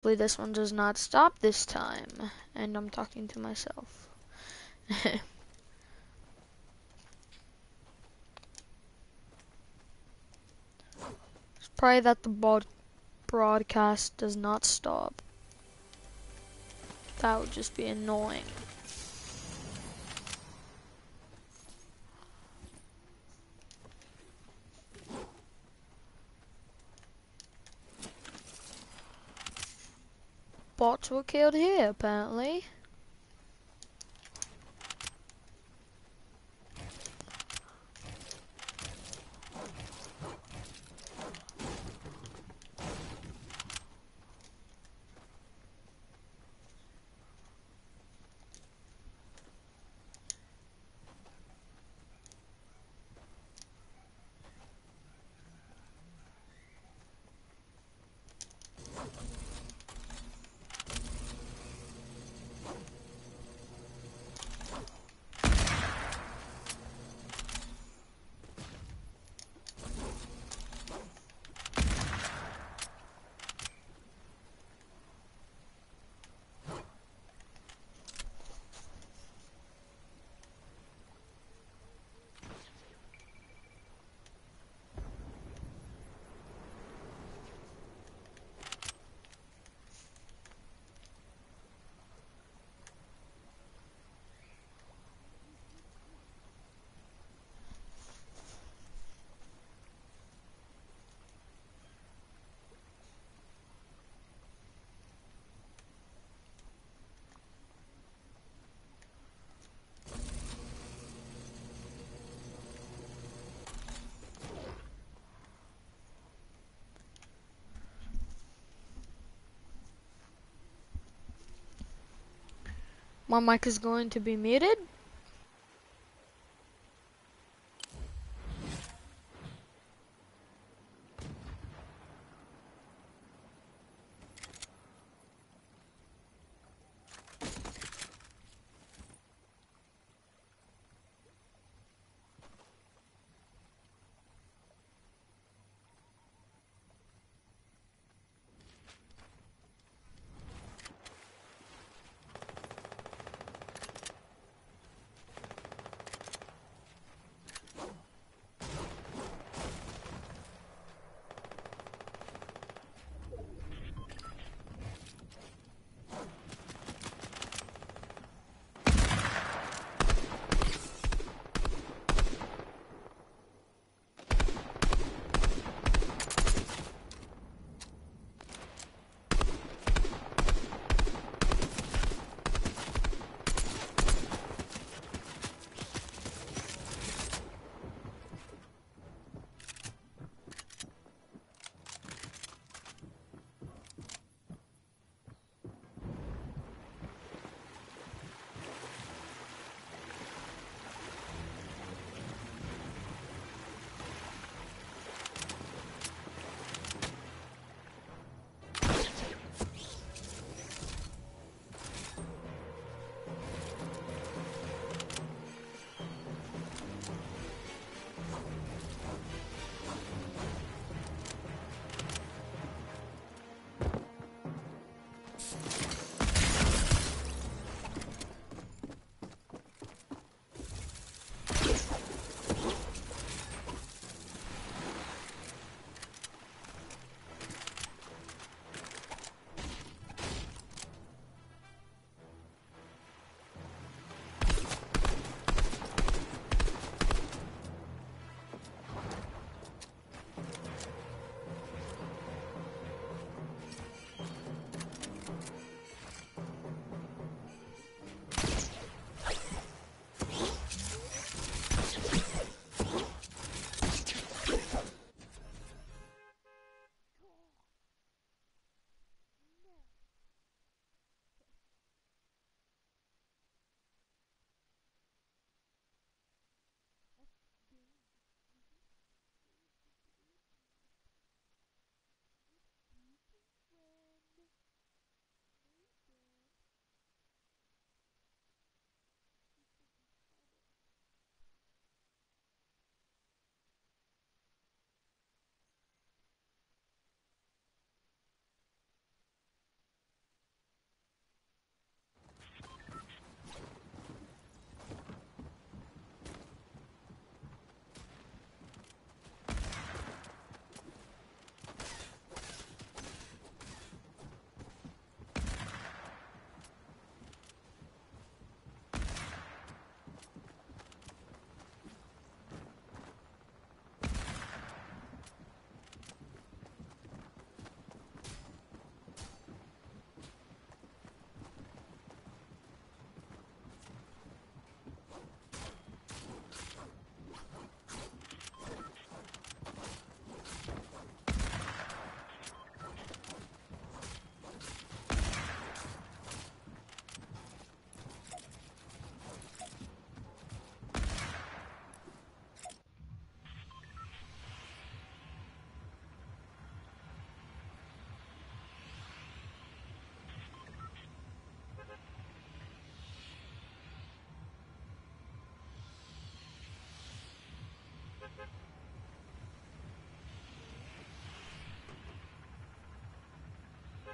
Hopefully this one does not stop this time. And I'm talking to myself. it's probably that the broadcast does not stop. That would just be annoying. Bots were killed here, apparently. My mic is going to be muted.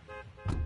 うん。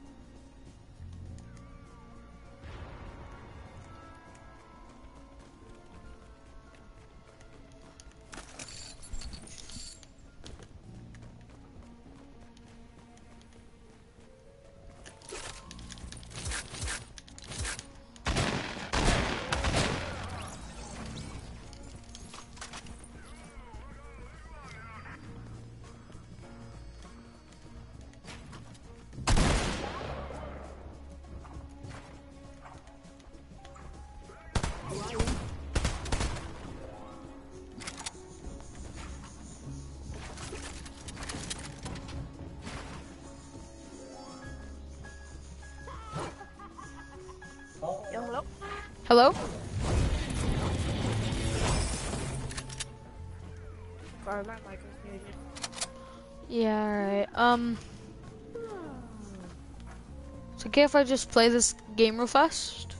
Hello? Sorry, my mic is muted. Yeah, alright. Um. It's okay if I just play this game real fast?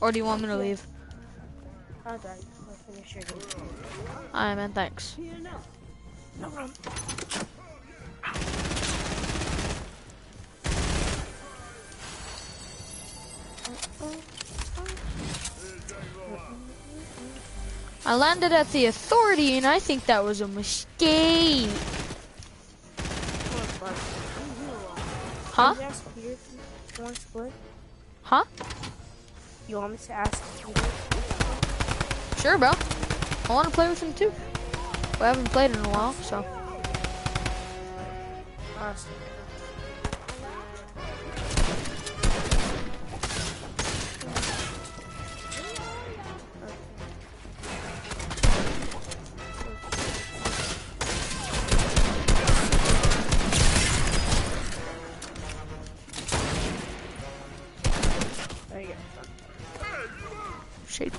Or do you want me to leave? That? Let's finish your game. Alright, man, thanks. No I landed at the authority and I think that was a mistake. Huh? Can you ask Peter if you want to split? Huh? You want me to ask Peter? Sure, bro. I want to play with him too. We haven't played in a while, so. Ask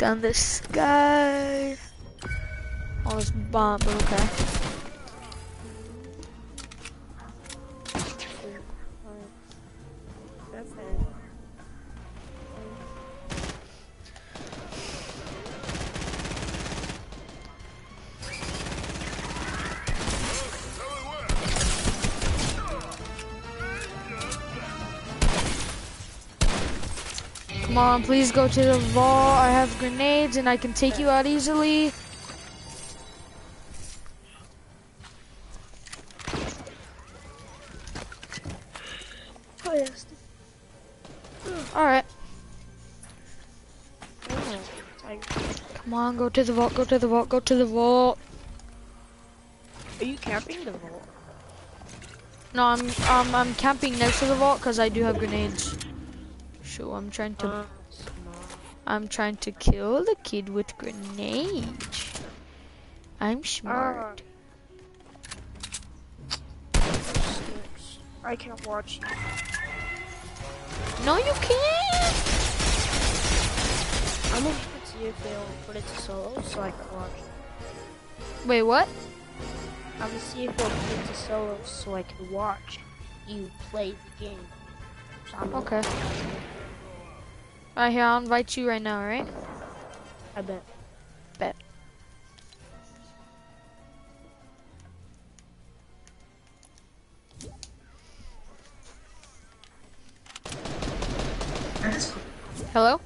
Down this guy. Oh, this bomb, okay. Come on, please go to the vault. I have grenades and I can take you out easily. Oh, yes. Alright. Oh, Come on, go to the vault, go to the vault, go to the vault. Are you camping the vault? No, I'm um I'm camping next to the vault because I do have grenades. I'm trying to Uh. I'm trying to kill the kid with grenades. I'm smart. Sticks. I can't watch you. No, you can't. I'm gonna see if they'll put it to solo so I can watch. Wait, what? I'm gonna see if they'll put it to solo so I can watch you play the game. So Okay. Alright, here I'll invite you right now, alright? I bet. Bet. Hello?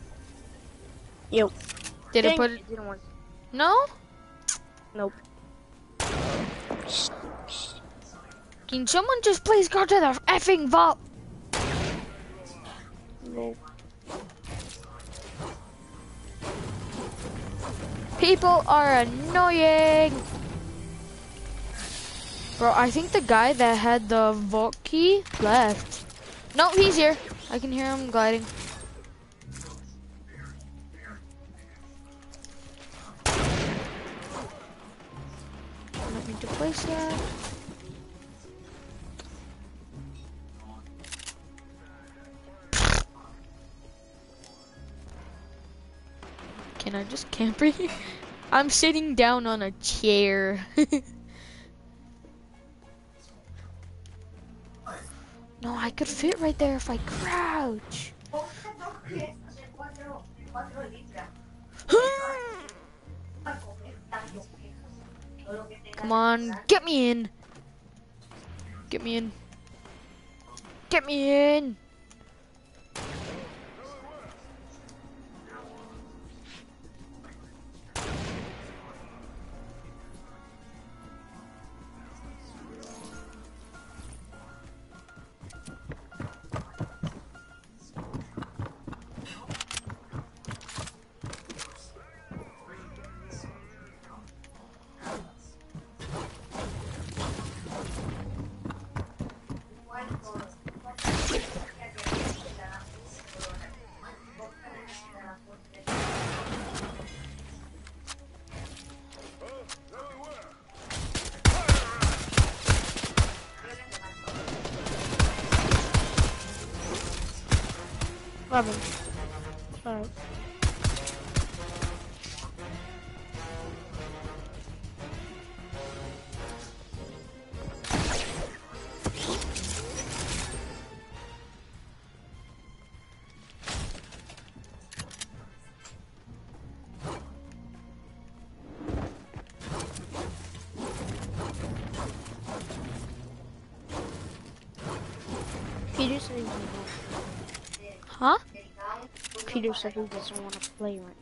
Yo. Did it put it? Didn't work. No? Nope. Can someone just please go to the effing vault? Nope. People are annoying. Bro, I think the guy that had the vault key left. No, he's here. I can hear him gliding. That. Can I just camp here? I'm sitting down on a chair. no, I could fit right there if I crouch. Come on, get me in. Get me in. Get me in. Peter said he doesn't want to play right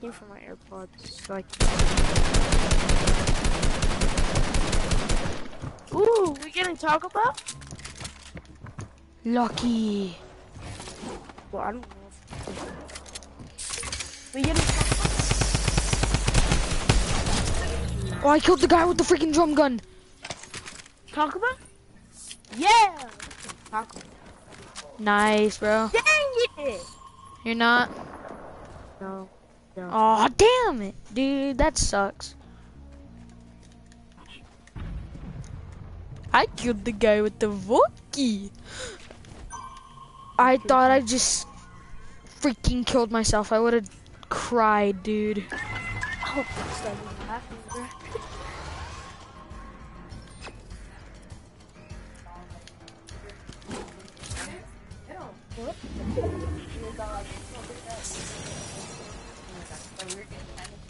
Looking for my AirPods so I can. Ooh, we getting Taco Bell? Lucky. Well, I don't know. If... We getting Taco Oh, I killed the guy with the freaking drum gun. Bell? Taco Bell? Yeah! Taco. Nice, bro. Dang it! You're not? No. Oh, damn it. Dude, that sucks. I killed the guy with the Wookie. I thought I just freaking killed myself. I would have cried, dude. Oh, that's not even laughing, bro.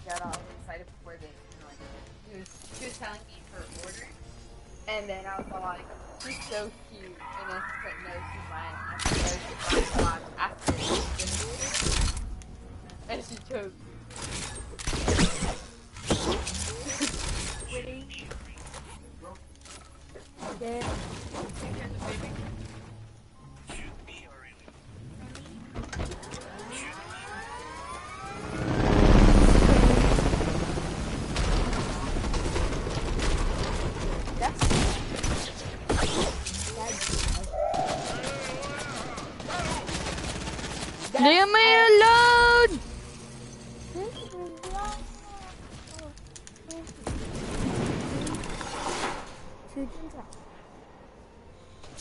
Got all excited before they, you know, like, he was, she was telling me her order, and then I was all like, she's so cute, and then she put no, she's mine, and I said, no, she's mine, so after she finished and she chose Yeah. Leave me alone!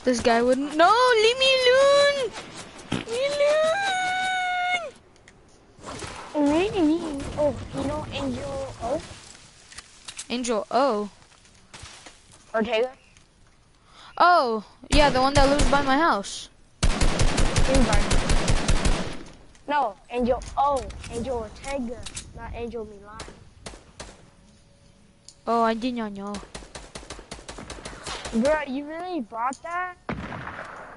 This guy wouldn't. No, leave me alone. Leave me alone. Really? Oh, you know Angel O? Angel. Oh. Ortega? Oh, yeah, the one that lives by my house. No, Angel O. Angel Ortega, not Angel Milan. Oh, I did not know. Bro, you really bought that?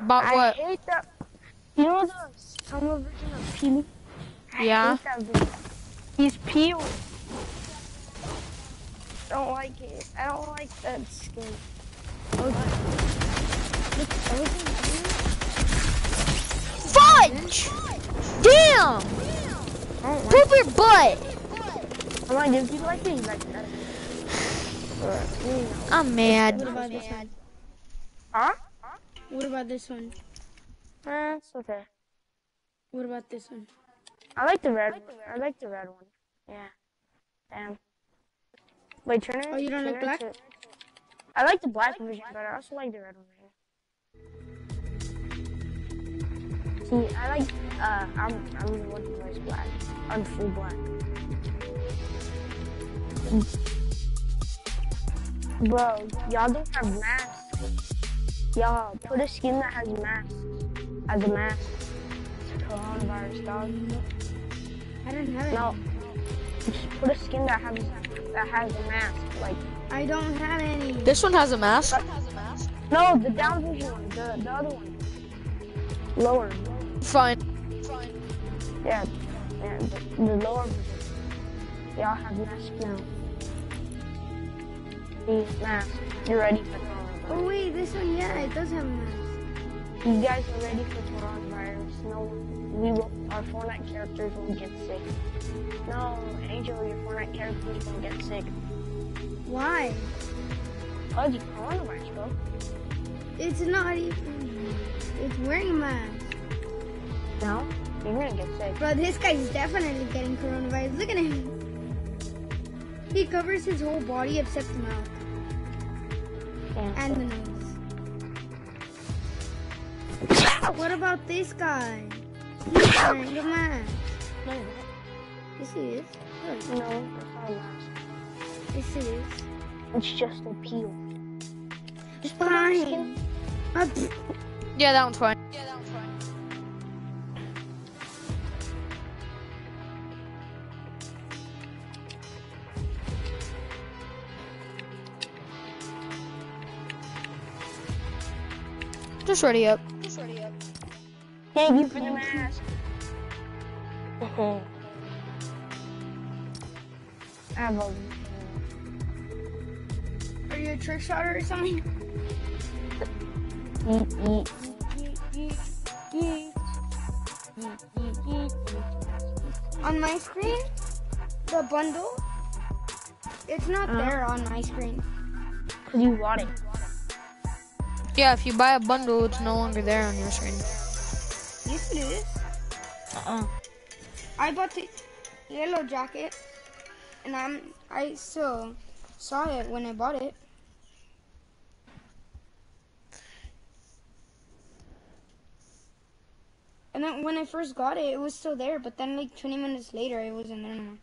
About I what? hate that. You know the summer version of Peely? I Yeah. hate that video. He's peeled. Don't like it. I don't like that skin. Oh, look, everything Fudge! Damn! I like Poop your butt! Come on, if you like it, you like that. Or, you know. I'm mad. What about this one? Huh? What about this one? Eh, it's okay. What about this one? I like the red one. I like the red one. Yeah. Damn. Wait, turn it. Oh, you don't like black? to- I like the black version, but I also like the red version. See, I like. Uh, I'm. I'm the one who likes black. I'm full black. Bro, y'all don't have masks. Y'all put a skin that has masks as a mask. It's coronavirus, dog. I don't have it. No. Just put a skin that has that has a mask. Like I don't have any. This one has a mask. no, the down version one, the the other one. Lower. Fine. Yeah. Yeah, the, the lower version. They all have masks now. You're ready for coronavirus. Oh wait, this one, yeah, it does have a mask. You guys are ready for coronavirus. No we will our Fortnite characters will get sick. No, Angel, your Fortnite characters will get sick. Why? Cause you coronavirus, bro. It's not even. It's wearing a mask. No, you're gonna get sick. Bro, this guy's definitely getting coronavirus. Look at him. He covers his whole body except the mouth Yeah. and the nose. What about this guy? He's wearing a mask. No, Yes, he is. Look, no, it's not a mask. yes, he is. It's just a peel. Just put on a skin. Fine. Uh, pff, Yeah, that one's fine. Just ready up. Thank you for the mask. I have a. Are you a trick shotter or something? Yeet, yeet, yeet. On my screen, the bundle, it's not Uh-huh. there on my screen. Cause you want it. Yeah, if you buy a bundle, it's no longer there on your screen. Yes, it is. Uh-uh. I bought the yellow jacket, and I'm I still saw it when I bought it. And then when I first got it, it was still there, but then like 20 minutes later, it wasn't there anymore.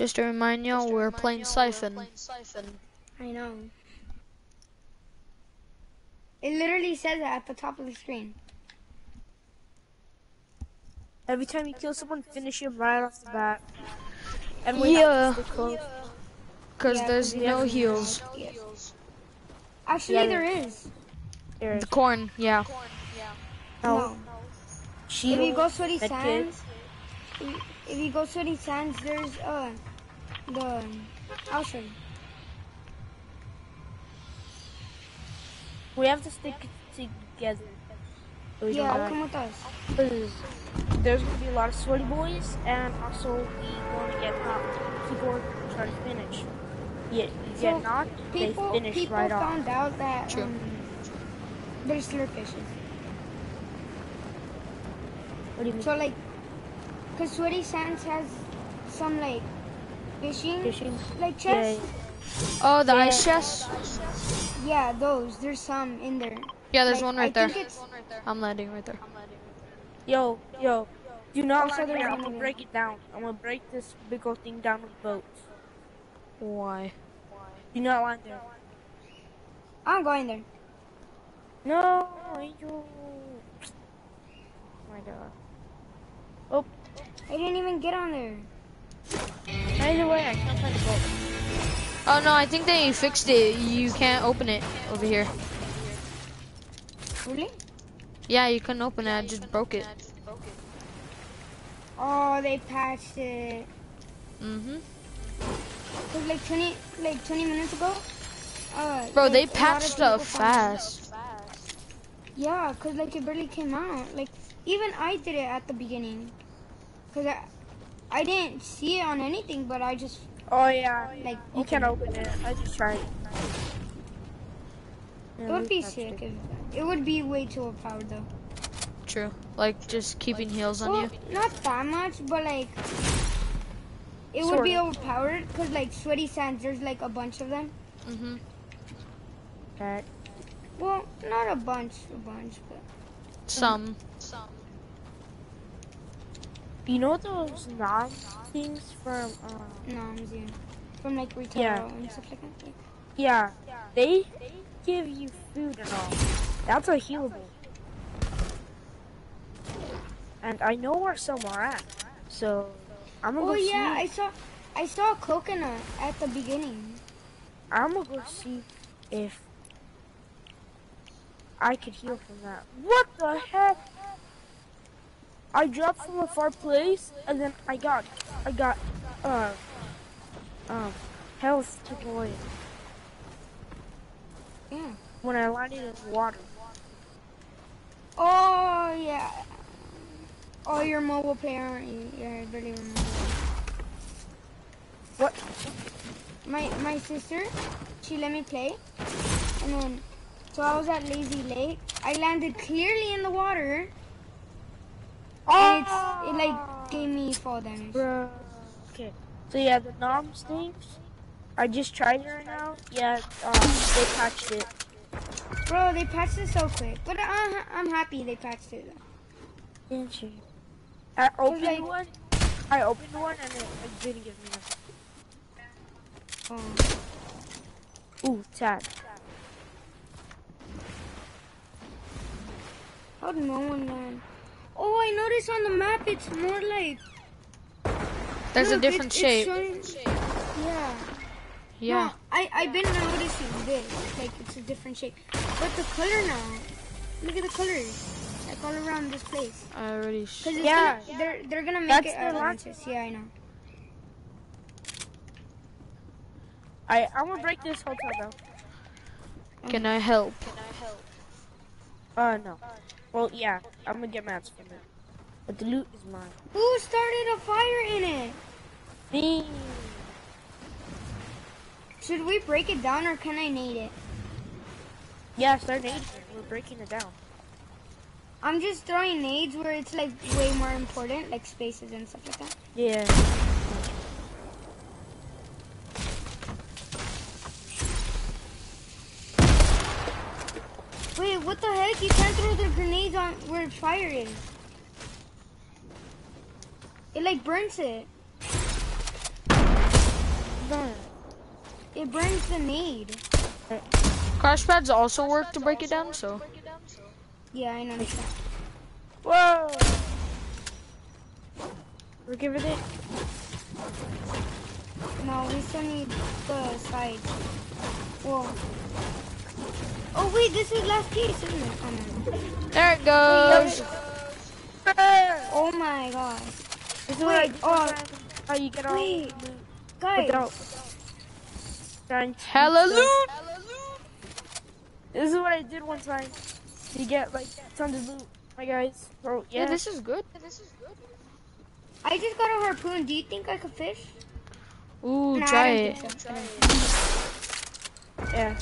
Just to remind y'all, we're playing Siphon. I know. It literally says it at the top of the screen. Every time you kill someone, finish him right off the bat. And wait Yeah. until they close. Because Yeah, there's 'cause no heals. Actually, Yeah, there is. There. The corn, yeah. No. Shield. If you go sweaty Med sands, if, if you go sweaty sands, there's uh the I'll show you. We have to stick together. So we Yeah, don't come with us. Because there's gonna be a lot of sweaty boys, and also we want to get caught. People are trying to finish. Yeah, So, get knocked, they People finish people right off. found out that True. um, there's slurp fishes. What do you mean? So like, cause Sweaty Sands has some like fishing, Fishing? like Yeah, chests. Oh, the Yeah. ice chest? Yeah, those. There's some in there. Yeah, there's Like, one I right there. I think it's I'm landing right there. Yo, yo. Do oh, not Also, land there's here. I'm gonna here. break it down. I'm gonna break this big old thing down with boats. Why? Do not land there. I'm going there. No, Angel. Oh my god. Oh. I didn't even get on there. Either way, I can't find the boat. Oh no, I think they fixed it. You can't open it over here. Really? Yeah, you couldn't open it. I just broke it. Oh, they patched it. Mm-hmm. Cause like 20, like 20 minutes ago. Uh, Bro, like, they a lot patch stuff found- fast. Yeah, cause like it barely came out. Like even I did it at the beginning. Cause I, I didn't see it on anything, but I just Oh yeah. like You can't open it. I just tried. It would be sick if it would be way too overpowered though. True. Like just keeping heals on Well, you. not that much, but like it would be Sorta. overpowered because like sweaty sands, there's like a bunch of them. Mm-hmm. Okay. Well, not a bunch, a bunch, but Some. You know those non things from uh no, I'm. From like retail Yeah. and stuff like that. Like, yeah. They give you food and all. That's a healable. And I know where some are at. So I'm gonna oh go yeah, see I saw, I saw a coconut at the beginning. I'm gonna go see if I could heal from that. What the heck? I dropped from a far place and then I got I got uh um health took away Yeah. when I landed in water. Oh yeah. Oh, you're a mobile player, aren't you? Yeah, I barely remember. What? My my sister, she let me play, and then so I was at Lazy Lake. I landed clearly in the water, and it's it like gave me fall damage. Bro. Okay. So yeah, the noms things. I just tried it right now. Yeah, um, they patched it. Bro, they patched it so quick, but I, I'm happy they patched it. Didn't you? I opened like- one. I opened one and it, it didn't give me nothing. Oh. Ooh, sad. How'd no one land? Oh, I noticed on the map it's more like. There's a different it's- it's shape. showing- yeah. Yeah. No, I I've been noticing this. Like it's a different shape, but the color now. Look at the colors. Like all around this place. I already. Sh- Cause Yeah. gonna, they're they're gonna make That's it their Atlantis. Yeah, I know. I I'm gonna break this hotel though. Can I help? Can I help? Uh no. Well yeah, I'm gonna get mats from it. But the loot is mine. Who started a fire in it? Me. Should we break it down or can I nade it? Yeah, start nading it. We're breaking it down. I'm just throwing nades where it's like way more important, like spaces and stuff like that. Yeah. Wait, what the heck? You can't throw the grenades on where fire is. It like burns it. Burn. It burns the nade. Crash pads also work to break it down, so. Yeah, I that. Whoa. We're giving it. No, we still need the sides. Whoa. Oh wait, this is last piece, isn't it? Oh, no. There it goes. oh my god. This is what I Wait, do oh, how you get all wait. loot Guys, without trying to Hella use loot. the- This is what I did one time. You get like tons of loot. My guys, bro, yeah. Yeah, this is good. I just got a harpoon. Do you think I could fish? Ooh, Nah, I try it. so. I don't think so. yeah.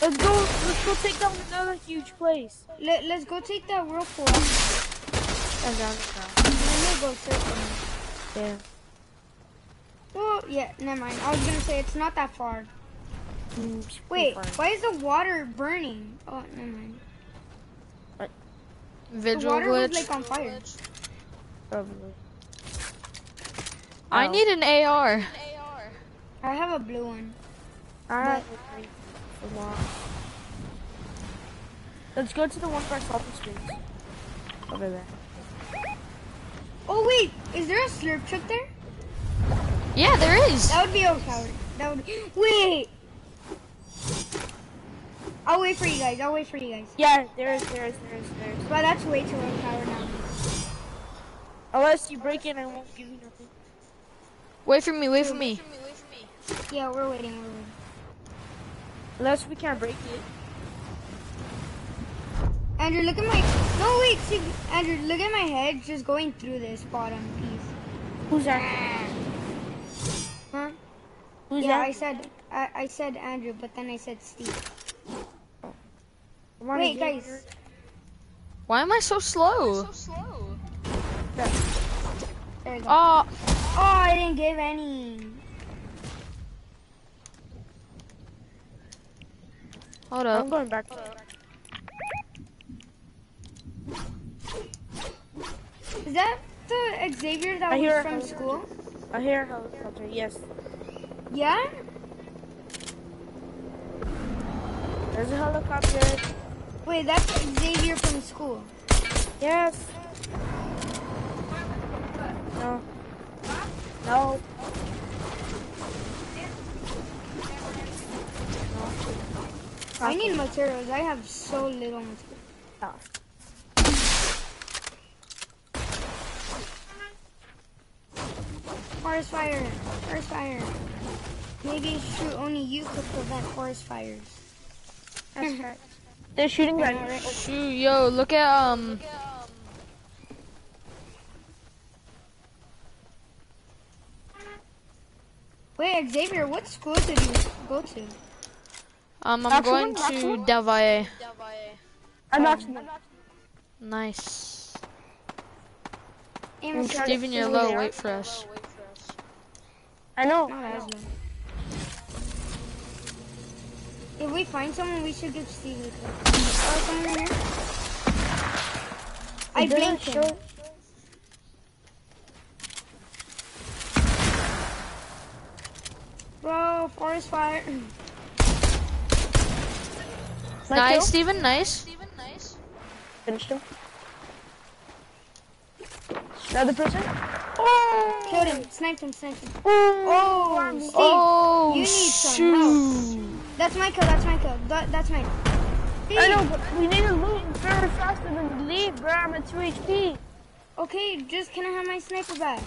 Let's go. Let's go take down another huge place. Let, let's go take that whirlpool. And down the And then we'll go. Yeah. Well, yeah, never mind. I was gonna say it's not that far. Mm, Wait, far. why is the water burning? Oh, never mind. The Visual water was glitch. like on fire. Probably. I Oh. need an AR. I have a blue one. Alright. Come on. Let's go to the one by Salty Springs. Over there. Oh wait, is there a slurp truck there? Yeah, there is. That would be overpowered. That would. Wait. I'll wait for you guys. I'll wait for you guys. Yeah, there is, there is, there is, there is. But that's way too overpowered now. Unless you break it, I won't give you nothing. Wait for me, wait for me. Yeah, we're waiting. We're waiting. Unless we can't break it. Andrew, look at my. No, wait. See, Andrew, look at my head just going through this bottom piece. Who's that? Huh? Who's yeah, that? I said. I, I said Andrew, but then I said Steve. Wait, Xavier. guys. Why am I so slow? There you go. Oh, Oh, I didn't give any. Hold I'm going back. Is that the Xavier that I was hear- from school? I hear a helicopter. Yes. Yeah? There's a helicopter. Wait, that's Xavier from school. Yes. No. No. I need materials. I have so little materials. Oh. Forest fire! Forest fire! Maybe it's true only you could prevent forest fires. That's right. They're shooting I right know, right? Shoot, yo, look at um. Wait, Xavier, what school did you go to? Um, I'm Actually, going to actually- Del Valle. I'm actually. Nice. Amos, trying to Steven, you're low. Wait for us. I know. not as low. If we find someone, we should give Steve the. Oh, someone here? I It doesn't blinked him. Bro, forest fire. My Nice, kill? Steven. Nice. Finished him. Another person? Oh! Killed him. Sniped him. Sniped him. Oh! Oh, Steve. Oh, you need some shoot. That's my kill. That's my kill. That, that's mine. Steve. I know, but we need to loot very faster than leave, bro. I'm at 2 HP. Okay, just can I have my sniper back?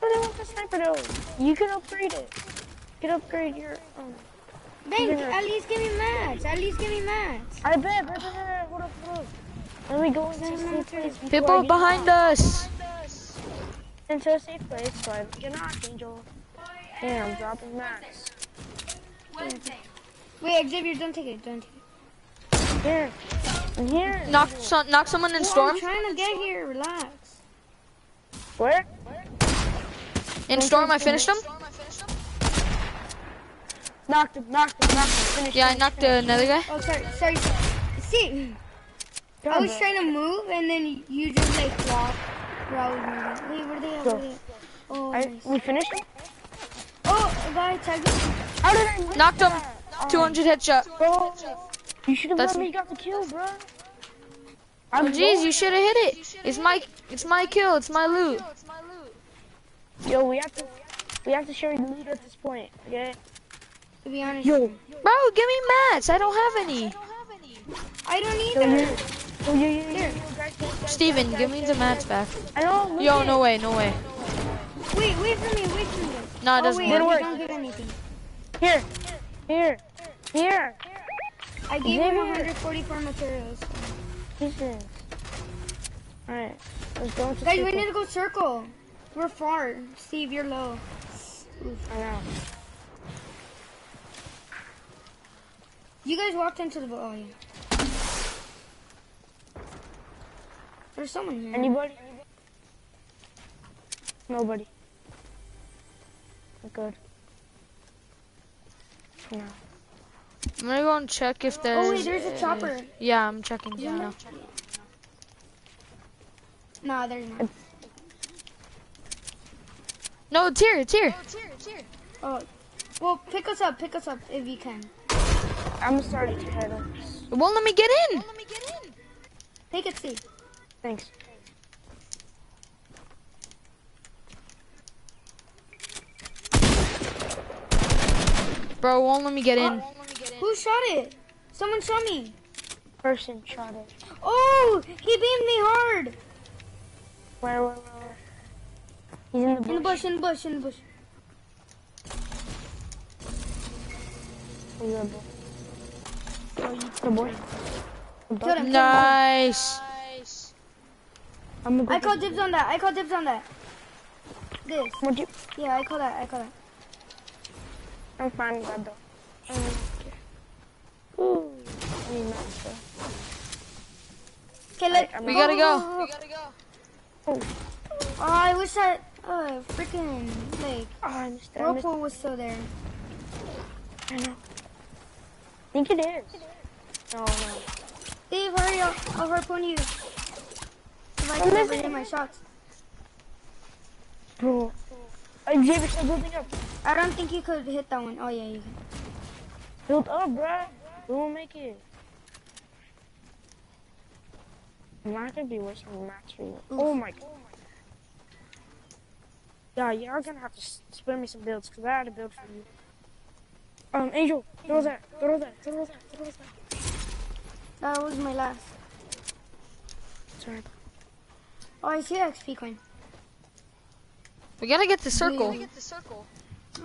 But I want the sniper though. You can upgrade it. You can upgrade your. Um, Bank, Yeah. at least give me mats. At least give me mats. I bet. bet, bet, bet. Hold up, hold up. Let me go into a safe place. before I People get behind us. Into a safe place so I don't get knocked, Angel. Damn, dropping max. Wait, Xavier, don't take it. Don't take it. Here. And here. Knock, so, knock someone in Oh, storm. I'm trying to get here. Relax. Where? In storm, I finished him. Knocked him, knocked him, knocked him. Finish Yeah, I knocked finish. another guy. Oh, sorry. Sorry. See, I was bro. trying to move, and then you just like walk where I was moving. Wait, where are they at? Where are they at? Oh, I, nice. we finished him? Oh, a guy tagged him. How did I miss Knocked him. that? 200 headshot. Bro, you should have That's- let me got the kill, bro. Oh, I'm jeez, you should have hit it. It's my, it's my kill. It's my loot. Yo, we have to, we have to share the loot at this point, okay? To be honest, Yo, Bro, give me mats. I don't have any. I don't need yo, that. you, oh, yeah, yeah, yeah, yo, guys, guys, guys, Steven, guys, give guys, me the mats guys. back. I know, loot Yo, no way, no way. Wait, wait for me. Wait for me. No, it oh doesn't wait, work. work. don't give anything. Here, here, here. I gave him 144 materials. Pieces. Alright, let's go into Guys, we need to go circle. We're far. Steve, you're low. Oof. I know. You guys walked into the boat. Oh. There's someone here. Anybody? Nobody. Good. No. I'm gonna go and check if oh, there's. oh, wait, there's a chopper. Yeah, I'm checking Yeah. No. Nah, there's not. No, it's here. It's here. Oh, well, pick us up. Pick us up if you can. I'm starting to head up. It won't let me get in. Take it safe. Thanks. Bro, it won't let me get in. Who shot it? Someone shot me. Person shot it. Oh, he beamed me hard. Where, where, where? where? He's in the bush. In the bush, in the bush, in the bush. The him. Nice. I'm gonna go I call dibs on that. I call dibs on that. This. Would you? Yeah, I call that. I call that. I'm fine with that though. Okay. Ooh. I need maps though. Okay, let. I'm We go, gotta go, go. go, go. Oh, I wish that uh freaking like Oh, I missed it. I missed whirlpool was still there. I know. I think it is. No, no. Dave, hurry up! I'll harpoon you. If I can ever missing. hit my shots. Bro. Uh, Xavier, stop building up. I don't think you could hit that one. Oh yeah, you can. Build up, bruh. We won't make it. I'm not gonna be the max for you. Oh my god. Yeah, you're gonna have to spare me some builds because I had a build for you. Um, Angel, throw that, throw that, throw that, throw that. That was my last. Sorry. Oh, I see XP coin. We gotta get the circle.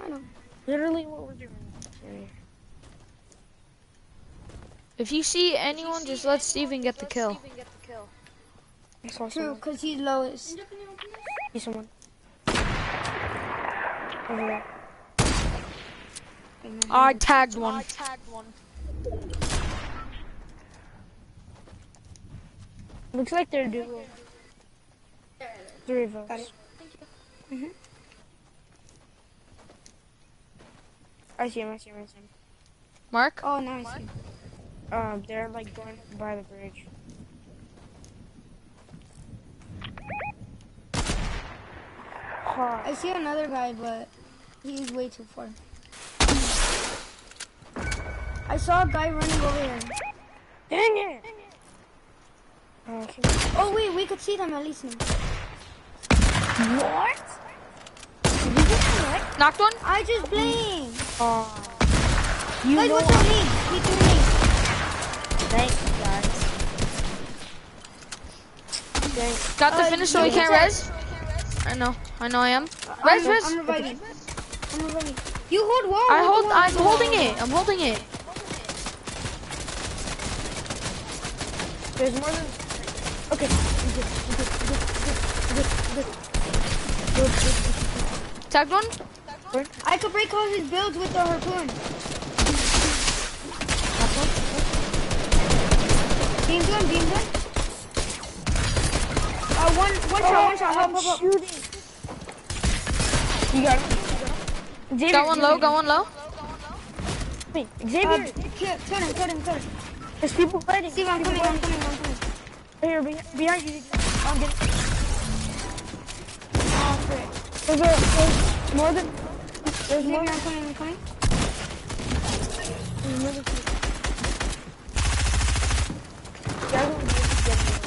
I know. Literally what we're doing. Xavier. If you see anyone, just let Steven get the kill. I saw True, someone. cause he's lowest. See someone. Over there. I tagged one. Looks like they're duo. Three of us. Got it. Mhm. I see him, I see him, I see him. Mark? Oh, now I see. Um, they're like going by the bridge. I see another guy, but he's way too far. I saw a guy running over here. Dang it! Oh. Oh wait, we could see them at least now. What? Knocked one? I just blinked. Oh. You Guys, know what's up, me? He threw me. Thanks, guys. Thanks. Got the Uh, finish so you he can't can res? I know. I know I am. I'm, Res, res. I'm reviving. I'm reviving. You hold wall. I the hold, wall, I'm holding it. I'm holding it. There's more than. Okay. Tagged one? I could break all his builds with the harpoon. Beam one, beam one. Uh, one, one shot, one shot. Help, help, help. shooting. You got him. You got. Xavier, Got one low, got one low. Wait, Xavier, kill, kill him, kill him, kill him. there's people fighting. Steve, I'm coming, I'm coming, I'm coming. Right here, behind, behind you. I'm getting. Oh, frick. There's, a, there's more than. There's more Maybe than. I'm coming, I'm coming. There's more than two. Guys, I'm getting it.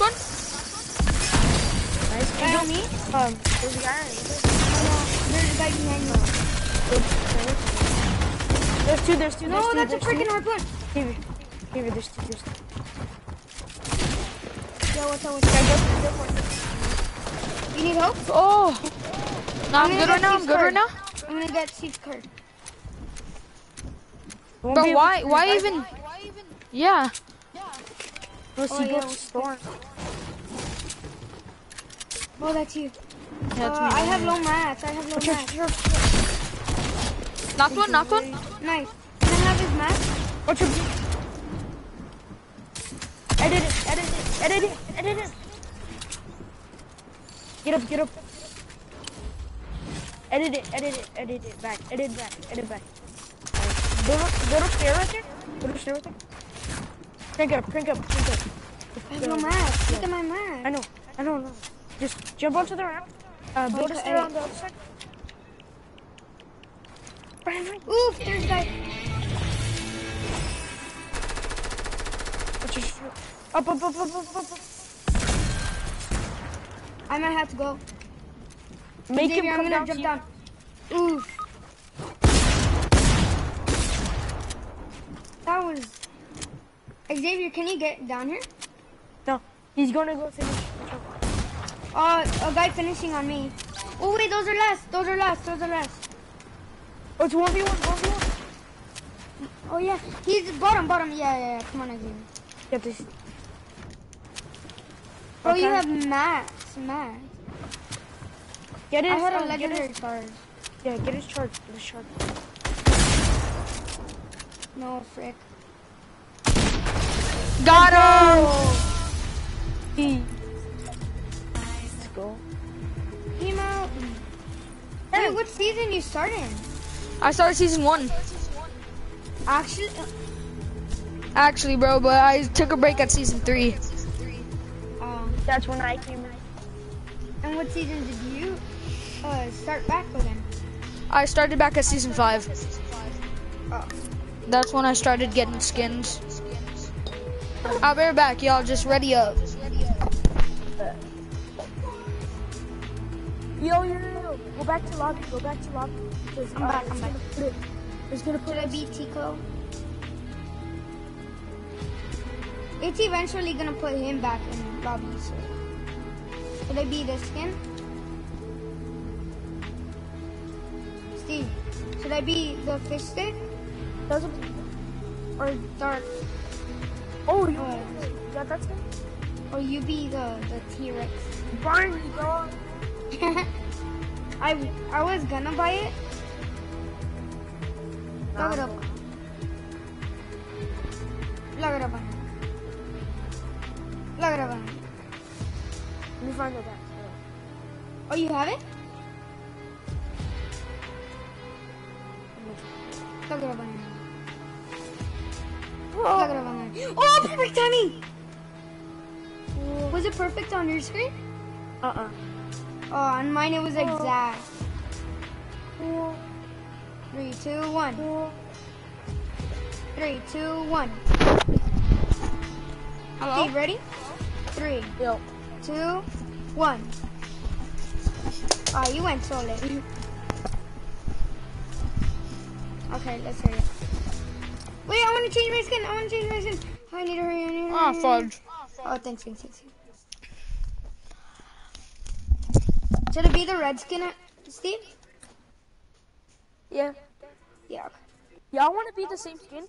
One? Nice. Guy on me? Um, there's a guy on either. Oh, no. There's a guy behind me. There's two, there's two, No, there's that's a freaking harpoon. two. Xavier, there's two, there's two. Yo, what's up, what's up? go go for it. You need help? Oh. No, I'm gonna good right now. I'm good right now. I'm gonna get Steve's card. Won't Bro, able why, to why revive even? Yeah. Oh, yeah, go to what's- storm. Oh, that's you. Yeah, Uh, me. I have low mats. I have low Sure, mats. sure. Knocked one, knocked one. Nice. Can I have his mask? What's your Edit it, edit it, edit it, edit it. Get up, get up. Edit it, edit it, edit it back, edit it back, edit it back. Alright. Go to, go to stair right there. Go to stair right there. Crank up, crank up, crank up. I have no mask. Look at my mask. I know, I know, I know. Just jump onto the ramp. Uh, build a stair on the other side. Right, right. Oof, there's a guy. Up, up, up, up, up, up, up. I might have to go. Make Xavier, him I'm come gonna down jump down. Oof. That was. Xavier, can you get down here? No, he's gonna go finish. Uh, a guy finishing on me. Oh wait, those are last. Those are last. Those are last. Oh, it's 1v1, 1v1. Oh yeah, he's bottom, bottom. Yeah, yeah, yeah. Come on, Xavier. Get this. Bro, you have max, max. Get it. I had a um, get legendary his- card. Yeah, get his charge. Get his charge. No frick. Got him. He. Let's go. Team out. Wait, what season you starting? I started season one. Actually, uh, Actually, bro, but I took a break at season three. That's when I came in. and what season did you uh, start back with him? I started back at season five. Oh. That's when I started getting skins. I'll be right back, y'all. Just ready up. Yo, yo, yo, yo. Go back to lobby. Go back to lobby. Because, I'm back, I'm back. gonna put It's gonna put Should I us. be Tico? It's eventually gonna put him back in so. Should I be the skin? Steve, should I be the fish stick Doesn't. or dark? Oh, you. Oh. Got that skin? Or you be the, the T-Rex? Barney, dog. I, I was gonna buy it. Look it up. Look it up. Anna. Look it up. Anna. Let me find out that. Oh, you have it? Look it up. Anna. Look it up. Anna. Oh, perfect timing! Was it perfect on your screen? Uh uh. Oh, on mine it was exact. Three, two, one. Three, two, one. Hello? Steve, ready? Three, Yo. two, one. Oh, you went so late. Okay, let's hurry up. Wait, I want to change my skin. I want to change my skin. I need to hurry. I need to Ah, hurry. fudge. Oh, thanks, thanks, thanks. Should it be the red skin, uh, Steve? Yeah. Yeah. Y'all want to be the same skin?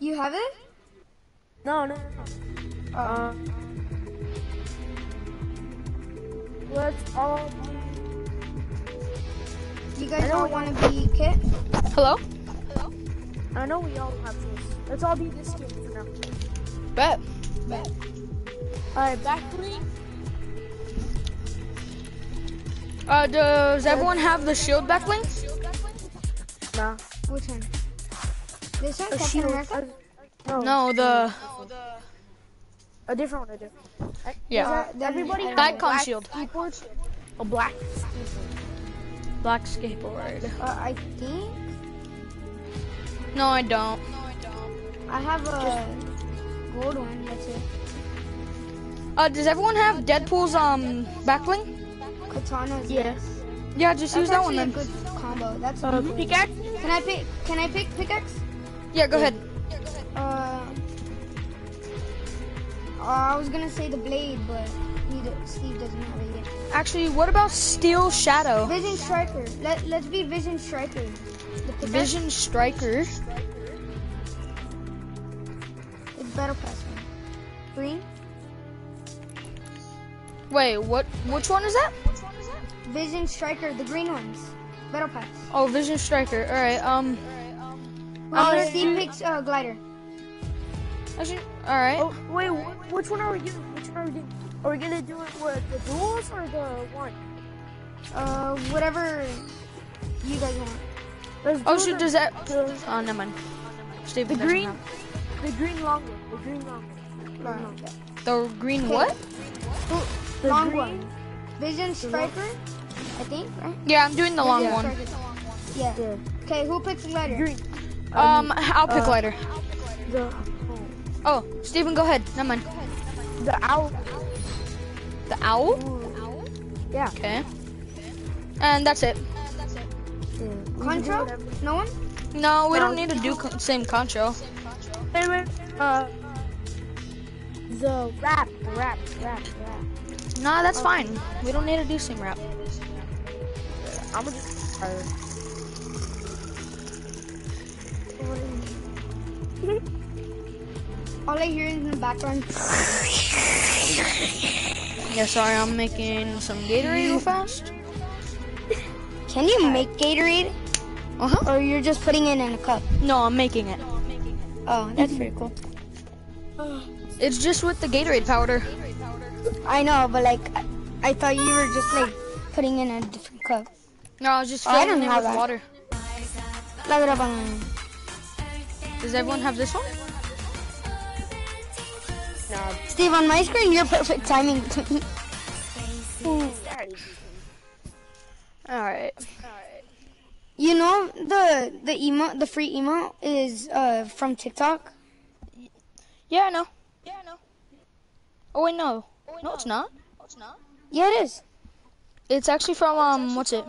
You have it? No, no, no, no. Uh, let's all. You guys I know all want to be Kit? Hello? Hello? I know we all have this. Let's all be this skin for now. Bet. Alright, back three. Uh, does everyone have the shield backbling? Nah. Which one? This one, A Captain shield. America? Uh, no. No, the A different one. A different. one. yeah, then Everybody I has don't Back know. on black shield. skateboard. A black. black skateboard. Uh, I think No, I don't. No, I don't. I have a gold one. That's it. Uh, does everyone have Deadpool's um backbling? Katana's. Yes. Yeah, just That's use that one actually a good combo. That's Uh, good. pickaxe. Can I pick? Can I pick pickaxe? Yeah, go ahead. Uh, uh, I was gonna say the blade, but Steve doesn't have it yet. Actually, what about Steel Shadow? Vision Striker. Let Let's be Vision Striker. The Vision Striker. It's Battle Pass one. Green. Wait, what? Which one is that? Vision Striker. The green ones. Battle pass. Oh, Vision Striker. All right. Um. Oh, gonna Steve picks uh, glider. Actually, all right. Oh, wait, wh- which one are we doing? Which one are we doing? Are we gonna do it with the duels or the one? Uh, whatever you guys want. Let's Oh shoot! Does that? Oh, never mind. Steven the doesn't green, have- the green long one, the green long one. No, no, The green what? the Long green. one. Vision striker, I think, right? Yeah, I'm doing the long Vision one. Striker. Yeah. Yeah. Okay, who picks glider? Green. Um, I'll pick uh, lighter. The Oh, Steven, go ahead. Never mind. the owl. The owl. Yeah. Okay. And that's it. yeah. We can do Control? whatever. No one? No, we No. don't need to do co- same concho. Wait, wait. Uh, the wrap, wrap, wrap, wrap. Nah, that's fine. We don't need to do same wrap. I'm gonna just. Uh, All I hear in the background. Yeah, sorry, I'm making some Gatorade real fast. Can you make Gatorade? Uh huh. Or you're just putting it in a cup? No, I'm making it. Oh, that's pretty cool. It's just with the Gatorade powder. I know, but like, I, I thought you were just like putting in a different cup. No, I was just Oh, I filling don't it have with that. water. Look it up on. Does everyone have this one? Steve, on my screen, you're perfect timing. All right. you know the the emo the free emo is uh from TikTok. Yeah, I know. Yeah, I know. Oh wait, no. No, it's not. it's not Yeah, it is. It's actually from um, what's it?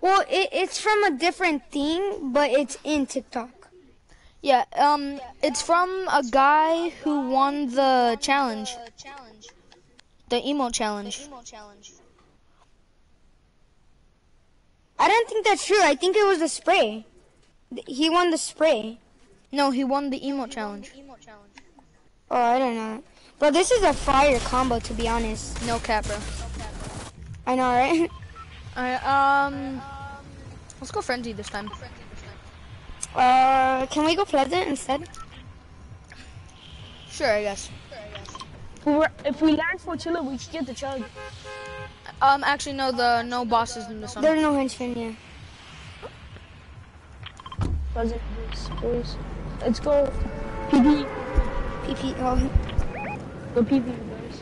Well, it, it's from a different thing, but it's in TikTok. Yeah, um, it's from a guy who won the challenge. Challenge. The emo challenge. I don't think that's true. I think it was the spray. He won the spray. No, he won the emo challenge. Oh, I don't know. But this is a fire combo, to be honest. No cap, bro. I know, right? Alright, um, let's go frenzy this time. Uh, can we go pleasant instead? Sure, I guess. if we were- if we land Fortilla, we should get the chug. Um, actually, no, the no bosses in this one. There's no henchmen, yeah. Doesn't this, boys? Let's go. PP. PP. Oh, Go PP, boys.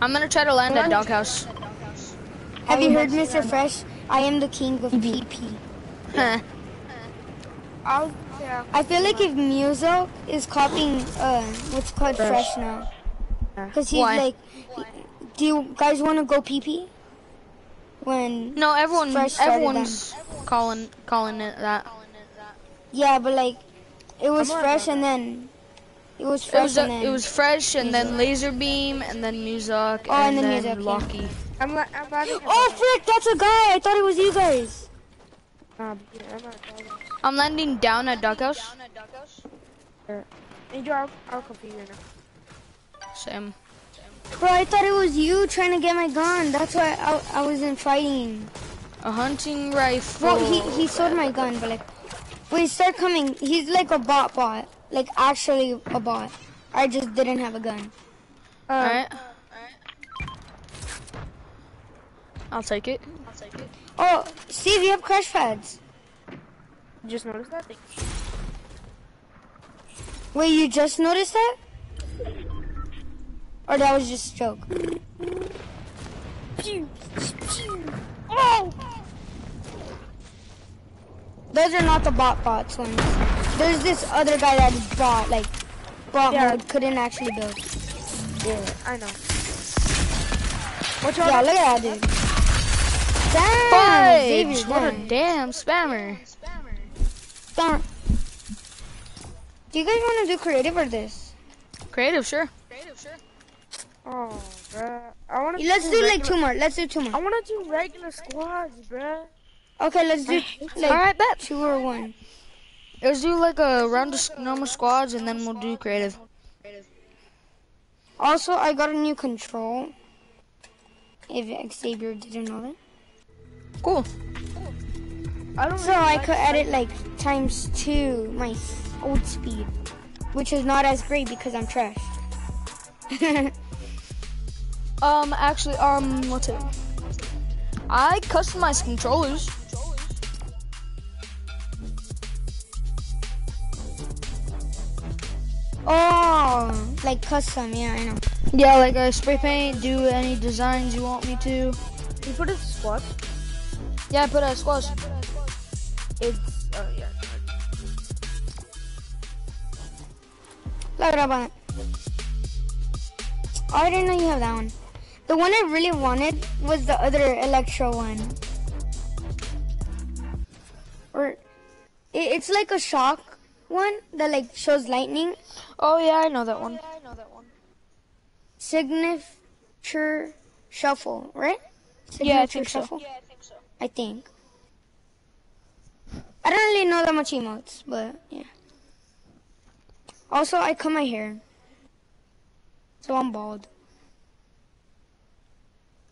I'm gonna try to land at Doghouse. have you heard, Mr. Fresh? I am the king of PP. Huh. I'll, yeah. I feel like if Muzo is copying uh what's called Fresh. Fresh now, because he's Why? like, do you guys want to go PP? When No, everyone, Fresh started everyone's calling calling it that. yeah, but like it was I'm Fresh and then it was It Fresh was and uh, then it was fresh, and then laser beam, and then Muselk, Oh, and and, then then Muselk, yeah. Locky. I'm, la- I'm landing. Oh frick, that's a guy. I thought it was you guys. Um, yeah, I'm not driving. I'm landing down at Doghouse. Angel, I'll, I'll compete right now. Same. Bro, I thought it was you trying to get my gun. That's why I, I wasn't fighting. A hunting rifle. Well, he he sold my gun, but like, when he started coming, he's like a bot bot, like actually a bot. I just didn't have a gun. Uh, Alright. I'll take it. Oh, Steve, you have crash pads. Just noticed that thing. Wait, you just noticed that? Or that was just a joke? Oh! Those are not the bot bots ones. There's this other guy that is bot, like, bot Yeah. mode, couldn't actually build. Yeah, I know. Watch out. Yeah, look at that dude. Damn! Fudge! Xavier's What a damn spammer. Darn. Do you guys want to do creative or this? Creative, sure. Creative, sure. Oh, bruh. I wanna Let's do like two more. Let's do two more. I wanna do regular squads, bruh. Okay, let's do like Alright, bet. two or one. Let's do like a round of normal squads, and then we'll do creative. Also, I got a new control. if Xavier didn't know that. Cool. I don't So really I like could edit like times two my old speed, which is not as great because I'm trash. Um, actually, um, what's it? I customize controllers. oh, like custom, yeah, I know. Yeah, like I spray paint, do any designs you want me to. You put a in squats. Yeah, I put a squash. It's oh yeah. Look it up it. Oh, I didn't know you have that one. The one I really wanted was the other Electro one. Or, it, it's like a shock one that like shows lightning. Oh yeah, I know that one. Oh, yeah, I know that one. Signature Shuffle, right? Yeah, I Signature think so. Shuffle? I think. so. I don't really know that much emotes, but yeah. Also, I cut my hair. So I'm bald.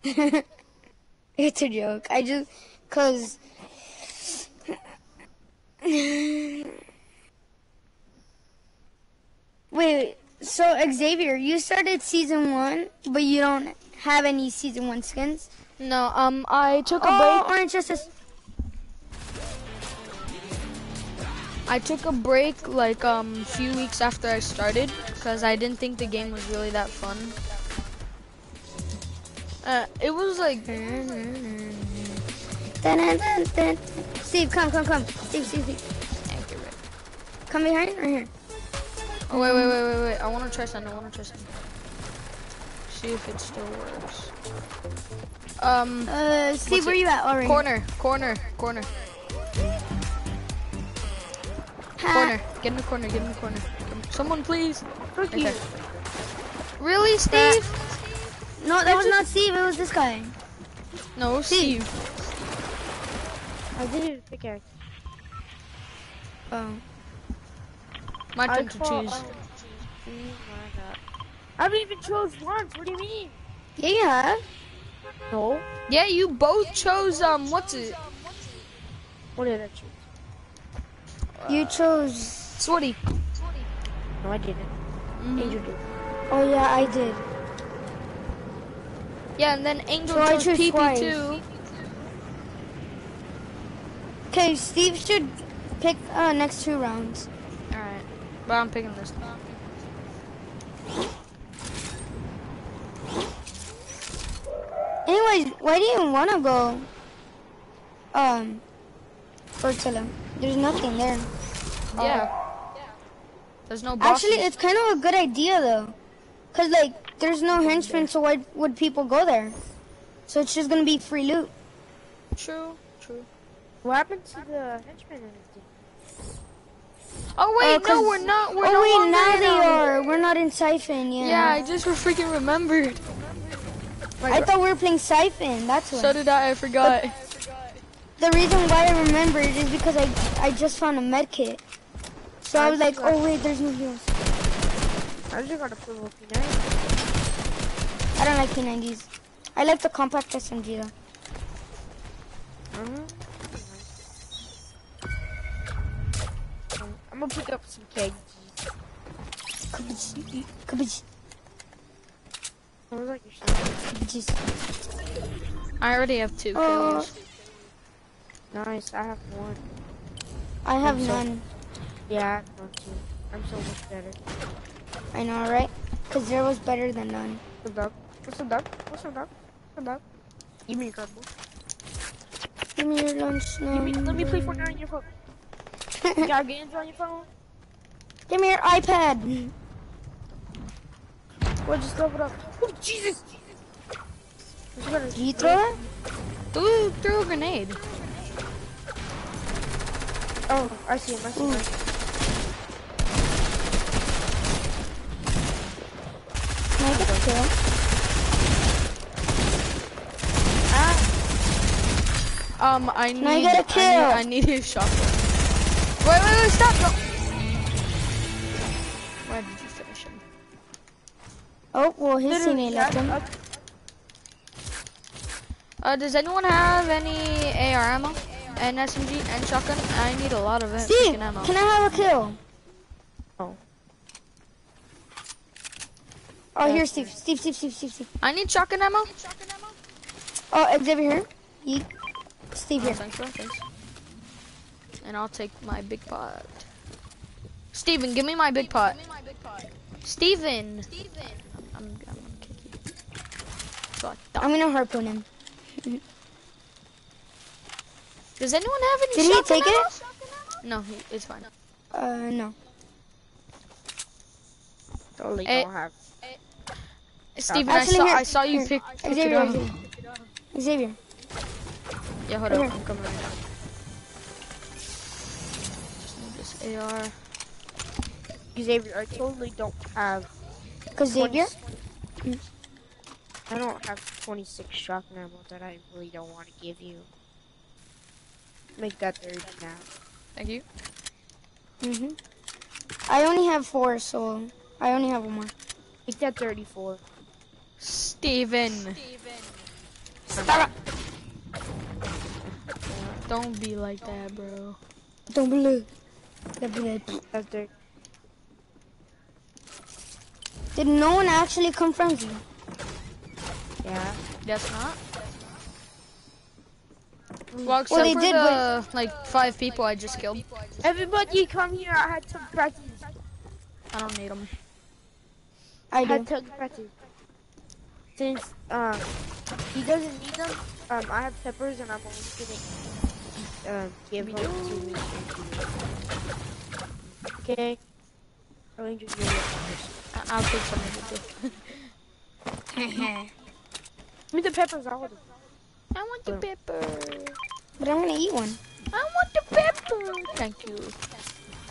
it's a joke. I just, cause. Wait, so Xavier, you started season one, but you don't have any season one skins? No, um, I took a Oh, break. Orange Justice. I took a break like um few weeks after I started because I didn't think the game was really that fun. Uh, it was like. Steve, come, come, come. Steve, Steve, Steve. Come behind right here? Oh wait, wait, wait, wait, wait! I want to try something. I want to try something. See if it still works. Um, Uh, Steve, where it? you at? Already. corner, corner, corner. Corner. Get in the corner. Get in the corner. Someone please. Fuck Right you. there. Really, Steve? No, that was not Steve. It was this guy. No, Steve. I did it pickaxe. Oh. My I turn to choose. oh, my god. I haven't even chose once. What do you mean? Yeah, you have. No. Yeah, you both chose um, what's it? What did I choose? You chose. Sweaty. No, I didn't. Mhm. Angel did. Oh yeah, I did. Yeah, and then Angel So I chose choose PP twice. too. Okay, Steve should pick uh next two rounds. All right, but I'm picking this. Anyways, why do you want to go? Um, Fortilla. There's nothing there. Yeah. There's no bosses. Actually, it's kind of a good idea though, cause like there's no henchmen, so why would people go there? So it's just gonna be free loot. true. True. What happened to the henchman and everything? Oh wait, Oh, 'cause- no, we're not. We're oh no wait, now they um, are. We're not in Siphon. Yeah. Yeah, I just freaking remembered. I thought we were playing Siphon. That's why. So did I. I forgot. The reason why I remembered is because I I just found a med kit. So I was like, oh wait, there's no heals. I just got a purple P9. I don't like P90s. I like the compact SMG though. Uh-huh. Um, I'm gonna pick up some kegs. Kabachi, kabachi, Sounds like you're saying. kabachi. I already have two kills. Nice, I have one. I have I'm so- none. Yeah, I have too. I'm so much better. I know, right? Cause zero was better than none. What's up, dog? What's up, dog? What's up, dog? What's up, dog? Give me your card, boy. Give me your lunch Give me, let me play number. Fortnite on your phone. You got games on your phone? Give me your iPad. Well, just level up. Oh, Jesus! Gotta- Did you throw it? Threw, threw a grenade. Oh, I see him, I see him. I. Can I get a kill? Um, I need. I get a I kill? need, I need a shotgun. Wait, wait, wait! Stop! No. Why did you finish him? Oh, well, his teammate left him. Uh, does anyone have any AR ammo? And SMG and shotgun? I need a lot of it. Steve, ammo. can I have a kill? Oh. Oh, here, Steve. Steve, Steve, Steve, Steve, Steve. I need shotgun ammo. Oh, Xavier here. Yeet. Steve Oh, here. thanks, bro. Thanks. And I'll take my big pot. Steven, give me my big pot. Steven! I'm, I'm gonna kick you. So I thought. I'm gonna harpoon him. Does anyone have any Did he take ammo? it? No, it's fine. Uh, no. Totally Eh, don't have. Steven, I saw, here- I saw you here. pick, pick it Xavier, up. Xavier. Xavier. Yeah, hold Here. up. I'm coming right now. Just need this AR. Xavier, I totally don't have. Cause Xavier? I don't have 26 shotgun ammo that I really don't want to give you. Make that 30 now. Thank you. Mm-hmm. I only have four, so I only have one more. Make that 34. Steven. Don't be like that, bro. Don't believe. Don't believe. That's 30. Did no one actually confront you? Yeah. Guess not. Well, except Well, they for did, the like five people I just killed. Everybody come here. I had some practice. I don't need them. I I had do. some practice. Since um he doesn't need them, um I have peppers and I'm only gonna um give them to me. Okay. I'll introduce you. I- I'll take some of it. too. Give me the peppers. I'll hold them. I want the pepper. But I'm gonna eat one. I want the pepper. Thank you.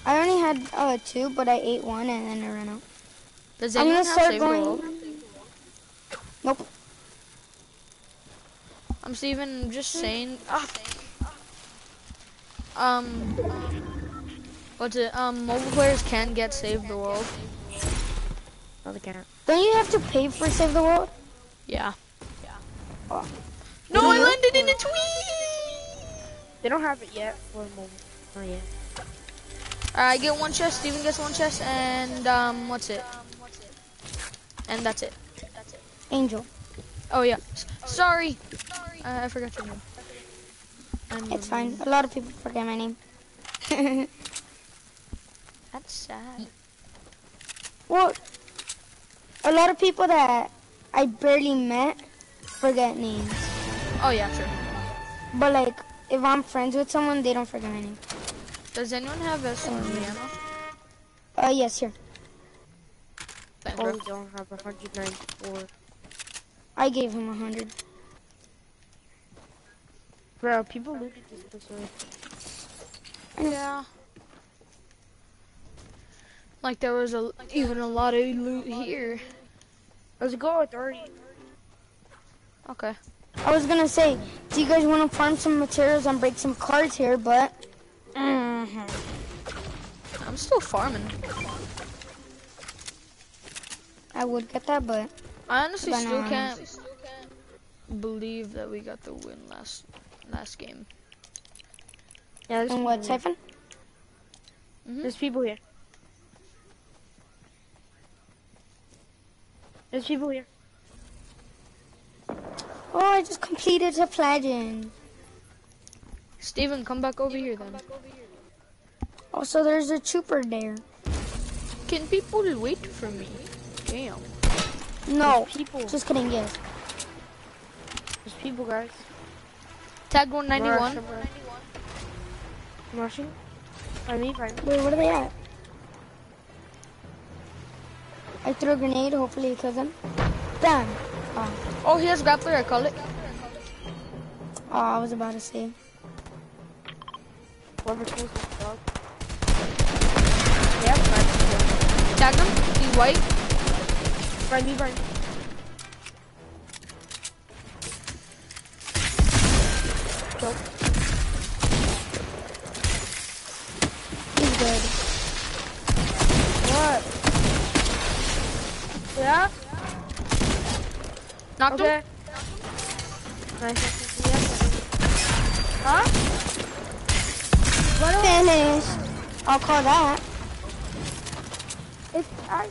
I only had uh two, but I ate one and then I ran out. Does I'm anyone gonna start Save going. World? Nope. I'm Steven. Just saying. Ah. Um. What's it? Um, mobile players can get Save the World. No, they can't. Don't you have to pay for Save the World? Yeah. Oh. No, I landed in a tweet. They don't have it yet for mobile. Not yet. Alright, get one chest. Steven gets one chest, and um, what's it? And that's it. Angel. Oh yeah. S- sorry. Uh, I forgot your name. I'm It's fine. A lot of people forget my name. That's sad. well, a lot of people that I barely met forget names. Oh yeah, sure. But like, if I'm friends with someone, they don't forget my name. Does anyone have a SMG ammo? Uh, yes, here. Thanks, Oh, bro. we don't have 194. I gave him a hundred. Bro, people looted this place already. Yeah. Like there was a even a lot of loot here. Let's go with 30. Okay. I was gonna say, do you guys want to farm some materials and break some cards here? But mm-hmm. I'm still farming. I would get that. But I honestly still Bananas. can't believe that we got the win last last game. Yeah, there's and people what, here. Siphon? Mm-hmm. There's people here. There's people here. Oh, I just completed a plugin. Steven, come back over here then. Also, there's a trooper there. Can people wait for me? Damn. No, People. just kidding. Yes. There's people, guys. Tag Rush, 191. I'm rush- I'm rushing. By me, by me. Wait, what are they at? I threw a grenade. Hopefully, it kills them. Bam. Oh, Oh, he has grappler. I call it. oh, I was about to say. Whoever kills this dog. Yeah. Tag him. He's white. Me, by me. Okay. Huh? What Finish. I'll call that. It's I.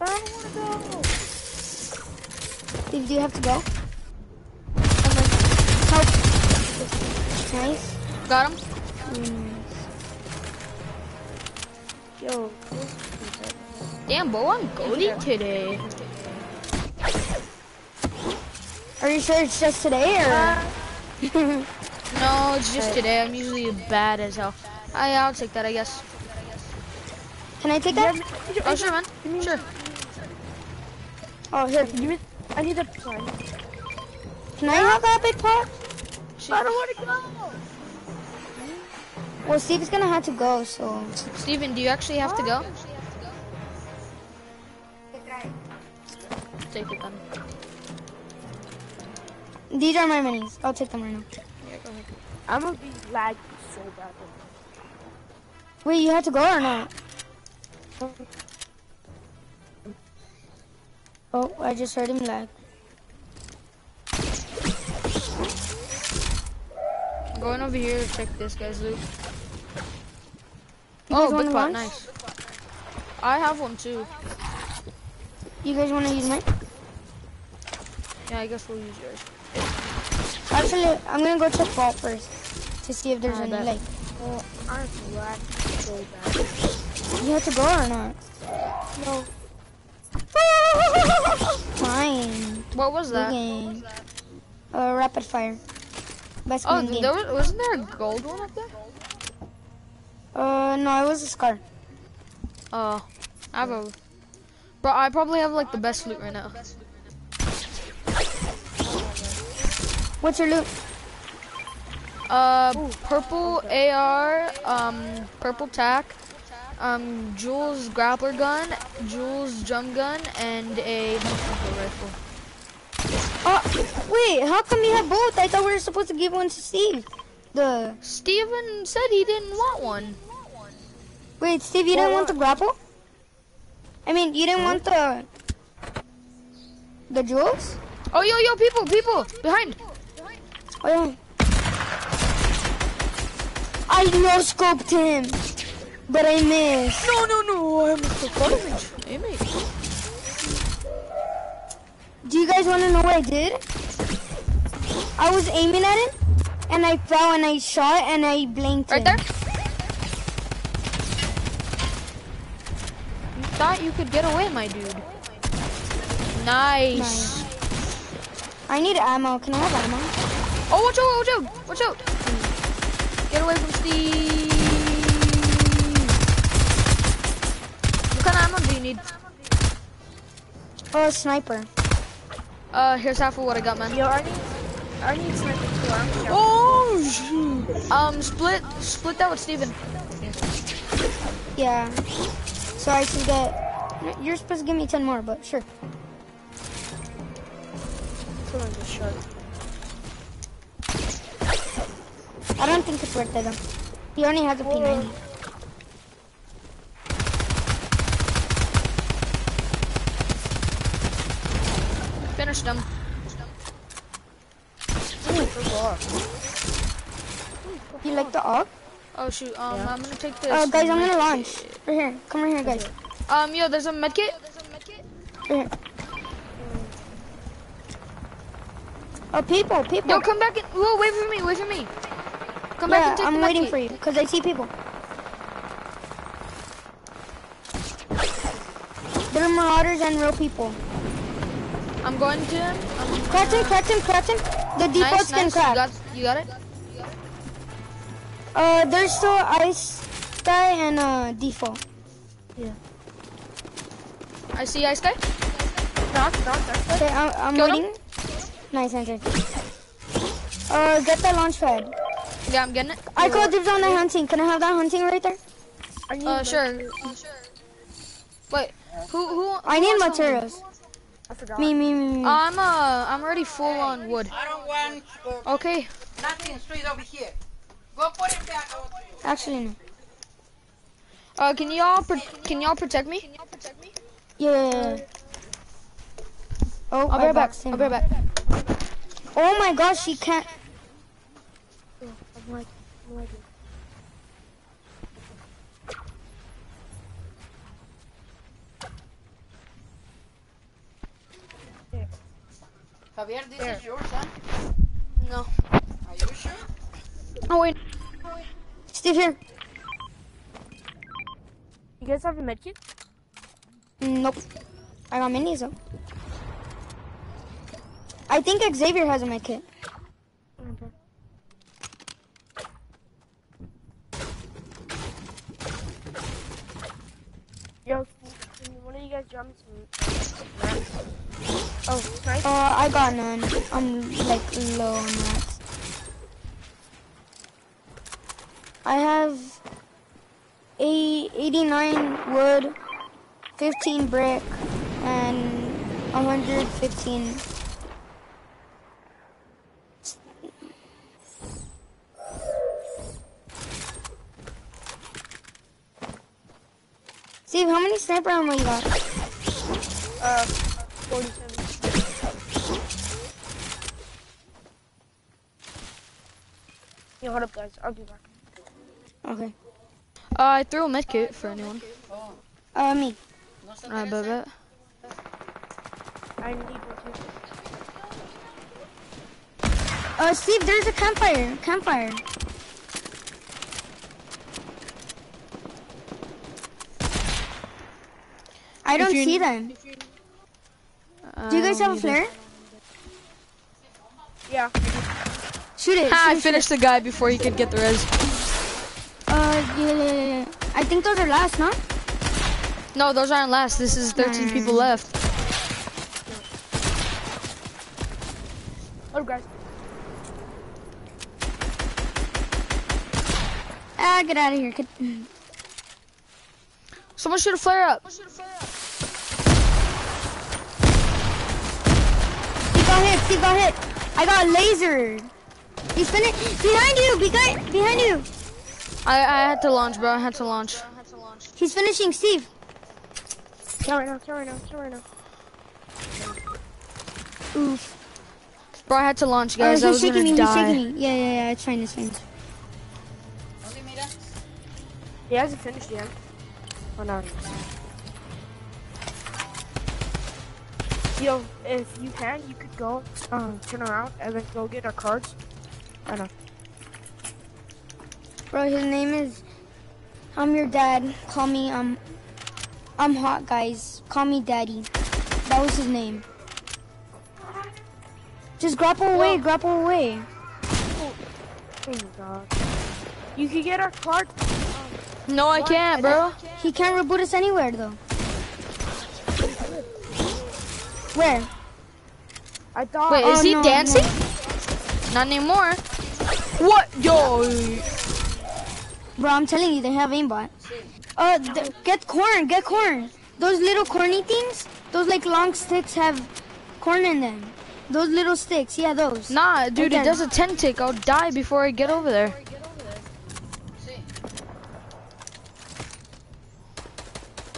I don't want to go. Did you have to go? Help. Nice. Got him. Damn, bro, I'm goated today. Are you sure it's just today or? Uh, no, it's just today. I'm usually bad as hell. I, I'll take that, I guess. Can I take that? Oh, sure, man. Sure. Oh, here. Give me. I need a plan. Can I have that big pot? I don't want to go. Well, Steve's gonna have to go, so. Steven, do you actually have to go? Oh, Take it then. These are my minis. I'll take them right now. I'm gonna be laggy so bad. Wait, you have to go or not? Oh, I just heard him lag. I'm going over here to check this guy's loot. Oh, big pot, nice. I have one too. You guys wanna use mine? Yeah, I guess we'll use yours. Actually, I'm gonna go check vault first to see if there's I any bet. like. Oh, I'm lagging so bad. You have to go or not? No. Fine. What was that? Okay. Uh, rapid fire. Best Oh, game. there was, wasn't there a gold one up there? Uh, no, it was a scar. Oh, I have a. Bro, I probably have like the best loot right now. What's your loot? Uh, purple AR, um, purple tack, um, Jules grappler gun, Jules drum gun, and a rifle. Oh, wait, how come you have both? I thought we were supposed to give one to Steve. The Steven said he didn't want one. wait, Steve, you didn't want the grapple? I mean, you didn't want the the jewels? Oh, yo, yo, people, people, behind. Oh. I no scoped him, but I missed. No, no, no, I missed the garbage. Hey. Do you guys want to know what I did? I was aiming at him, and I fell and I shot and I blinked Right him. there. You thought you could get away, my dude. Nice. Nice. I need ammo. Can I have ammo? Oh, watch out, watch out, watch out. Get away from Steve. What kind of ammo do you need? Oh, a sniper. Uh, here's half of what I got, man. Yo, I need. I need sniper too. I don't. Oh, shoot. Um, split, split that with Steven. Yeah. So I should get. You're supposed to give me ten more, but sure. Someone just shot. I don't think it's worth it though. He only has a P90. Finished him. You like the AUG? Oh, shoot. Um, I'm gonna take this. Uh, guys, I'm gonna launch. Right here. Come right here, guys. Um, yo, there's a medkit. Right here. Oh, people, people. Yo, come back and, whoa, wait for me, wait for me. Come back yeah, and take I'm the waiting medkit. for you because I see people. They're marauders and real people. I'm going to him. I'm Cracked him, cracked him, cracked him. The default nice, skin nice. cracked. You got, you got it? Uh, there's still ice guy and uh default. Yeah. I see ice guy. Knock, knock, knock. Okay, I'm, I'm Killed him? Nice answer. Uh, get the launch pad. Yeah, I'm getting it. I called dibs on the hunting. Can I have that hunting right there? I need. Uh, sure. Wait, who, who? I need materials. I forgot. Me, me, me, me. I'm uh, I'm already full on wood. I don't want uh, Okay. nothing straight over here. Go put it back over. Actually, no. Uh, can y'all, pro- can y'all protect me? Yeah. yeah, yeah. Oh, I'll be right back. boxed him. I'll be right back. Oh my gosh, she can't. I'm like, I'm Javier, this There. is yours, huh? No. Are you sure? Oh wait. Steve here. you guys have a medkit? Nope. I got minis though. I think Xavier has a med kit. Okay. Yo, drop me? Oh, nice. Uh, I got none. I'm like low on that. I have a 89 wood, 15 brick, and 115. Steve, how many sniper ammo you got? Uh, 47. Yo, hold up, guys. I'll be back. Okay. Uh, I threw a medkit for anyone. Uh, me. No I bet interesa. it. I need one too. Uh, Steve, there's a campfire. Campfire. I don't see them. Do you guys have a flare? Yeah. Shoot it. Ha, I shoot it, finished the guy before he could get the res. Uh, yeah, yeah, yeah, yeah. I think those are last, no? No, those aren't last. This is 13 people left. Oh, guys. Ah, get out of here. Get... Someone shoot a flare up. Steve got hit. Steve got hit. I got lasered. He's finished. Behind you. Behind, behind you. I, I had to launch, bro. I had to launch. He's finishing, Steve. Kill right now, kill right now, kill right now. Oof. Bro, I had to launch, Oh, guys. I he's was shaking gonna me. He's die. shaking me. Yeah, yeah, yeah. It's fine. It's fine. ¿Dónde? He hasn't finished yet. Oh, no. Yo, if you can, you could go, um, turn around and then go get our cards. I know. Bro, his name is. I'm your dad. Call me um. I'm hot, guys. Call me daddy. That was his name. Just grapple away. Grapple away. Oh my god. You could get our card. No, I can't, bro. He can't reboot us anywhere though. Where? I thought. Wait, Oh, is he no, dancing? Not anymore. What? Yo. Bro, I'm telling you, they have aimbot. Uh, get corn. Get corn. Those little corny things. Those like long sticks have corn in them. Those little sticks. Yeah, those. Nah, dude, it does a 10 tick. I'll die before I get over there.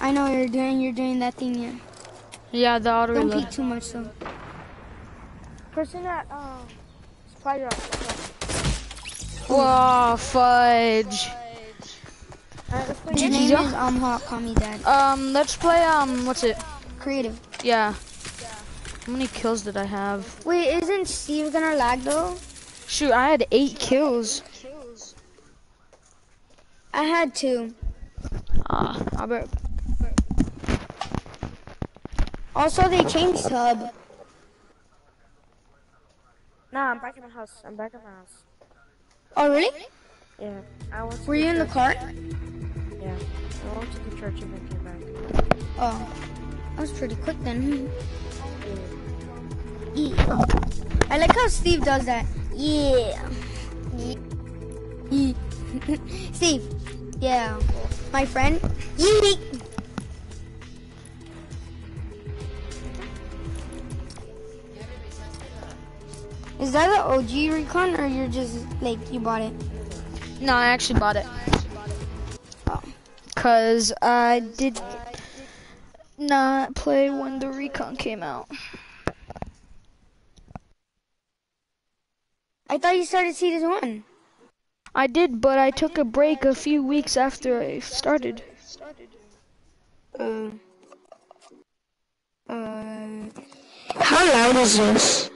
I know you're doing. You're doing that thing. Yeah. Yeah, the auto Don't reload. peek too much though. Person at, um, supply drop. Whoa, fudge. Alright, let's play His Did game. you name go? is um hot. Call me dad. Um, let's play, um, what's it? Creative. Yeah. How many kills did I have? Wait, isn't Steve gonna lag though? Shoot, I had eight kills. I had two. Ah, I bet. Also, they changed hub. Nah, I'm back in my house. I'm back in my house. Oh, really? Yeah. I went to Were you in the car? Yeah. I went to the church and then came back. Oh, that was pretty quick then. Yeah. I like how Steve does that. Yeah. Yeah. Steve. Yeah. My friend. Yeet. Is that the OG recon or you're just like you bought it? No, I actually bought it. Oh. Cause I did not play when the recon came out. I thought you started season one. I did, but I took a break a few weeks after I started. Uh, uh, how loud is this?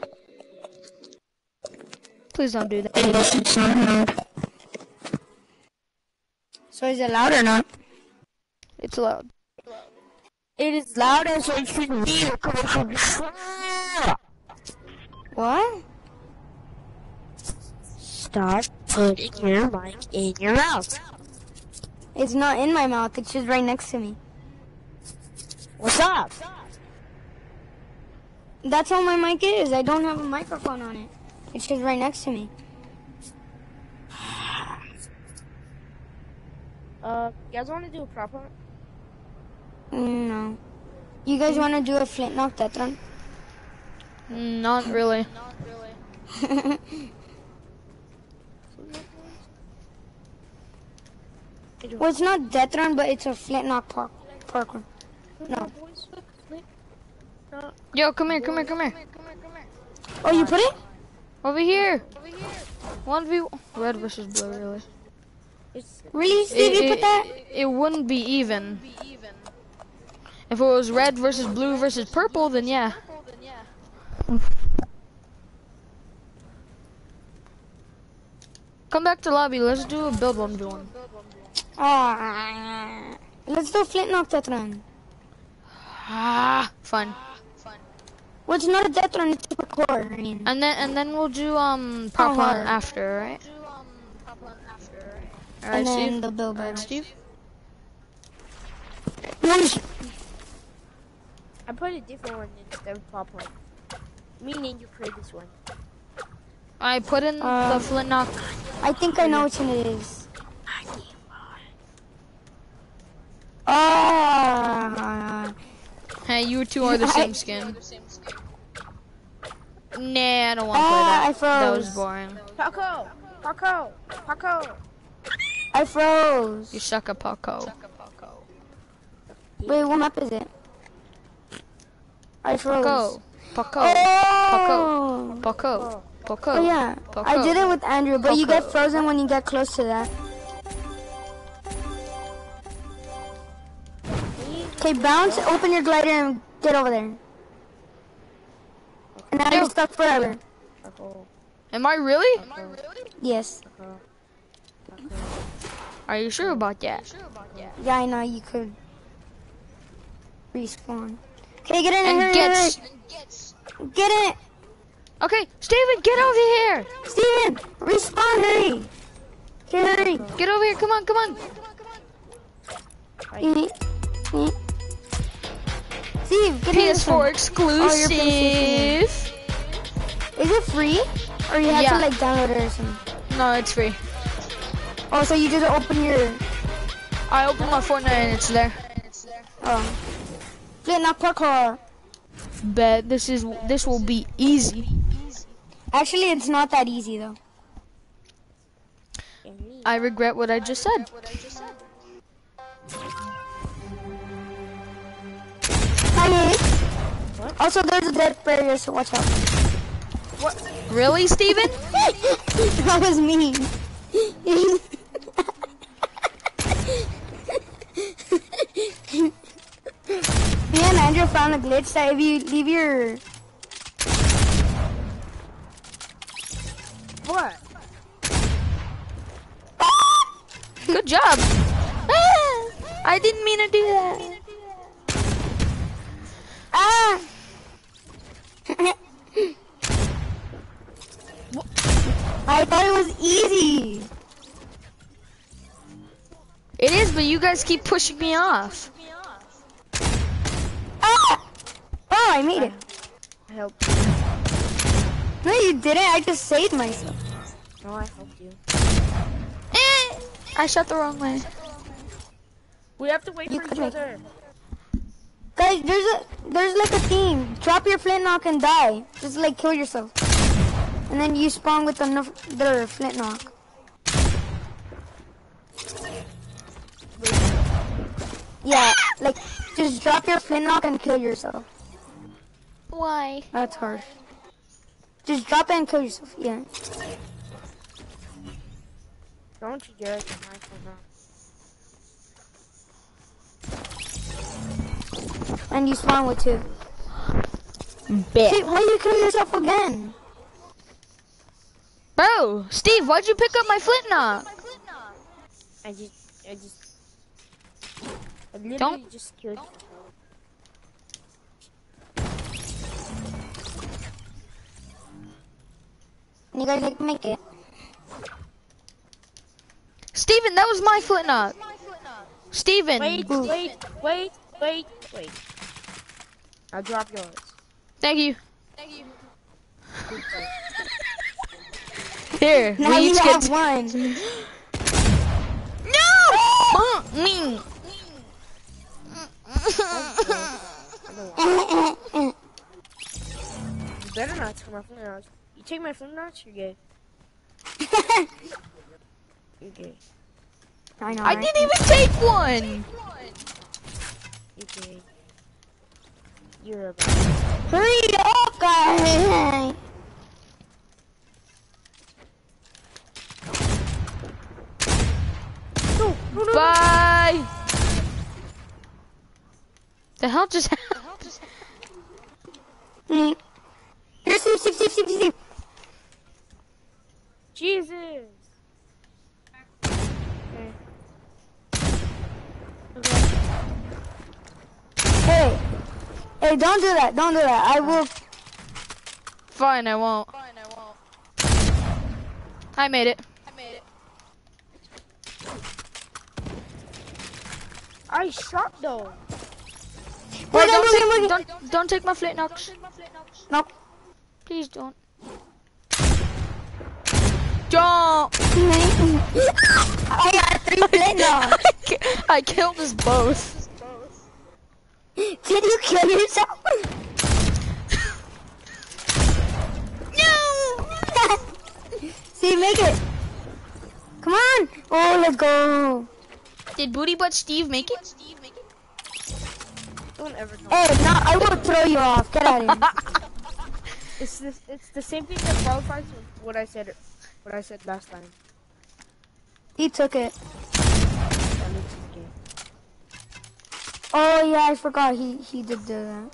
Please don't do that. Yes, it's not loud. So is it loud or not? It's loud. It is loud so it should be coming from the. What? Stop putting your mic in your mouth. It's not in my mouth. It's just right next to me. What's up? That's all my mic is. I don't have a microphone on it. It's just right next to me. Uh, you guys want to do a prop hunt? No. You guys want to do a flint knock death run? Not really. well, it's not death run, but it's a flint knock park park run. No. Yo, come here, come here, come here. Oh, you put it? Over here. One v red versus blue, really. It's Really, Steve? It, You put that? it wouldn't be even. If it was red versus blue versus purple, then yeah. Come back to lobby. Let's do a build one v one. Ah, let's do flint knock death run. Ah, fun. Well, it's not a death run. It's a parkour. And then and then we'll do um prop hunt hard. after, right? Alright, And then Steve. the build Alright, bar. Steve. I put a different one instead of pop one. Meaning you create this one. I put in Uh, the flint knock. I think I know which one it is. Ah, Hey, you two are the I- same skin. Nah, I don't want to Ah, play that. I That was boring. Paco! Paco! Paco! I froze. You suck at Paco. Wait, what map is it? I froze. Paco. Paco. Oh. Paco. Paco. Oh yeah, I did it with Andrew, but you get frozen when you get close to that. Okay, bounce, open your glider, and get over there. And now you're stuck forever. Paco. Am I really? Yes. Are you sure about that? Yeah, I know you could respawn. Okay, get in and hurry, And gets. hurry. Get in it, Okay, Steven, get over here. Steven. Respawn, hurry. Okay, hurry. Get over here. Come on, come on. Eat, eat. Steve, get in this PS4 one. exclusive. Is it free? Or you have Yeah. to like download it or something? no, it's free. Oh, so you just open your I opened my Fortnite and it's there. oh. Flint knock parkour. Bet this is this will be easy. Actually, it's not that easy though. I regret what I just said. Also, there's a dead barrier, so watch out. What? Really, Steven? that was me. Me and Andrew found a glitch that if you leave your What? Good job. Ah, I didn't mean to do that. ah. I thought it was easy. It is, but you guys keep pushing me off. Ah! Oh, I made it. I help. No, you didn't. I just saved myself. No, I helped you. Eh, I shot the wrong way. We have to wait You for could each make- other. Guys, there's a there's like a theme. Drop your flint knock and die. Just like kill yourself. And then you spawn with another flint knock. Yeah, like just drop your flint knock and kill yourself. Why? That's harsh. Just drop it and kill yourself. Yeah. Don't you dare get my And you spawn with two. Bet. Shit, why you kill yourself again? Bro, Steve, why'd you pick up my flint knock? I just, I just, I literally Don't- just killed. You guys like make it. Steven, that was my flint knock. Steven. Wait, wait, wait, wait, wait. I'll drop yours. Thank you. Here, Now we you each have get. one. No! Uh, me. You better not take my flint knocks. You take my flint knocks, you're gay. You're gay. I know. I right? didn't even take one. You're gay. You're a Hurry up, guys! No, no, no, Bye. The hell just happened? Mm. Here, Steve, Steve, Steve, Steve, Steve. Jesus. Hey, hey, don't do that, don't do that. I will. Fine, I won't. Fine, I won't. I made it. I made it. I shot though. Wait, Boogie, don't, boogie, take, boogie. don't, don't take my flint knocks. Nope. Please don't. Don't. I got three flint knocks. I killed us both. Did you kill yourself? no! See, make it. Come on. Oh, let's go. Did Booty Butt Steve make it? Don't ever come. Hey, now I will throw you off. Get out of here. It's this. It's the same thing that qualifies with what I said. What I said last time. He took it. That makes it gay. Oh yeah, I forgot. He he did do that.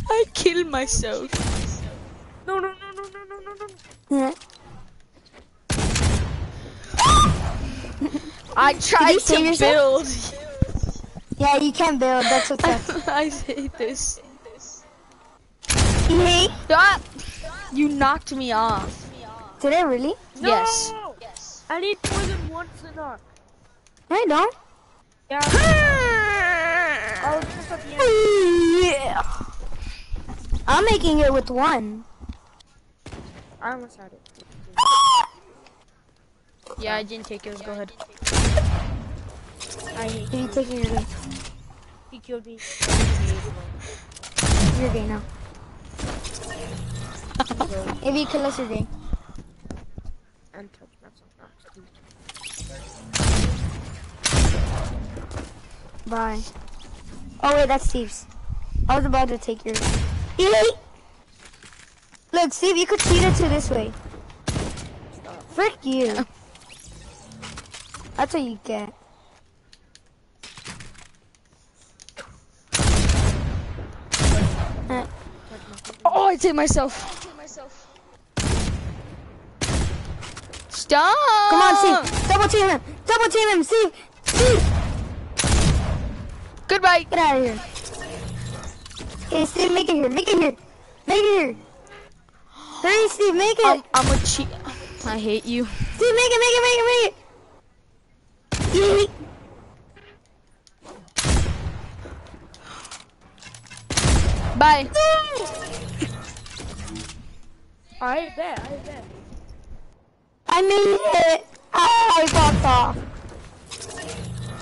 I killed myself. No, no, no, no, no, no, no, no. Yeah. I tried you to yourself? build. Yeah, you can build. That's what's up. I hate this. Hey, Ah! You knocked me off. did I really? Yes. No! I need more than one flint knock. I don't. Yeah. Oh, just at the end. Yeah. I'm making it with one. I almost had it. Yeah, I didn't take yours. Go ahead. I hate Are you you. taking your game? He killed me. Your game now. If you kill us, your game. and Bye. Oh wait, that's Steve's. I was about to take yours. Yay! Look, Steve, you could cheat it to this way. Frick you. That's what you get. Oh, I take myself. Stop! Come on, Steve. Double team him. Double team him, Steve. Steve, Goodbye. get out of here. Okay, Steve, make it here. Make it here. Make it here. Hurry, Steve, make it. I'm, I'm a cheat. I hate you. Steve, make it, make it, make it, make it. Yeet. Bye. I bet, I bet. I made it. Ah, I fucked off.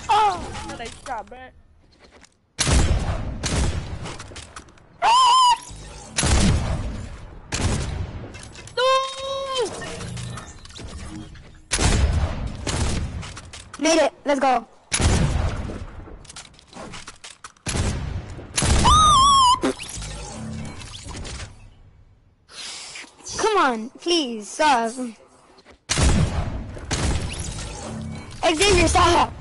Oh, but I shot, man. Made it. Let's go. Come on, please, stop. Xavier, stop.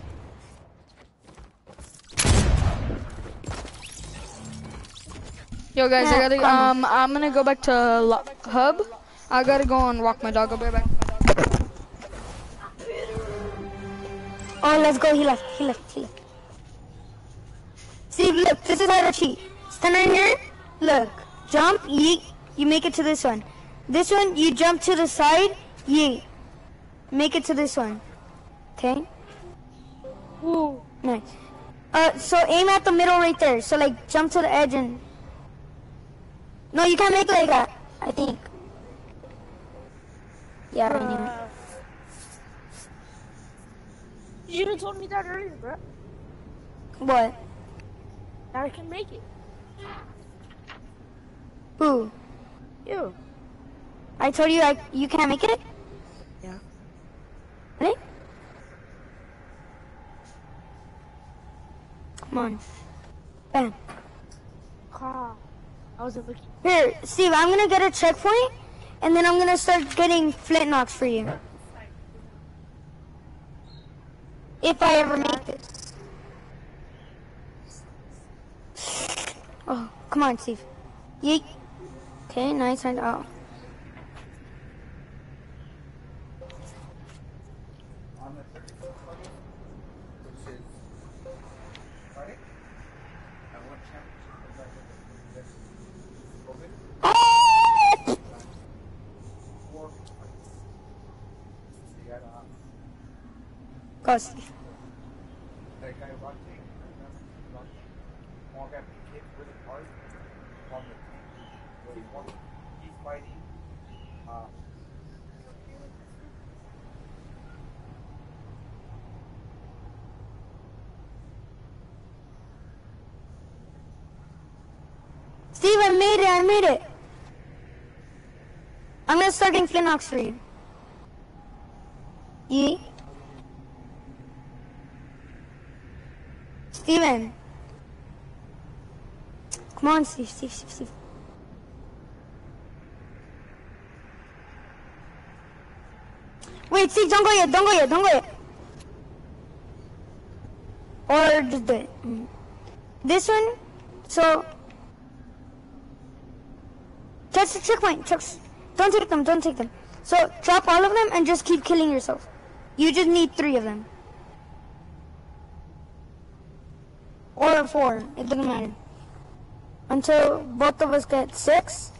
Yo, guys, I gotta. Um, I'm gonna go back to lo- hub. I gotta go and walk my dog. I'll be right back. Oh, let's go. He left. He left. He left. See, look. This is how to cheat. Stand right here. Look. Jump. Yeet. You make it to this one. This one, you jump to the side. Yeet. Make it to this one. Okay. Ooh. Nice. Uh, so aim at the middle right there. So like jump to the edge and. No, you can't make it like that. I think. Yeah, I knew. Uh, you should have told me that earlier, bro. What? Now I can make it. Who? You. I told you I you can't make it. Yeah. Really? Come on. Bam. Ha. I wasn't looking. Here, Steve, I'm gonna get a checkpoint, and then I'm gonna start getting flint knocks for you. If I ever make this. Oh, come on, Steve. Yeet. Okay, nice and out. Go, Steve. I made it, I made it. I'm gonna start getting flint knocks for you. Steven. Come on, Steve, Steve, Steve, Steve. Wait, Steve, don't go yet, don't go yet, don't go yet. Or just do. Mm. This one, so Touch the checkpoint. Chucks. Don't take them. Don't take them. So drop all of them and just keep killing yourself. You just need three of them. Or a four. It doesn't matter. Until both of us get six,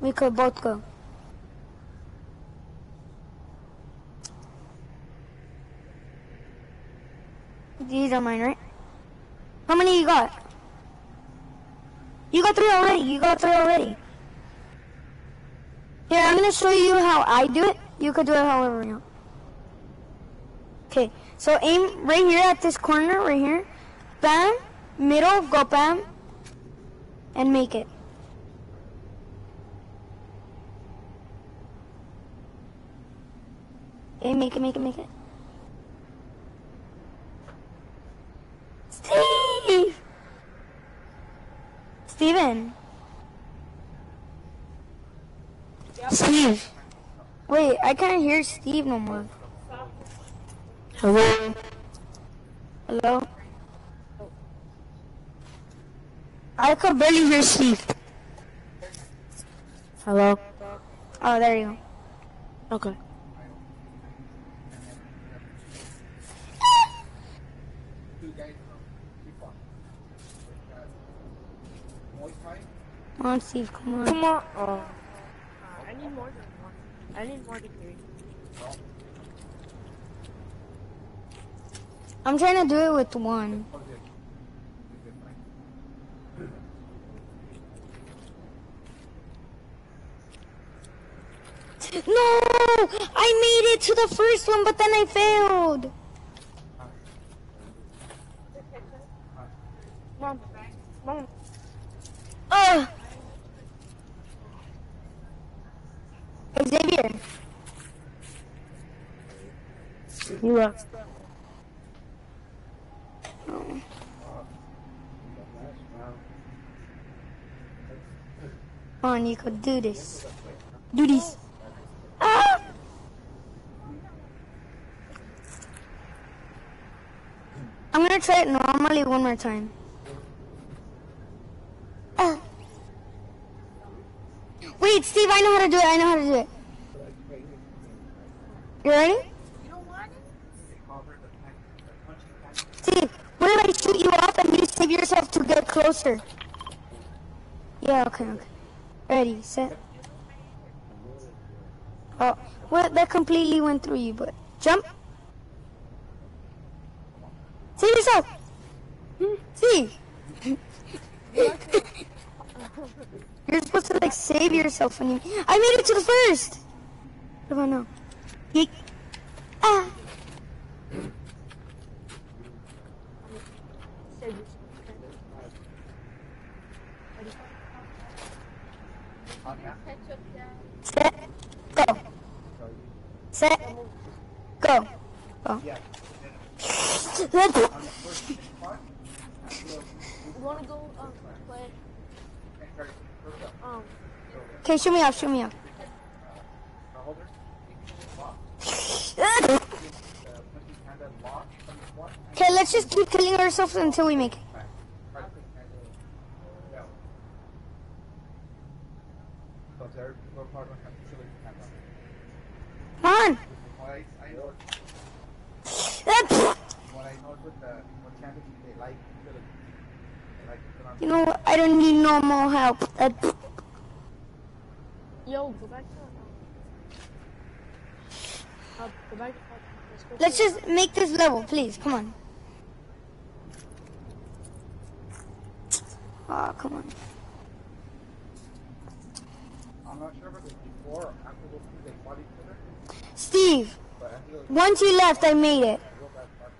we could both go. These are mine, right? How many you got? You got three already. You got three already. Here, I'm gonna show you how I do it. You could do it however you want. Okay, so aim right here at this corner, right here. Bam, middle, go bam, and make it. Okay, make it, make it, make it. Steve! Steven! Steve! Wait, I can't hear Steve no more. Hello? Hello? I could barely hear Steve. Hello. Oh, there you go. Okay. Come on, Steve, come on. Come on. Oh. I need more than one. I need more than three. I'm trying to do it with one. No! I made it to the first one, but then I failed. Mom. Mom. Ugh! Xavier, You left. come on, you could do this. Duties. Ah! I'm gonna try it normally one more time. Ah. Wait, Steve, I know how to do it. I know how to do it. You ready? Steve, what if I shoot you up and you save yourself to get closer? Yeah, okay, okay. Ready, set. Oh, well, that completely went through you, but jump. Save yourself. See. You're supposed to like save yourself when you. I made it to the first. What do I know? Ah. Set. Go. Set. Go. Go. Go um, play? Um, Okay, shoot me off, shoot me off. Okay, let's just keep killing ourselves until we make it. Come on. You know what? I don't need no more help. Uh, yo, go back to. Uh, go back to. Let's go. Let's just make this level, please. Come on. Oh, come on. I'm not sure if it was before or after those two they fought each other, Steve, but I once you left, I made it. real bad fight.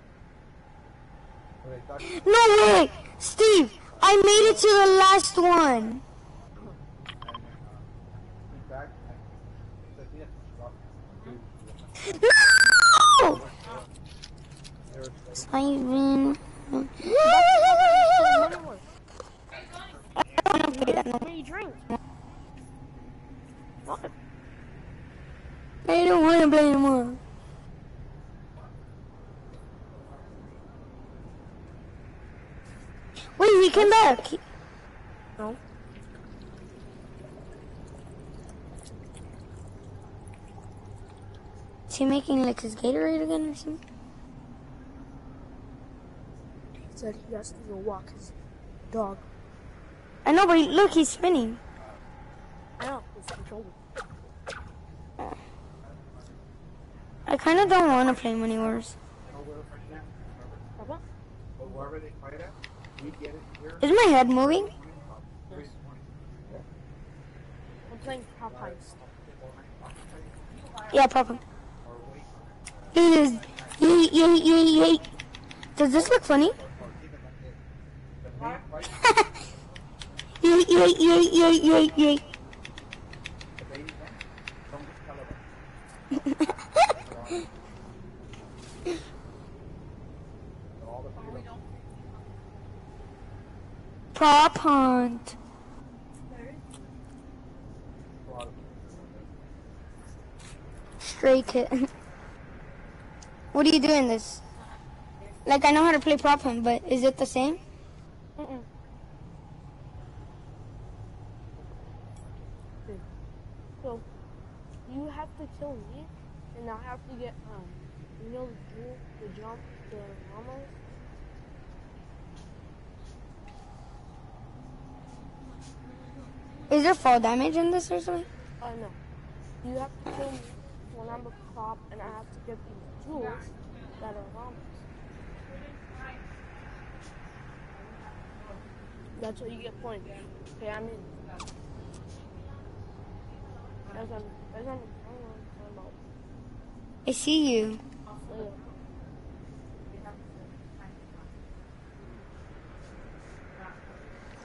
So they thought he No way! Steve, I made it to the last one. No! Simon. I don't want to play that no more. Hey, drink. I don't want to play anymore. Wait, he came back. He- No. Is he making like his Gatorade again or something? He said he has to go walk his dog. I know, but he, look, he's spinning. I know. It's controlled. I kind of don't want to play Money Wars. know Is my head moving? I'm playing Popeyes. Yeah, Papa. It is. Yay, yay, yay, yay. Does this look funny? Yay, yay, yay, yay, yay, yay. Prop hunt. Stray kitten. What are you doing this? Like I know how to play prop hunt, but is it the same? So, you have to kill me, and I have to get, um, you know, the jump, the llamas? Is there fall damage in this or something? Uh, no. You have to kill me when I'm a prop, and I have to get these tools that are llamas. That's what you get points. Okay, I'm in. That's on, I'm about I see you. later.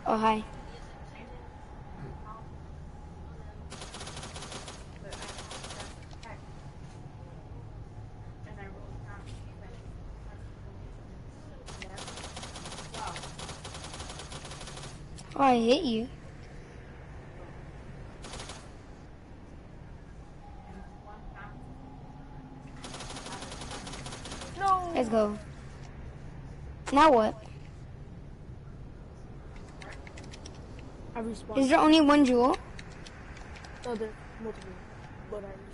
Oh hi. Oh, I hit you. No. Let's go. Now what? I respawned. Is there only one jewel? No, there multiple, but I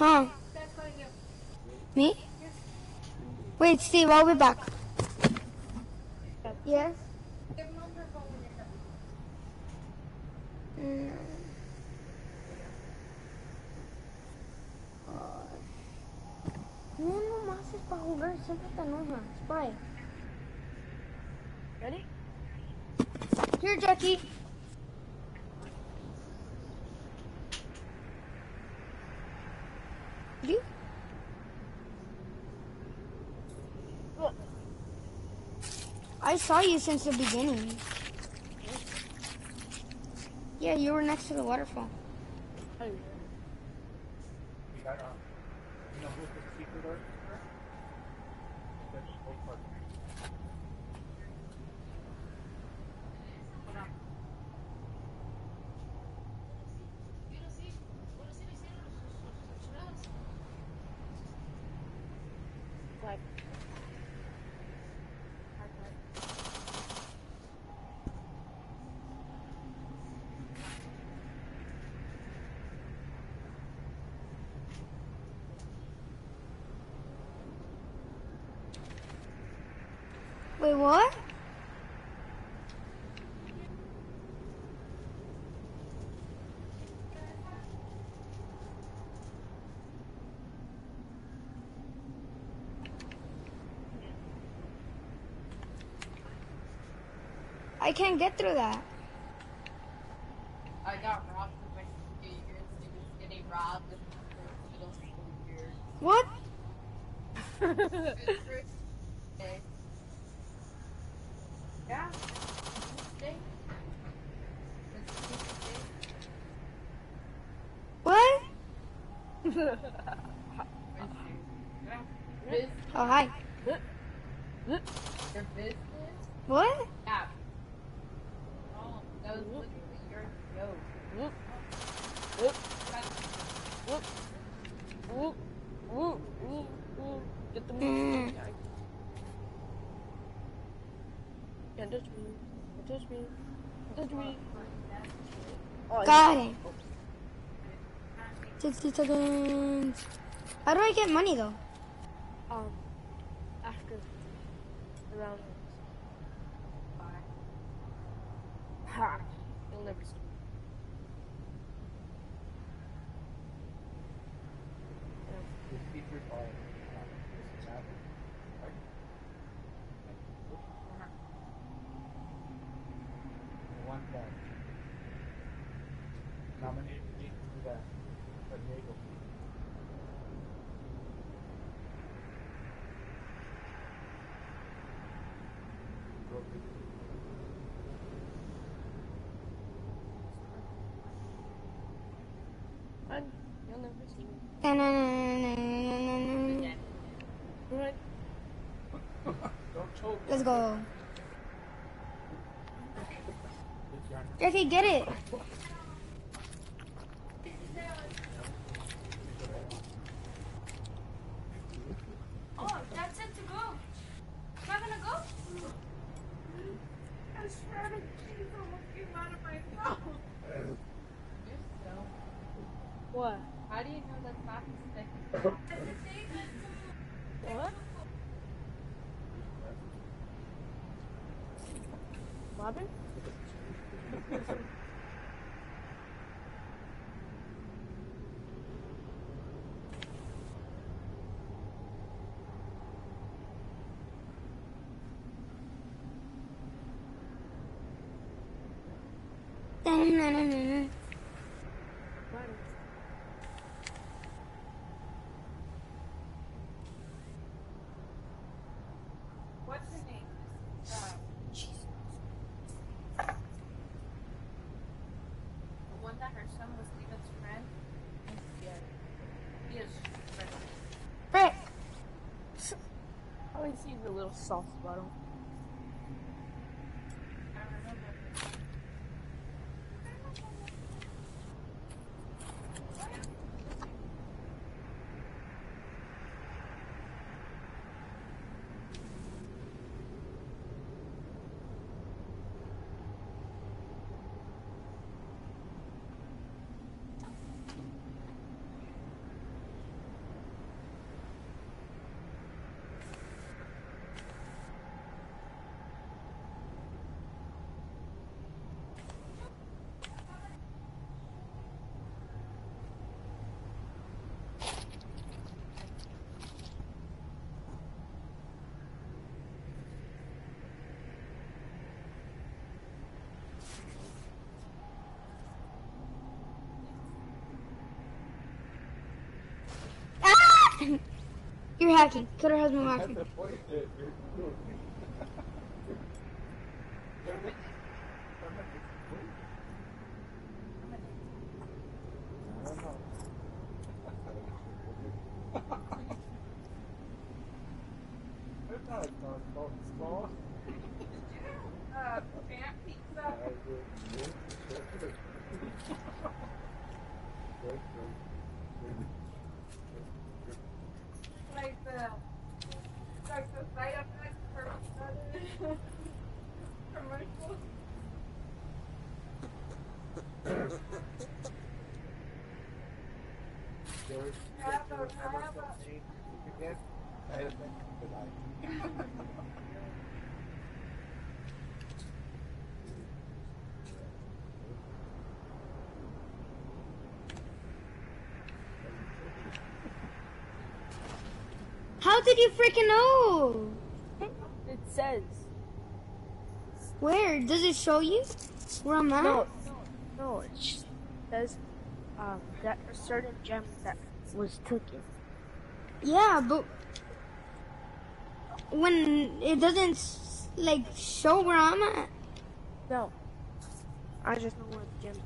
Huh? Me? Wait, Steve, I'll be back. saw you since the beginning. Yeah, you were next to the waterfall. Oh, get through that. I got robbed with my skaters. He was getting robbed middle school years. What? 60 seconds. How do I get money though? Let's go. Jackie, get it. probably see the little soft bottom. You're hacking. Cutter has been hacking. That's the point that you're doing. I don't know. It's not a small, small, small. Uh, vamp pizza. Like the, like the side effects for commercial. George, Have a- George, ever have a- since you forget, I had a thing for life. How did you freaking know? It says. Where? Does it show you where I'm at? No, no, it just says um, that a certain gem that was taken. Yeah, but when it doesn't like show where I'm at. No. I just know where the gem is.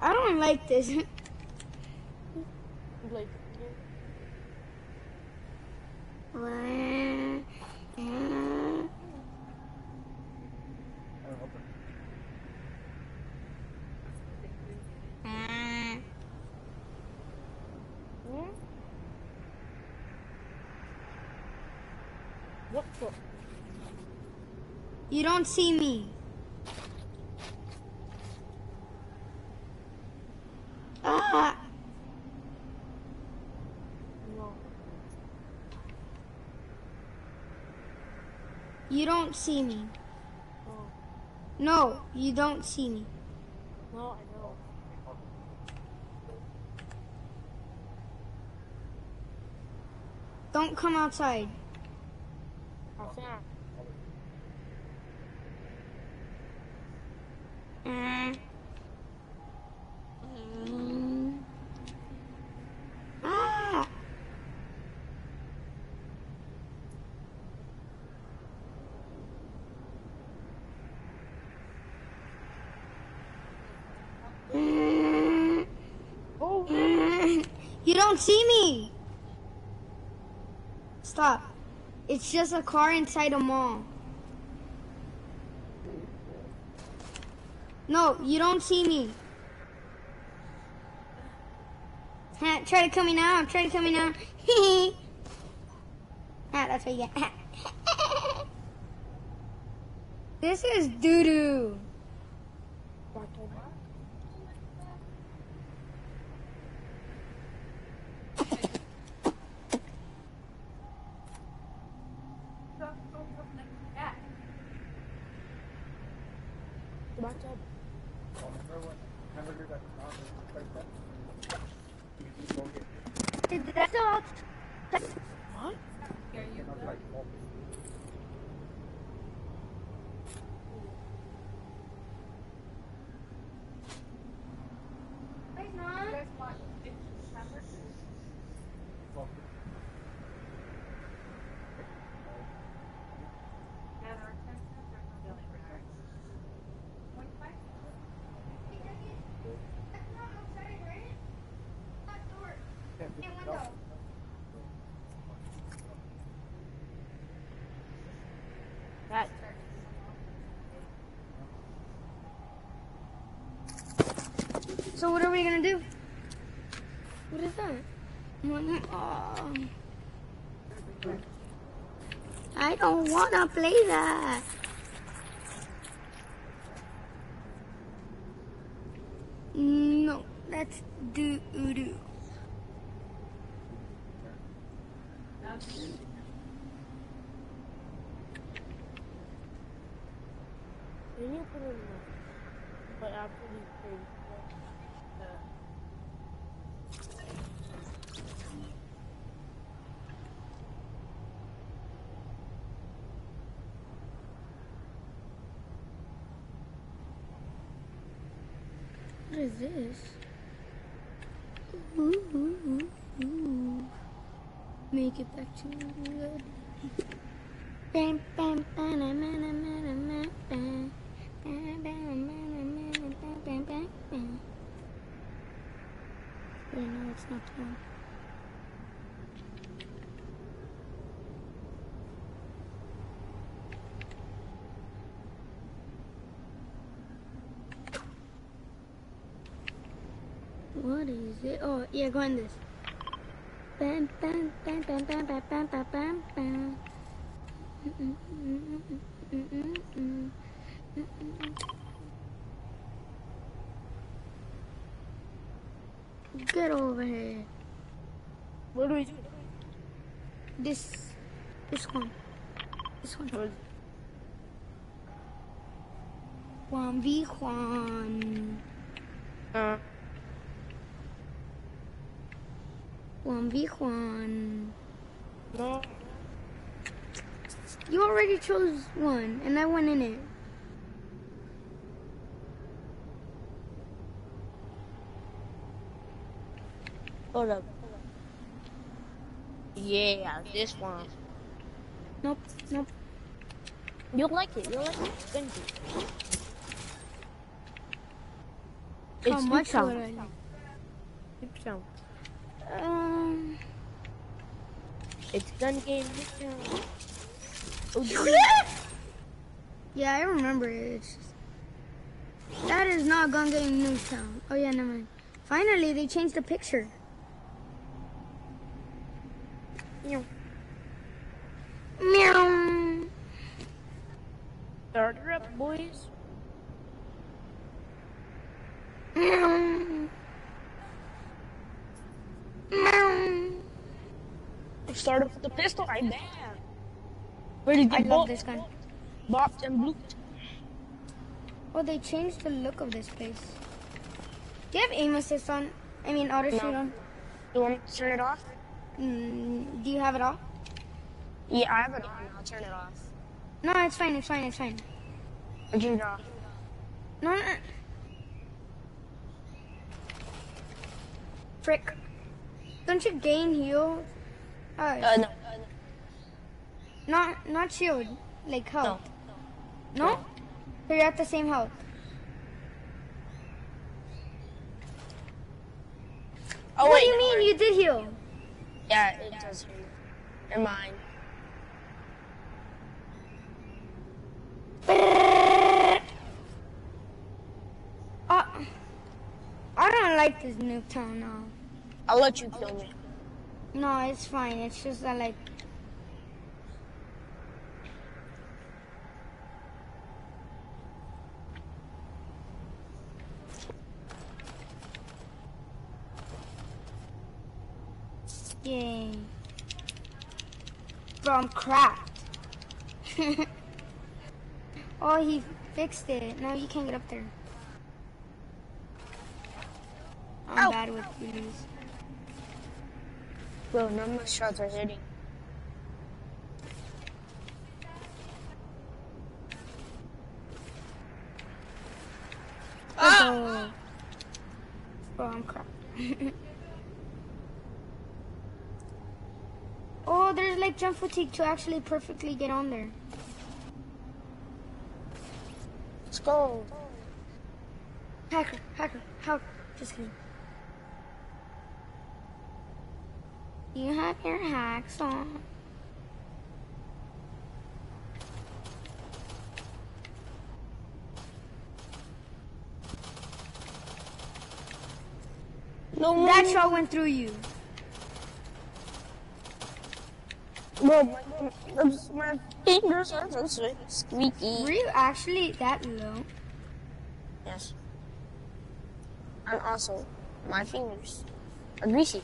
I don't like this. Like, I don't know, but what the? You don't see me. Ah! No. You don't see me. No. No, you don't see me. No, I know. Don't come outside. I found. Mm. Mm. Ah! Mm. Oh, Mm. You don't see me. Stop. It's just a car inside a mall. No, you don't see me. Try to kill me now. Try to kill me now. ah, that's what you get. this is doo doo. back on. Back up. remember when hamburger got found and like that? You just go get That's all. What? and I was like, oh, fuck. So what are we gonna do? What is that? Oh. I don't wanna play that. No, that's do do. Then you put it in but after you is this? Ooh, ooh, ooh. Make it back to good. Bam, going this. Juan v Juan. no. You already chose one, and I went in it. Hold up. Yeah, this one. Nope, nope. You'll like it. You'll like it. Thank you. How It's much Nuketown. would I like? Nuketown. Um, It's gun game Nuketown. Oh, yeah, I remember it. It's just, that is not Gun Game Nuketown. Oh yeah, never mind. Finally, they changed the picture. Meow. Meow. Start her up, boys. Meow. Meow. Start off with the pistol. I bam. Ready to I get love bopped, this gun. bopped and blooped. Oh, they changed the look of this place. Do you have aim assist on? I mean, auto shoot on? You want to turn it off? Mm, do you have it all? Yeah, I have it on. I'll turn it off. No, it's fine. It's fine. It's fine. Or turn it off. No, no. Frick. Don't you gain heal? Oh, Uh, no. Not shield, like health. No. So you're at the same health. Oh, what wait. do you no, mean you did heal? Yeah, it does hurt. And mine. Uh, I don't like this Nuketown now. I'll let you kill me. No, it's fine. It's just that like. Yay. Bro, I'm cracked. oh, he fixed it. Now you can't get up there. I'm Ow. bad with these. Bro, none of my shots are hitting. Oh. Bro, I'm crap. oh, there's like jump fatigue to actually perfectly get on there. Let's go. Hacker, hacker, hacker. Just kidding. You have your hacks on. No, no, That no. shot went through you. Bro, my, my- my fingers are so squeaky. Were you actually that low? Yes. And also, my fingers are greasy.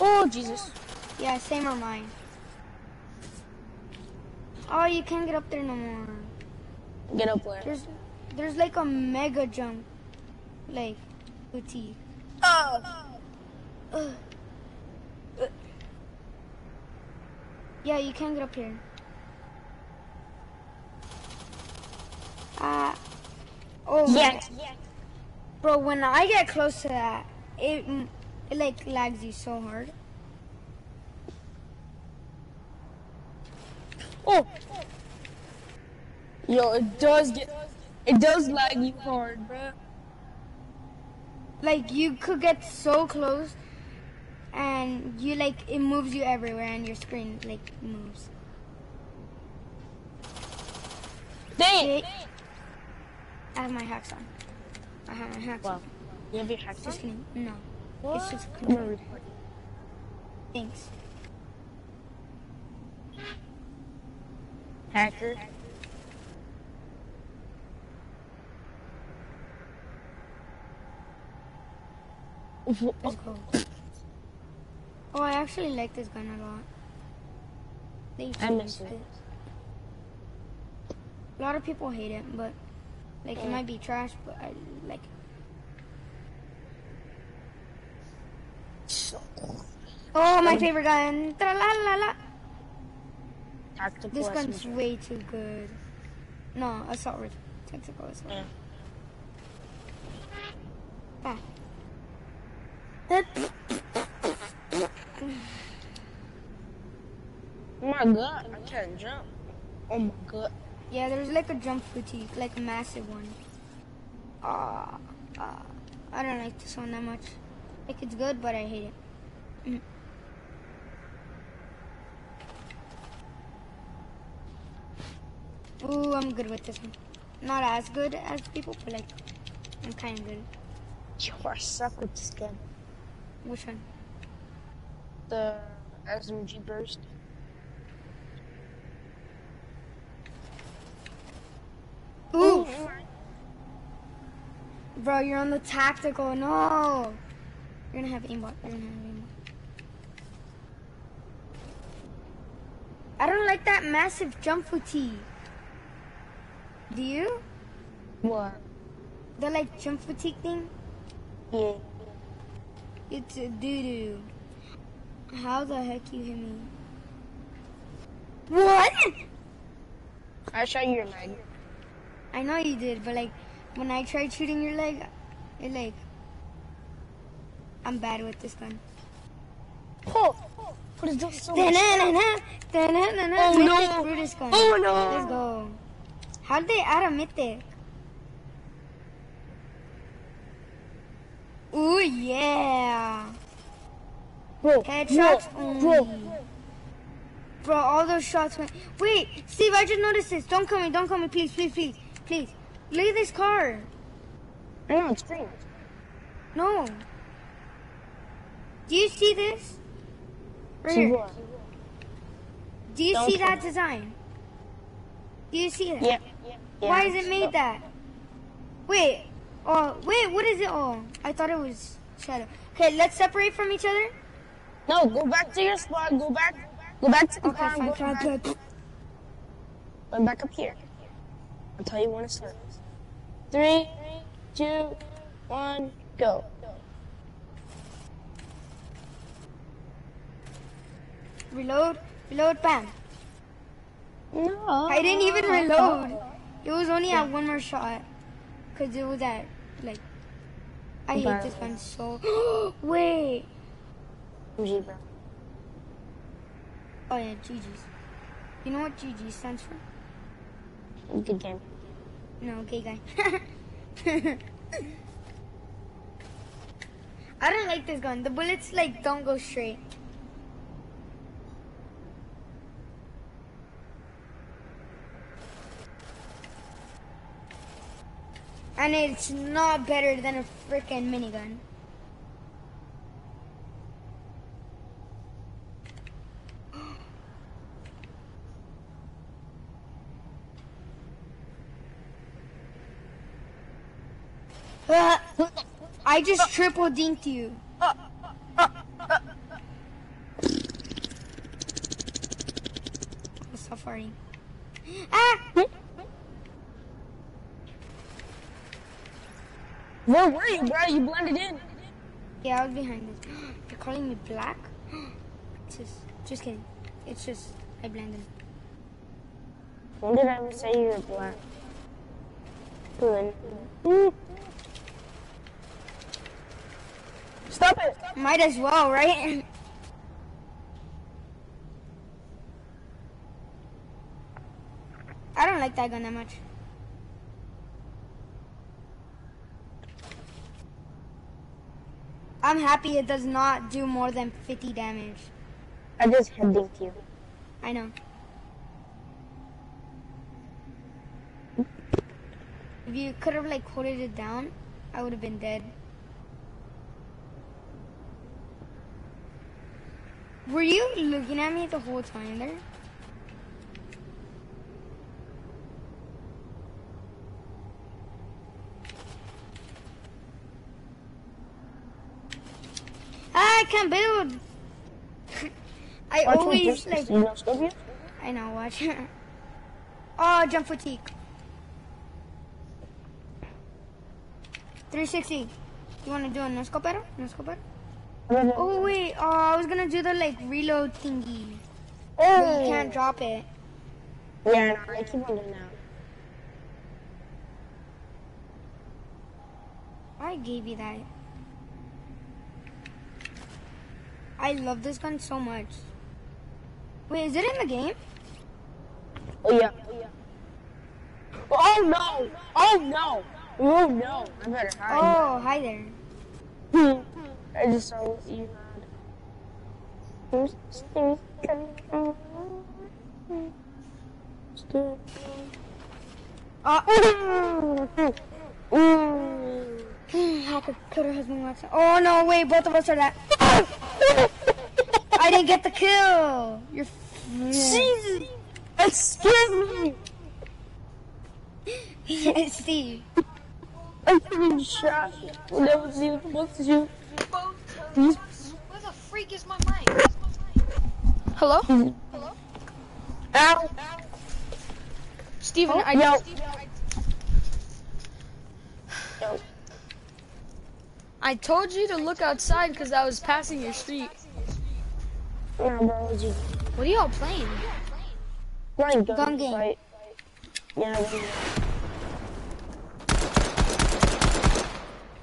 Oh, Jesus. Yeah, same are mine. Oh, you can't get up there no more. Get up there. There's, there's like a mega jump, like fatigue. Oh. Ugh. Yeah, you can get up here. Uh, oh, Yeah. bro, when I get close to that, it, it like lags you so hard. Oh. Yo, it does get, it does lag you hard, bro. Like you could get so close, and you like it moves you everywhere, and your screen like moves. Dang I have my hacks on. I have my hacks Wow. on. You have your hacks Just on? kidding. No, it's just gonna report. thanks. Hacker. Let's go. Oh, I actually like this gun a lot. They I miss changed it. A lot of people hate it, but like it might be trash, but I like it. So cool. Oh, my favorite gun. Tra-la-la-la. Tactical This gun's way too good. No, assault rifle. Tactical assault. Yeah. Ah. My god, I can't jump. Oh my god. Yeah, there's like a jump fatigue, like a massive one. Ah, ah, I don't like this one that much. Like it's good, but I hate it. Mm. Ooh, I'm good with this one. Not as good as people, but like I'm kind of good. Yo, I suck with this gun. Which one? The SMG burst. Ooh, bro, you're on the tactical. No, you're gonna have aimbot. You're gonna have aimbot. I don't like that massive jump fatigue. Do you? What? The like jump fatigue thing? Yeah. It's a doo doo. How the heck you hit me? What? I shot your leg. I know you did, but like when I tried shooting your leg, it like I'm bad with this gun. Oh! What is this so Da-na-na-na, da-na-na-na. Oh, no. Brutus gun. Oh no! Let's go. How did they add a mythic? Ooh yeah. Bro, Headshots bro, only. bro. Bro, all those shots went. Wait, Steve, I just noticed this. Don't come me, don't come me, please, please, please, please. Look at this car. I know, it's green. No. Do you see this? Right See here. what? Do you Don't see that come. design? Do you see it? Yeah. yeah. Why is it made that? Wait. Oh, wait. What is it? Oh, I thought it was shadow. Okay, let's separate from each other. No, go back to your spot. Go back. Go back to the Okay, car. go fine, back, go back up here. I'll tell you when to start. Three, two, one, go. Reload. Reload. Bam. No. I didn't even reload. It was only at one more shot. Cause it was at like. I hate this gun so. Wait. G, bro. Oh yeah, GG's. You know what GG stands for? Good game. No, okay guy. I don't like this gun. The bullets like don't go straight. And it's not better than a freaking minigun. Uh, I just triple dinked you. Stop farting. Ah! Where were you, bro? You blended in. Yeah, I was behind this. You're calling me black? Just, just kidding. It's just, I blended. When did I ever say you were black? Blend. Stop it! Might as well, right? I don't like that gun that much. I'm happy it does not do more than 50 damage. I just head dinked you. I know. If you could have like holded it down, I would have been dead. Were you looking at me the whole time there? Ah, I can't build. I Watch always like. You know scope? I know. Watch. oh, jump fatigue. 360. You want to do a no scopero? No scopero? Mm-hmm. Oh wait. Oh, I was gonna do the like reload thingy. But you oh. can't drop it. Yeah, no, I keep on doing that. I gave you that. I love this gun so much. Wait, is it in the game? Oh yeah. Oh yeah. Oh no! Oh no! Oh no! I better hide. Oh, hi there. Hmm. I just saw what you had. Uh, Hacker killer has been watching. Oh no, wait, both of us are that. I didn't get the kill. You're. Jesus! Excuse me! Steve. I fucking shot. That was even supposed to. Where the freak is my mic? Hello? Ow! Steven, I Yo. Yo. I told you to look outside because I was passing your street. Yeah, you What are y'all playing? playing gun, Gun game. fight? Yeah, we-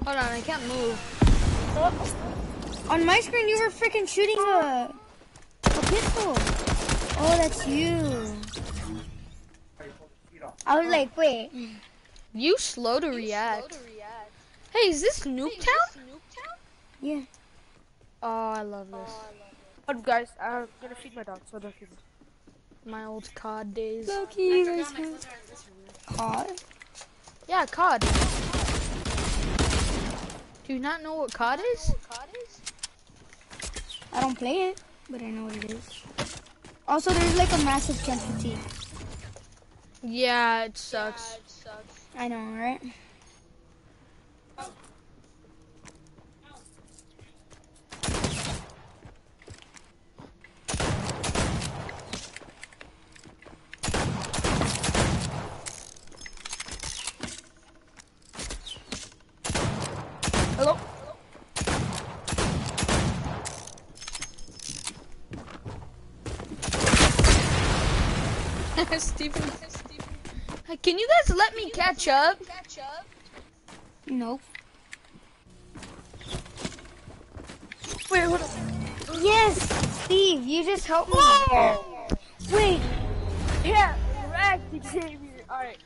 Hold on, I can't move. On my screen, you were freaking shooting a, a pistol. Oh, that's you. I was like, wait. You slow to react. Hey, is this Nuketown? Yeah. Oh, I love this. Oh, but guys, I'm gonna feed my dog, so don't feed me. My old COD days. Loki, COD. Yeah, COD. Do you not know what COD is? I don't play it, but I know what it is. Also, there's like a massive chance fatigue. Yeah, it sucks. I know, right? Hello? Steven. Hey, Can you guys let me catch up? Nope. Wait, hold on. Yes, Steve, you just helped me. Wait. Yeah, correct, Xavier. Alright.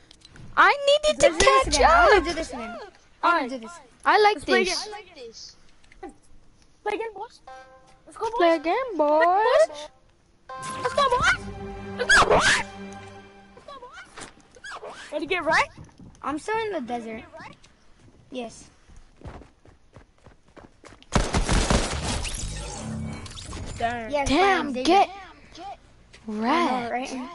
I needed to Let's do catch again. I up. want to do this again. I want to do this. I like play this. again. Play again, boys. Let's go, boys. Play again, boys. Let's go, boys. Let's go, boys. Let's go, boys. Ready to get right? I'm still in the desert. Yes. Damn. Yes. Damn, fine, David. get I know, red. right?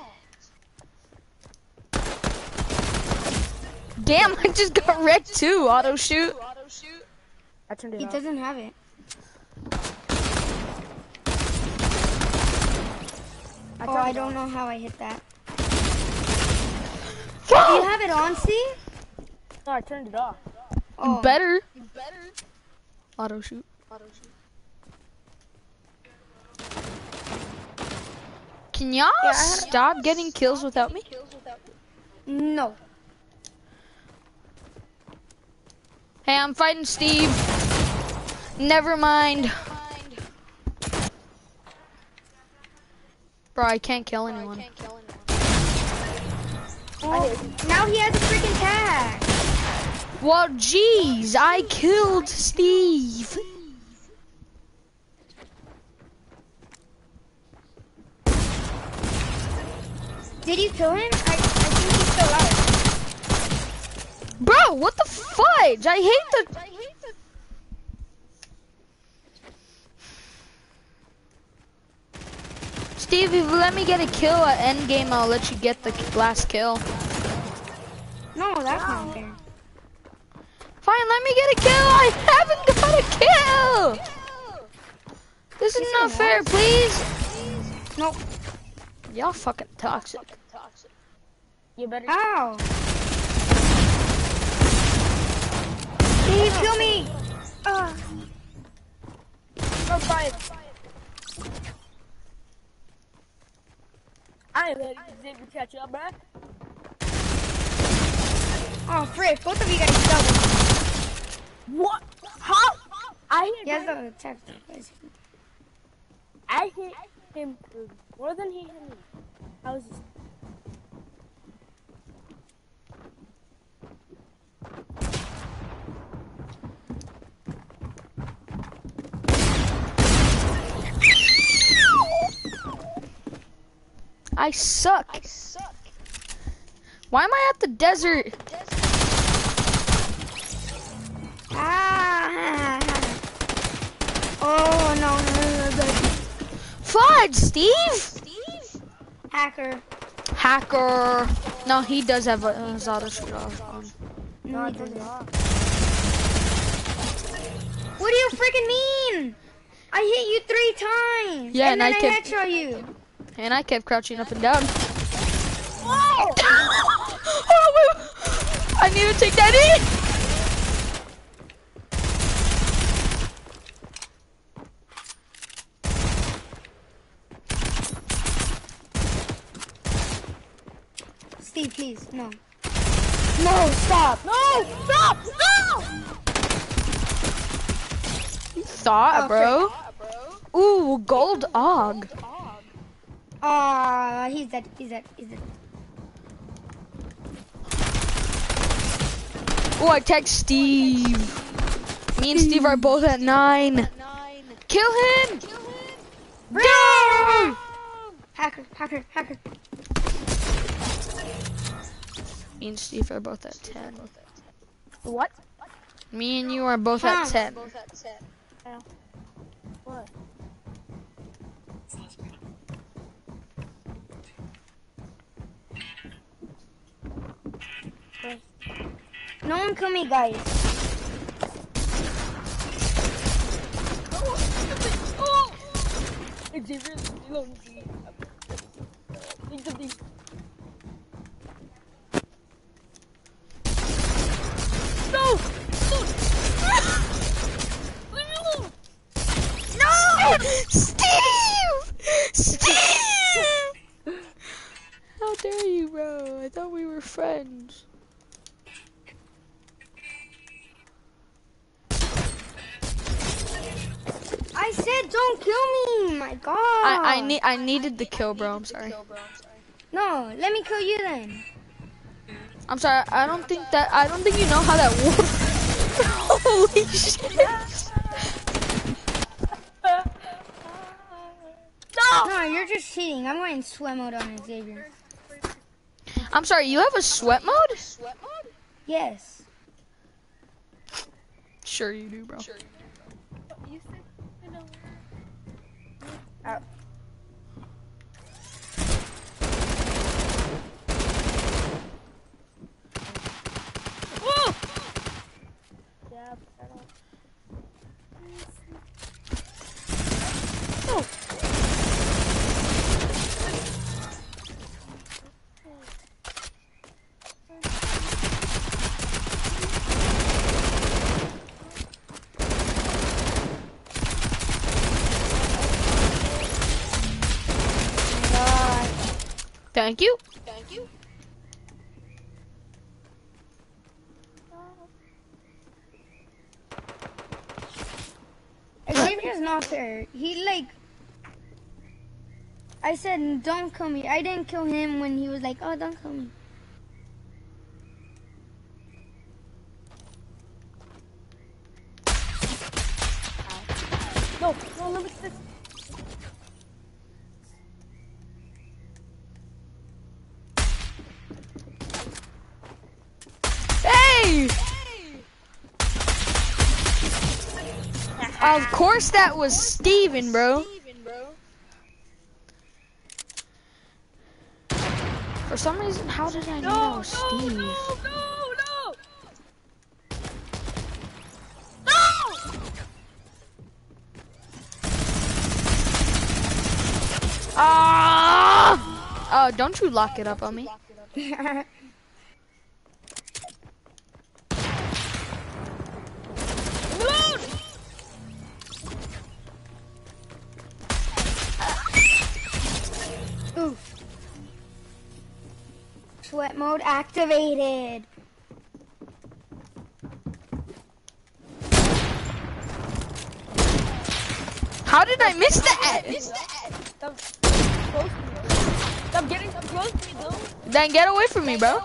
Damn, I just got wrecked too. Auto shoot. I turned it He off. doesn't have it. I Oh, I don't off. know how I hit that. Do you have it on, Steve? No, I turned it off. Oh, Better. Better. Auto shoot. Auto shoot. Can y'all Yeah, I had- stop getting kills without me? no. Hey, I'm fighting Steve. Never mind. Bro, I can't kill anyone. Oh, now he has a freaking tag. Well, jeez, I killed Steve. Did you kill him? I, I think he's still alive. Bro, what the fudge? I hate the. Steve, if you let me get a kill at end game, I'll let you get the last kill. No, that's not fair. Fine, let me get a kill. I haven't got a kill. This is not fair, please. Nope. Y'all fucking toxic. You better. Ow. Steve, kill me. Ah. Go fight. I ain't ready to Xavier catch up, bruh. Oh, frick. Both of you guys double. What? How? I hit Yes, him. the text. I hit him more than he hit me. I was just. I suck. Why am I at the desert? Ah. Oh, no, no, no, no, no. Fudge, Steve. Steve. Hacker. Hacker. No, he does have a uh, his auto shoot on. No, he doesn't. What do you freaking mean? I hit you three times. Yeah, and and I I, kept- headshot you. And I kept crouching up and down. Whoa! oh. I need to take that in. Steve, please, no. No, stop. No, stop, no. Thought, Oh, bro. Ooh, gold og. Aw, he's dead, he's dead, he's dead. Ooh, I text Steve. Me and Steve are both at nine. Kill him. No! Hacker, hacker, hacker. Me and Steve are both at ten. What? Me and you are both Huh. at ten. What? No one kill me, guys. Xavier, reload me. Think of these. No! No! Steve! Steve! How dare you, bro? I thought we were friends. I said don't kill me. My God. I I need I needed the kill, bro. I'm sorry. No, let me kill you then. I'm sorry. I don't think that I don't think you know how that works. Holy shit! No, you're just cheating. I'm going sweat mode on Xavier. I'm sorry. You have a sweat mode? Sweat mode? Yes. Sure you do, bro. Sure you said, you know, uh, Thank you. Thank you. Xavier's not there. He like. I said, don't kill me. I didn't kill him when he was like, oh, don't kill me. No, no, let me sit. Of course that was Steven, bro. For some reason, how did I know that was Steve? no, no! Ah! Oh, don't you lock it up on me. mode activated. How did I miss that? Stop, close to me. Stop getting so close to me, dude. Then get away from me, bro.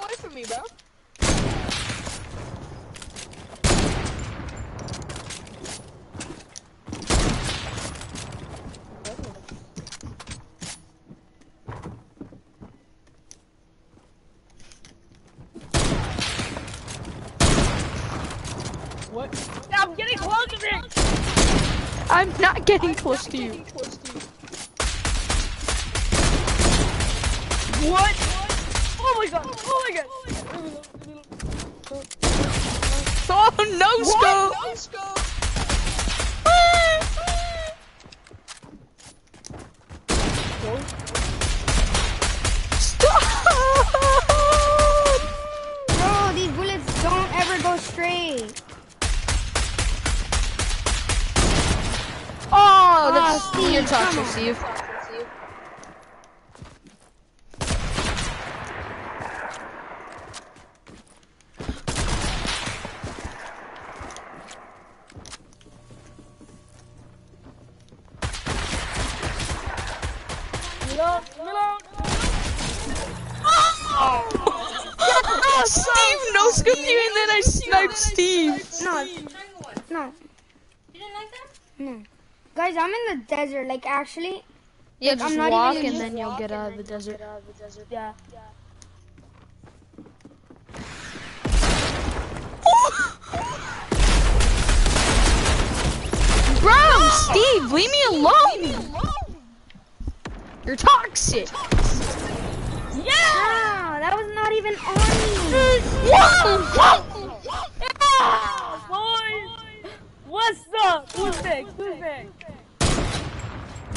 What? Stop getting close to me! I'm not getting close to you. Guys, I'm in the desert. Like, actually, Yeah, I'm just not walk even- and then you'll get out of the desert. Yeah. Bro, Steve, leave me alone. You're toxic. ah, that was not even on me. Boys! What's up? Who's next? Who's next?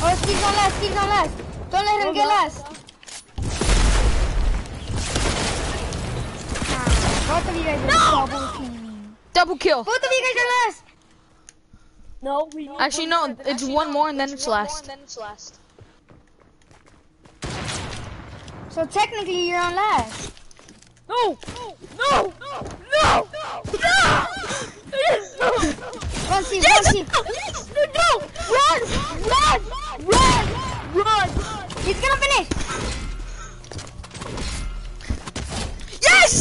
Oh, Steve's on last. Steve's on last. Don't let him get last. Ah, both of you guys are double teaming. Double kill. Both of you guys are last. No, we need Actually, no, it's one more and then it's last. So technically, you're on last. No! No! No! No! No! Run, Steve. Run, Steve. No! Run! Run! Run! Run! He's gonna finish. Yes!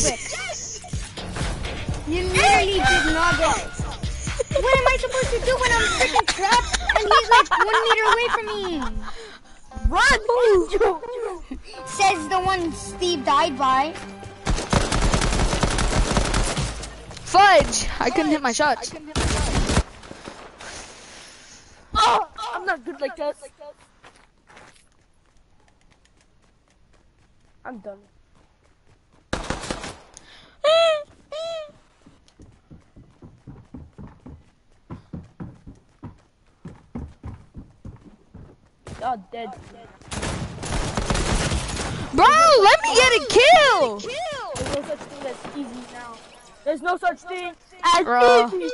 You literally did not get. What am I supposed to do when I'm freaking trapped and he's like one meter away from me? Run! Says the one Steve died by. Fudge! I couldn't hit my shots. Oh, ah! I'm not good like that. I'm done. Oh, dead. Bro, let me get a kill! There's no such thing as easy now. There's no such thing as Bro. easy.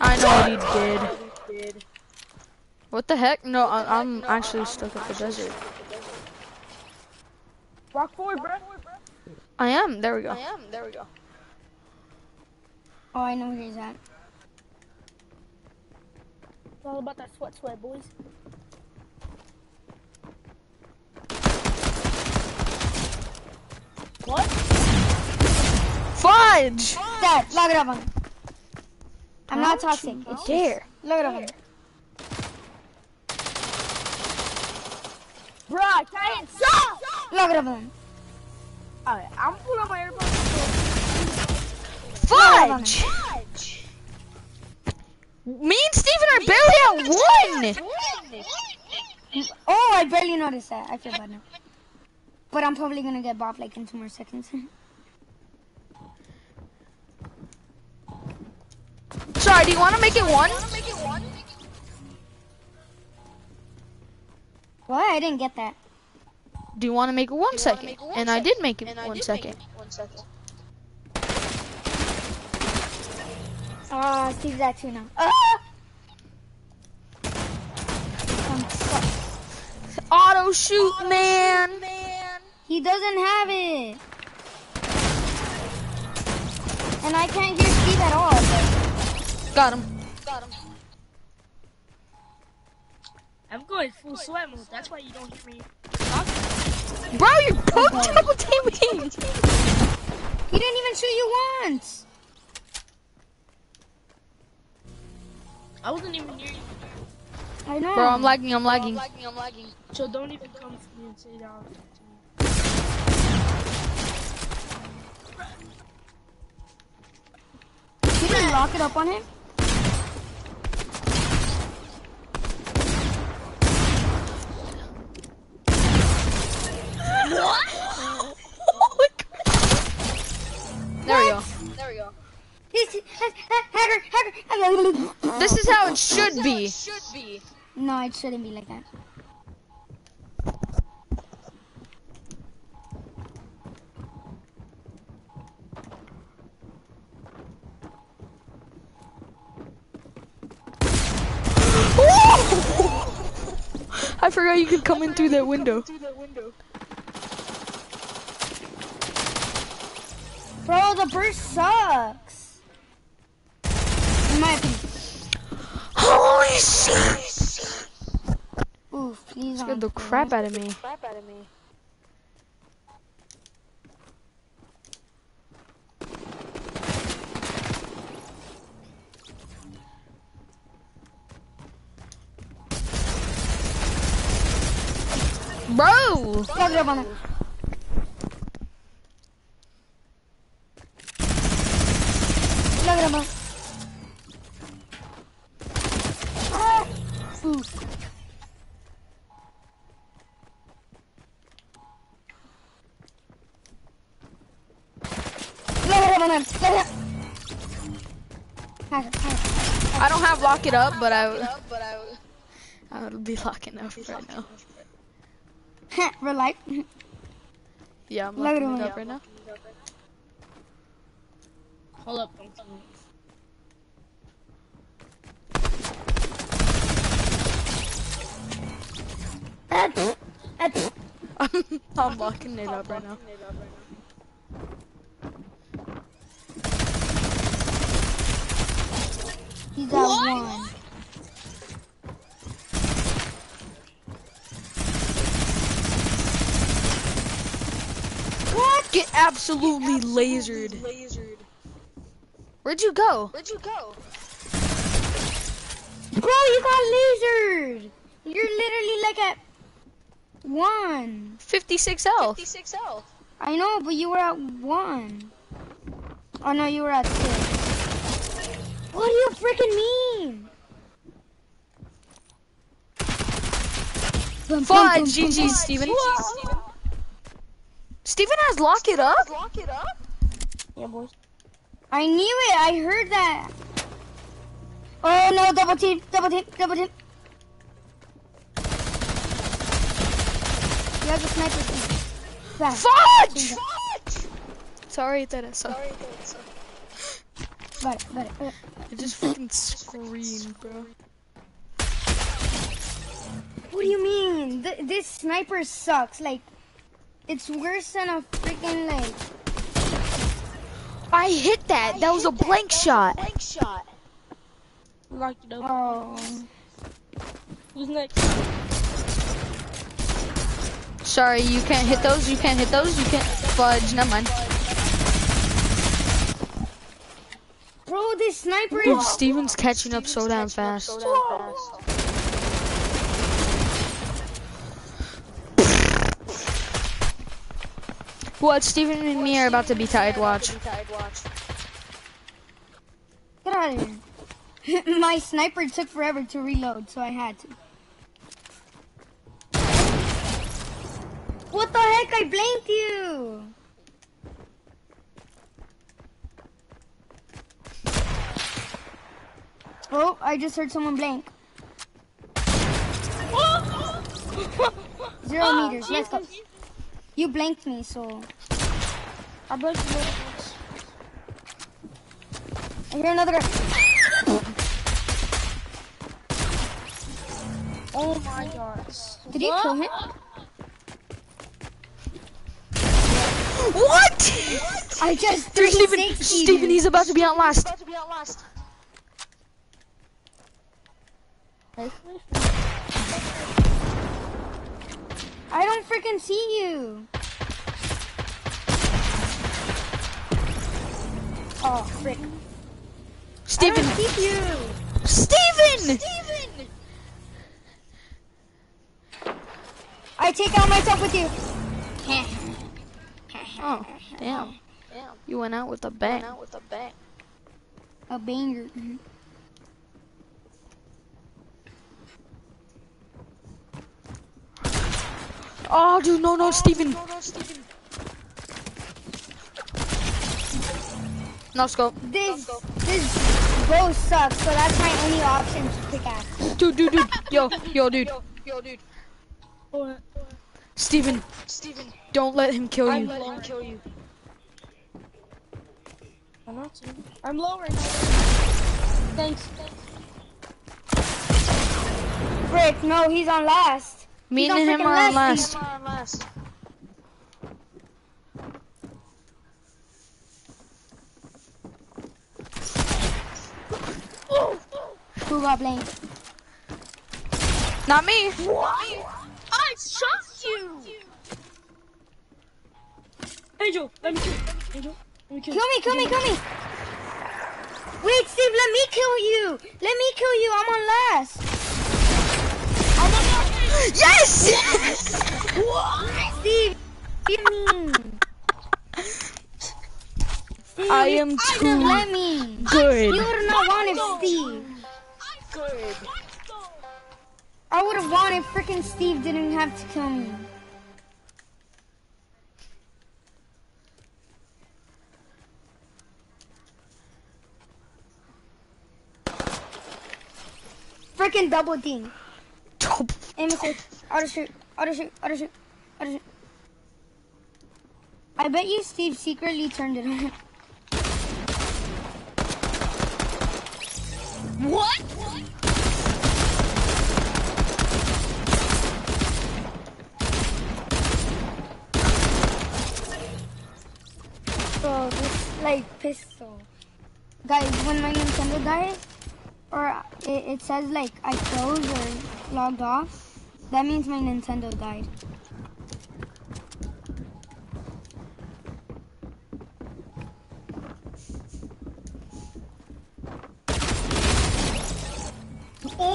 I know what he did. What the heck? No, I, I'm actually stuck at the desert. Walk forward, bro. I am. There we go. I am. There we go. Oh, I know where he's at. It's all about that sweat, sweat, boys. What? Fudge! Dad, lock it up on. I'm not toxic. It's Dare. look it up on. Bruh, I can't stop! Lock it up on. Alright, I'm pulling out my AirPods. Fudge! Me and Steven are barely at one! Oh, I barely noticed that. I feel bad now. But I'm probably gonna get bopped like in two more seconds. Sorry, do you want to make it one? what? I didn't get that. Do you want to make it one second? And I did make it one second. Ah, Steve's at two now. Ah! I'm so- Auto shoot, man! He doesn't have it. And I can't hear Steve at all. but- Got him. Got him. I'm going full sweat mode. That's why you don't hear me. Bro, you're poke double teaming! He didn't even shoot you once. I wasn't even near you. I know. Bro, I'm lagging, I'm lagging. I'm lagging. I'm lagging. So don't even come to me and say that. I was to. You didn't lock it up on him? There we go. He's, hacker, hacker. This is how it should be. No, it shouldn't be like that. I forgot you could come in through that window. Bro, the burst sucks. In my opinion. Holy shit! Oof, please Scared don't. the crap out of me. Bro! Lock it up on him. Up on him. Oof. Lock it up on him. Lock it up. Hacker, hacker. I don't have lock it up, but I, would, I would be locking up right now. Life. Yeah, I'm locking it up right now. Hold up, don't tell me. I'm locking it up right now. He's at one. What? Get absolutely lasered. Where'd you go? Where'd you go? Bro, you got lasered. You're literally like at one. 56 health. I know, but you were at one. Oh no, you were at six. What do you freaking mean? Bum, bum, Fudge, bum, bum, GG. Steven. Steven has lock it up? Yeah, boys. I knew it. I heard that. Oh no, double team, double team, double team. You have the sniper team. Fast. Fudge! Sorry that I saw. Got it, got it, it. I just fucking screamed, bro. What do you mean? Th this sniper sucks. Like, It's worse than a freaking like. I hit that. That was a blank shot. Lock it up. Oh. Who's next? Sorry, you can't hit those. You can't hit those. You can't fudge. Never mind. Bro, this sniper Dude, is. Steven's catching up so damn fast. What? Steven and me are about to be tied. Watch. Get out of here. My sniper took forever to reload, so I had to. What the heck? I blanked you! Oh, I just heard someone blank. Zero meters, let's go. You blanked me, so. I blanked you. I hear another guy. Oh my god. Did you kill him? What? I just Steven. 360 Steven, he's about to be on I freaking see you. Oh, frick. I Steven. don't see you. Steven! I take out myself with you. Oh, damn. damn. You went out with a bang. A banger. Oh, dude, no, no, Steven. No scope. This this bow sucks, so that's my only option to pick axe. Dude, dude, dude. Yo, yo, dude. Yo dude Steven. Steven. Don't let him kill you. I'm not seeing. I'm low right now. Thanks. Frick, no, he's on last. Me and him are on last, last. Who got blanked? Not me. I shot you! Angel, let me kill you. Angel, let me kill Kill me, kill me, kill me. Wait, Steve, let me kill you. Let me kill you. I'm on last. Yes! Steve. Steve, I am too me. good. You would have not wanted Steve. Good. I would have won if freaking Steve didn't have to kill me. Freaking double team. Aim. Auto shoot. Auto shoot. Auto shoot. Auto shoot. I bet you Steve secretly turned it on. What? Bro, this like pistol. Guys, when my Nintendo dies, or it, it says like I froze or logged off, that means my Nintendo died.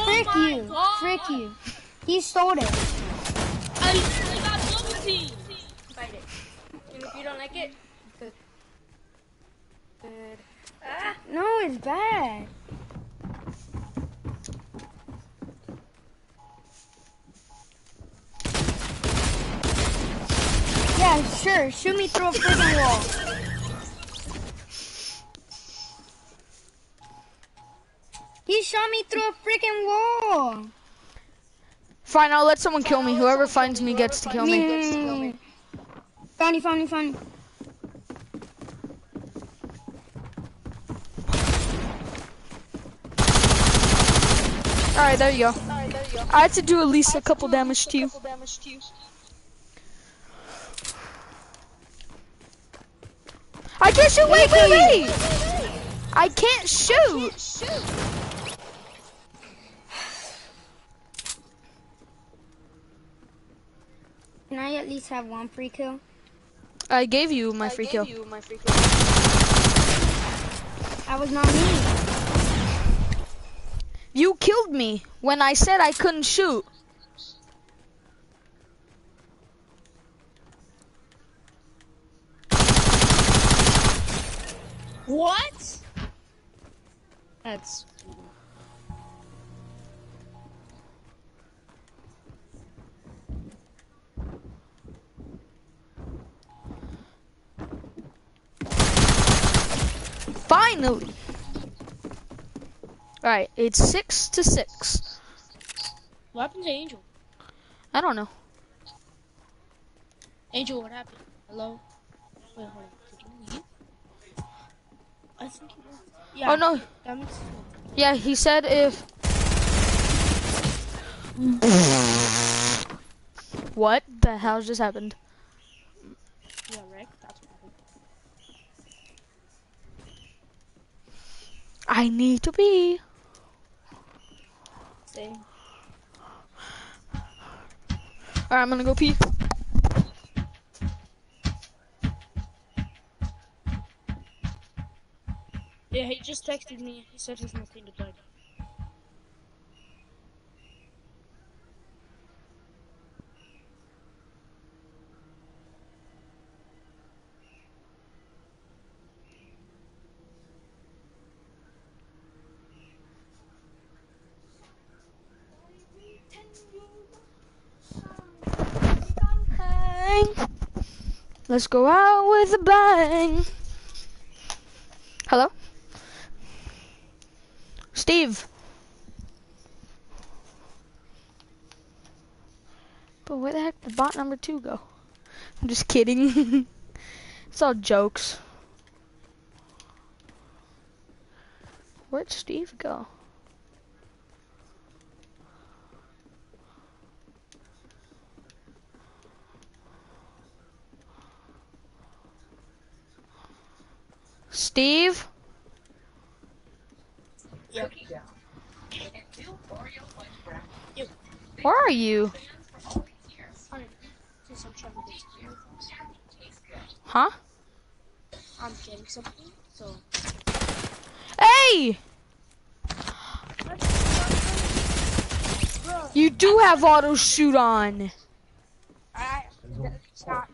Frick oh you! Frick you! He stole it. I literally got double team. Fight it. And if you don't like it, good. Good. Ah. No, it's bad. Yeah, sure. Shoot me through a freaking wall. He shot me through a freaking wall. Fine, I'll let someone kill me. Whoever finds me gets to kill me. Found you, found you, found you. Alright, there you go. I had to do at least a couple damage to you. I can't shoot. Wait, wait, wait. I can't shoot. Can I at least have one free kill? I gave you my free kill. That was not me. You killed me when I said I couldn't shoot. What? That's Finally. All right, it's six to six. what happened to Angel? I don't know. Angel, what happened? Hello? Wait, hold on. Did you leave? I think he was. Yeah. Oh no. That makes Yeah, he said if. what the hell just happened? Yeah, right? That's what happened. I need to be. Same. All right, I'm gonna go pee. Yeah, he just texted me. He said he's not to die. Bang. Let's go out with a bang. Hello? Steve. But where the heck did bot number two go? I'm just kidding. it's all jokes. Where'd Steve go? Steve? Where are you? Huh? I'm getting something, so. Hey! You do have auto shoot on. I. Stop.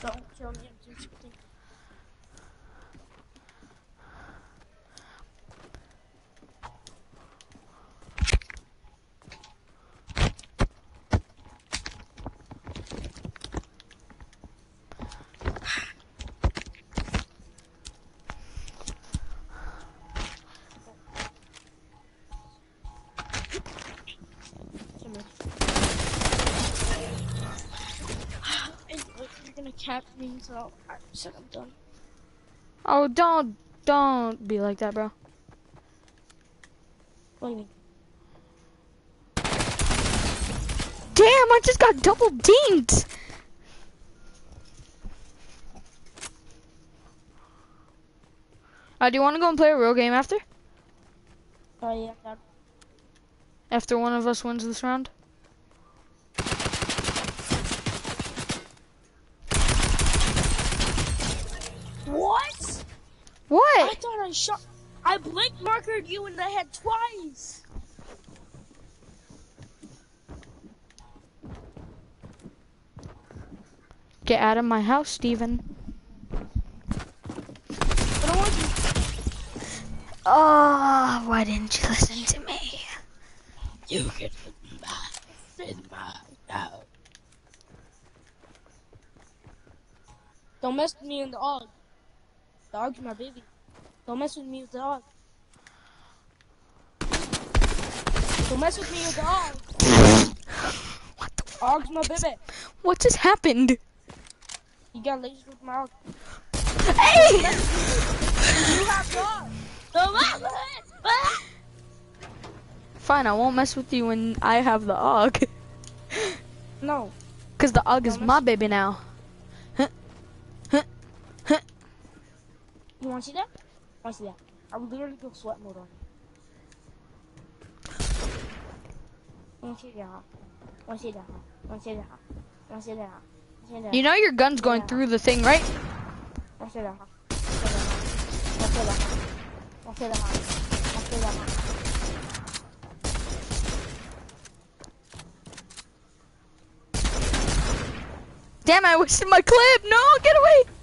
Don't kill me. I'm doing something. Come here. And look, you're gonna cap me, so I said I'm done. Oh, don't, don't be like that, bro. What do you mean? Damn, I just got double dinked. Uh, do you want to go and play a real game after? Oh yeah. After one of us wins this round? What? I What? I shot. I blink markered you in the head twice. Get out of my house, Steven. But I want you. Oh, why didn't you listen to me? You get in my house. Don't mess with me and the dog. Dog's my baby. Don't mess with me with dog. Don't mess with me with dog. What the Dog's my baby. What just happened? You got lazy with my dog. Hey! You have dog. Don't mess with it. Fine, I won't mess with you when I have the AUG. No. Cause the AUG is my baby now. Huh? Huh? Huh? You want to see that? To see that? I would literally go sweat mode on that? You know your gun's going through the thing, right? Damn, I wasted my clip. No, get away.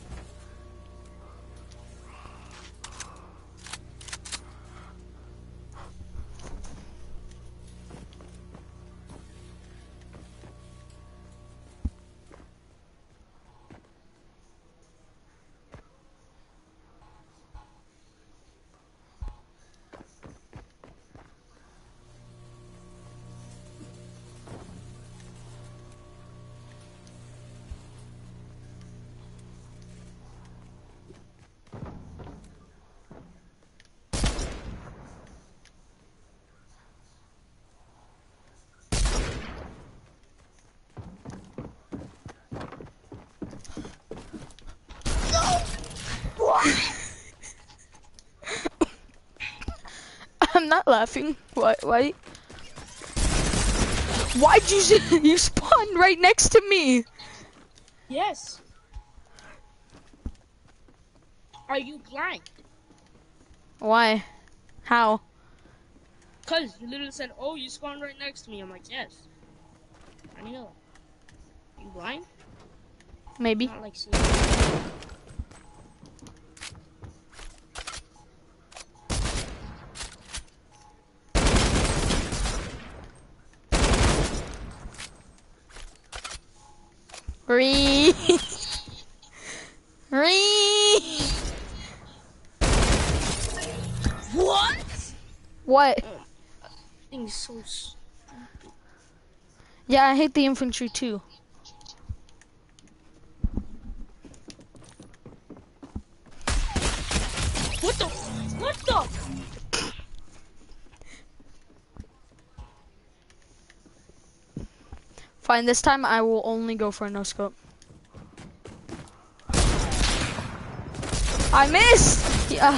Not laughing. Why? Why? Why'd you you spawn right next to me? Yes. Are you blind? Why? How? Cause you literally said, "Oh, you spawned right next to me." I'm like, "Yes." I know. You blind? Maybe. Not like seeing. Re. Re. What? What? Thing's so. s- Yeah, I hate the infantry too. Fine, this time I will only go for a no scope. I missed! Yeah.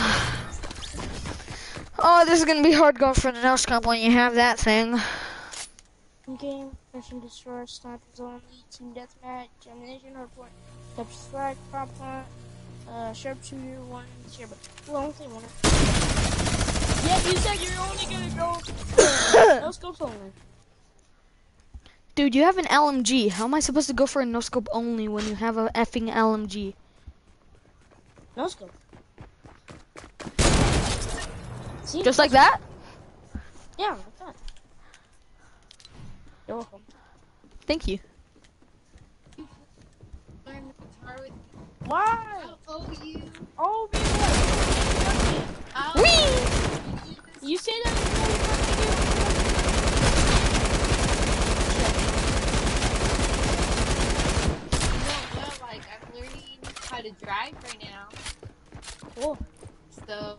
Oh, this is gonna be hard going for the no scope when you have that thing. Game, mission destroy, snipers only, team deathmatch, ammunition report, capture strike, popcorn, uh, sharpshooter, one, sharp. Well, only one. Yeah, you said you're only gonna go. no scopes only. Dude, you have an LMG. How am I supposed to go for a no scope only when you have a effing LMG? No scope. See? Just like that? Yeah, like that. You're welcome. Thank you. The guitar with Why? Owe you. Oh, baby. I'll You say that. You don't know, like, I'm learning how to drive right now. Cool. So,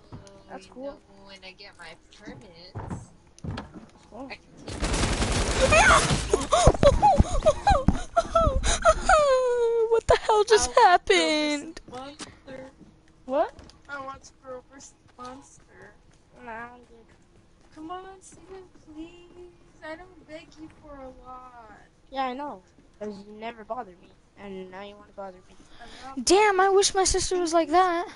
That's you cool. know, when I get my permits, Cool. I can what the hell just I'll happened? grow this Monster. What? I want to grow monster. Nah. Come on, Steven, please. I don't beg you for a lot. Yeah, I know. Because you never bother me. And now you want to bother me. Damn, I wish my sister was like that.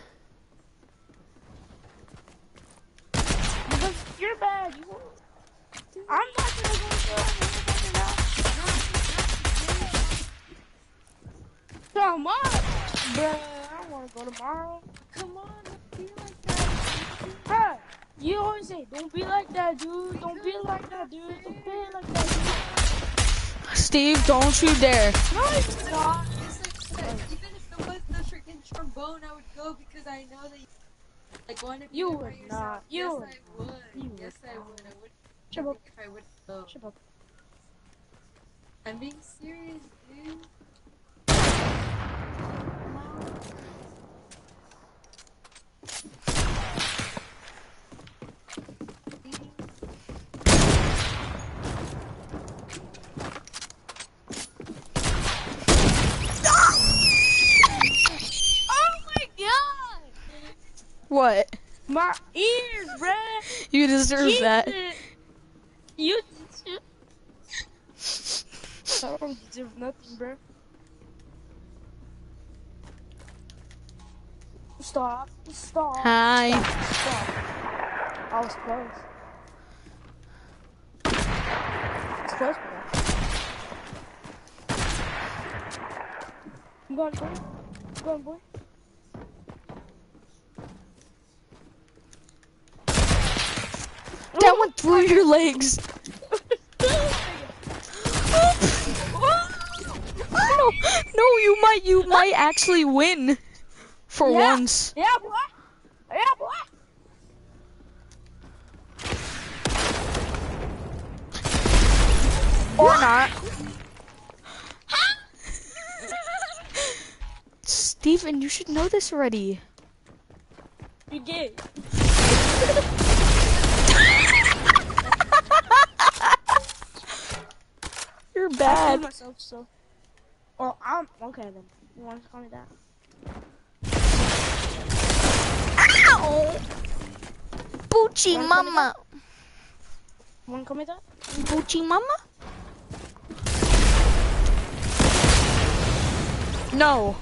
You're bad. I'm not gonna go Come on, bruh. I want to go tomorrow. Come on, don't be like that. Bruh, you always say, don't be like that, dude. Don't be like that, dude. Don't be like that, Steve, don't you dare. dude. No, it's not. It's like, that. even if it was the freaking trombone, I would go because I know that you like want to be You would yourself. not. You yes, would. I would. You yes, would I would. I would. Shut up. If I would go. Shut up. I'm being serious, dude. What? My ears, bruh. You deserve that. Jesus. You. I don't deserve nothing, bruh. Stop. Stop. Hi. Stop. I was close. It's close, bro. I'm going, boy. I'm going, boy. That went through your legs. no, no, you might, you might actually win. For Yeah. once. Yeah, boy. Yeah, boy. Or not. Steven, you should know this already. You gay. You're I bad. myself, so. Or I'm okay then. You want to call me that? Ow! Poochie Wanna mama. Want to call me that? Poochie mama? No.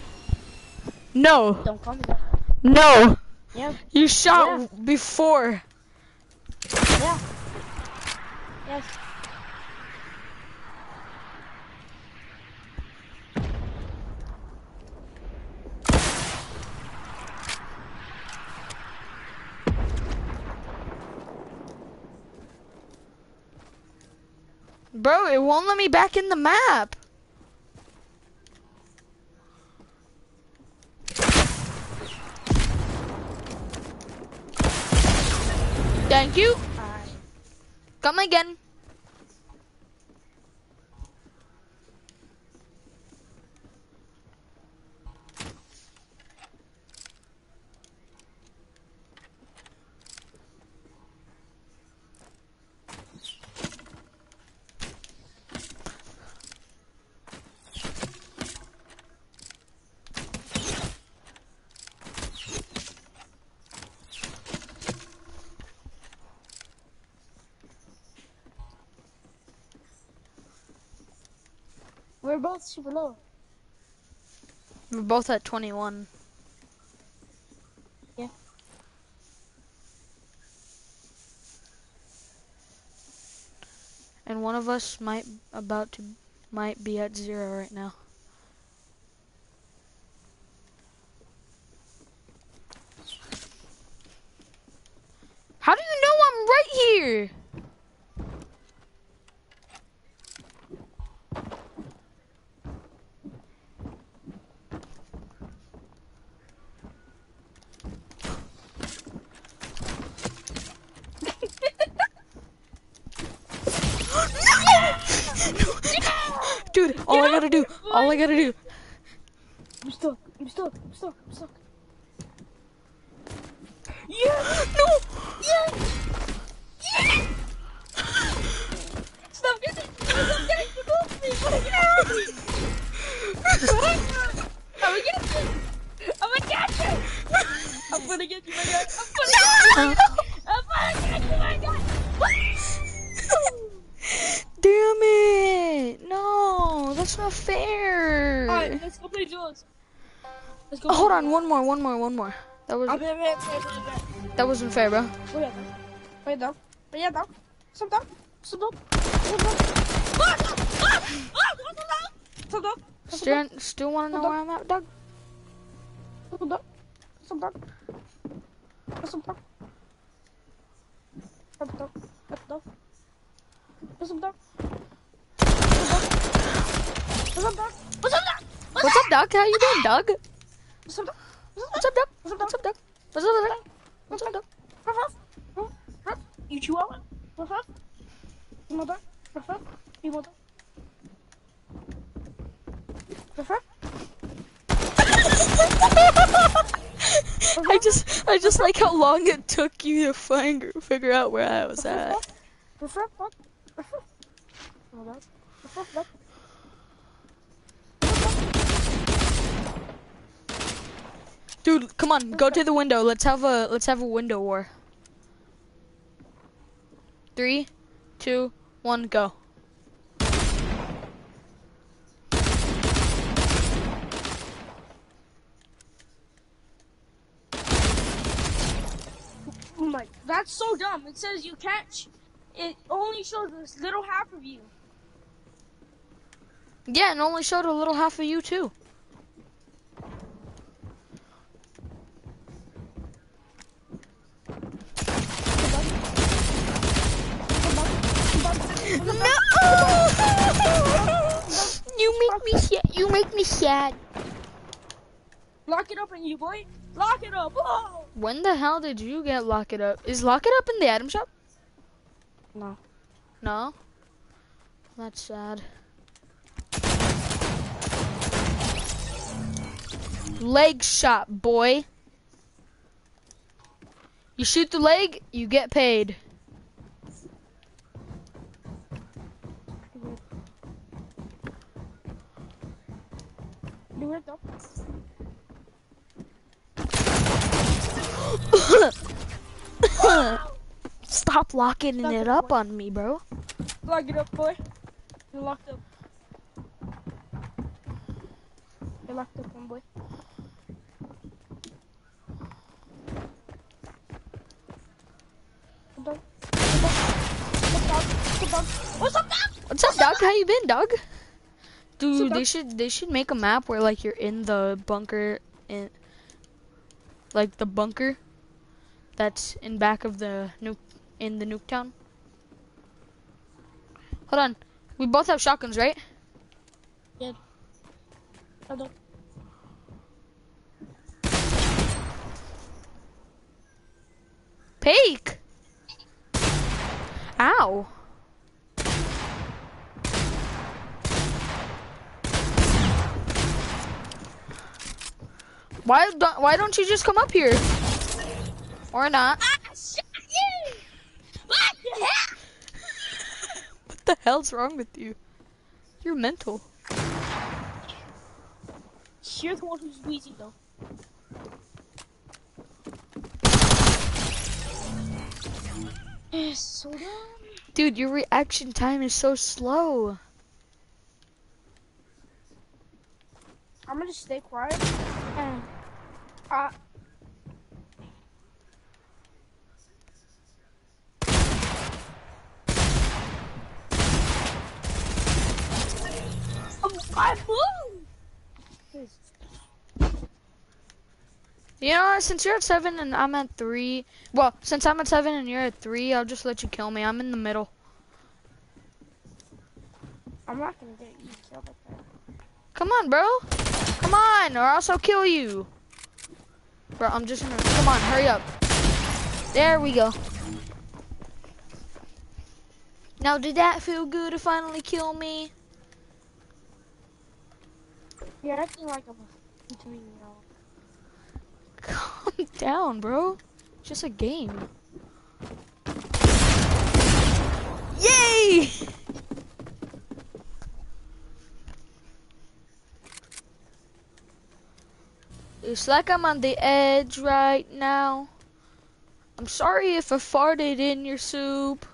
No. Don't call me that. No. Yeah. You shot before. Yeah. Yes. Bro, it won't let me back in the map. Thank you. Come again. Both super low. We're both at 21. Yeah. And one of us might about to might be at zero right now. How do you know I'm right here? Dude, all I gotta do, all I gotta do. I'm stuck. I'm stuck. I'm stuck. I'm stuck. Yeah. No! Yeah. Yeah. Stop getting. Stop getting close to me. What are you I'm gonna get you. I'm gonna get you. I'm gonna get you, my guy. I'm gonna get you. I'm gonna that's not fair. Alright, let's go play duels. Let's go. Oh, hold on, one more, one more, one more. That was I'll be right back. I'll be right back. that wasn't fair, bro. Down. Wait down. Ah, ah, ah, ah, Sit down. Still, still want to know where I'm at, Doug? Sit down. Sit down. Sit down. Sit down. Sit down. Sit down. Sit down. What's up, Doc? What's up, Doug? How you doing, Doug? What's up, Doc? What's up, Doug? What's up, Doug? What's up, Doug? What's up, ruff. You chihuahua? Ruff, ruff. You mother? Ruff, ruff. You mother? Ruff, ruff. I just, I just like how long it took you to find, figure out where I was at. Dude, come on, go to the window. Let's have a let's have a window war. Three, two, one, go. Oh my, that's so dumb. It says you can't. It only shows this little half of you. Yeah, and only showed a little half of you too. No! You make me sad. You make me sad. Lock it up, and you boy. Lock it up. Oh! When the hell did you get Lock It Up? Is Lock It Up in the item shop? No. No? That's sad. Leg shot, boy. You shoot the leg, you get paid. Do it though. Stop locking Lock it it up up. on me, bro. Lock it up, boy. You're locked up. You're locked up, one boy. Good dog. Good dog. Good dog. Good dog. What's up, dog? What's up, dog? How you been, dog? Dude, dog? they should they should make a map where like you're in the bunker in like the bunker that's in back of the nuke in the Nuketown. Hold on. We both have shotguns, right? Good dog. Peek! Ow. Why don't why don't you just come up here? Or not? Ah, what the hell's wrong with you? You're mental. You're the one who's wheezy, though. So. Dude, your reaction time is so slow. I'm gonna stay quiet. I moved! You know, since you're at seven and I'm at three, well, since I'm at seven and you're at three, I'll just let you kill me. I'm in the middle. I'm not gonna get you killed. Come on, bro. Come on, or else I'll kill you. Bro, I'm just gonna, come on, hurry up. There we go. Now, did that feel good to finally kill me? You're acting like I'm a you know. Calm down, bro. It's just a game. Yay! It's like I'm on the edge right now. I'm sorry if I farted in your soup.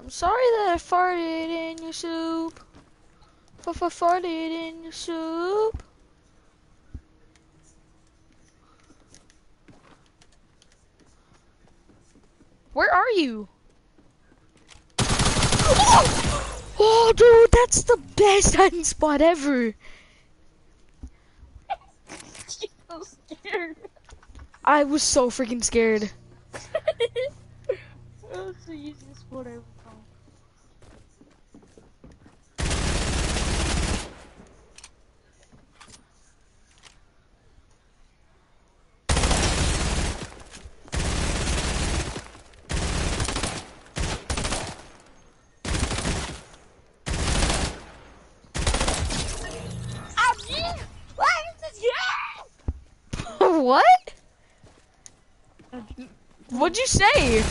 I'm sorry that I farted in your soup. If I farted in your soup. Where are you? Oh, dude, that's the best hiding spot ever. So scared. I was so freaking scared. oh, so use this whatever. What? What'd you say?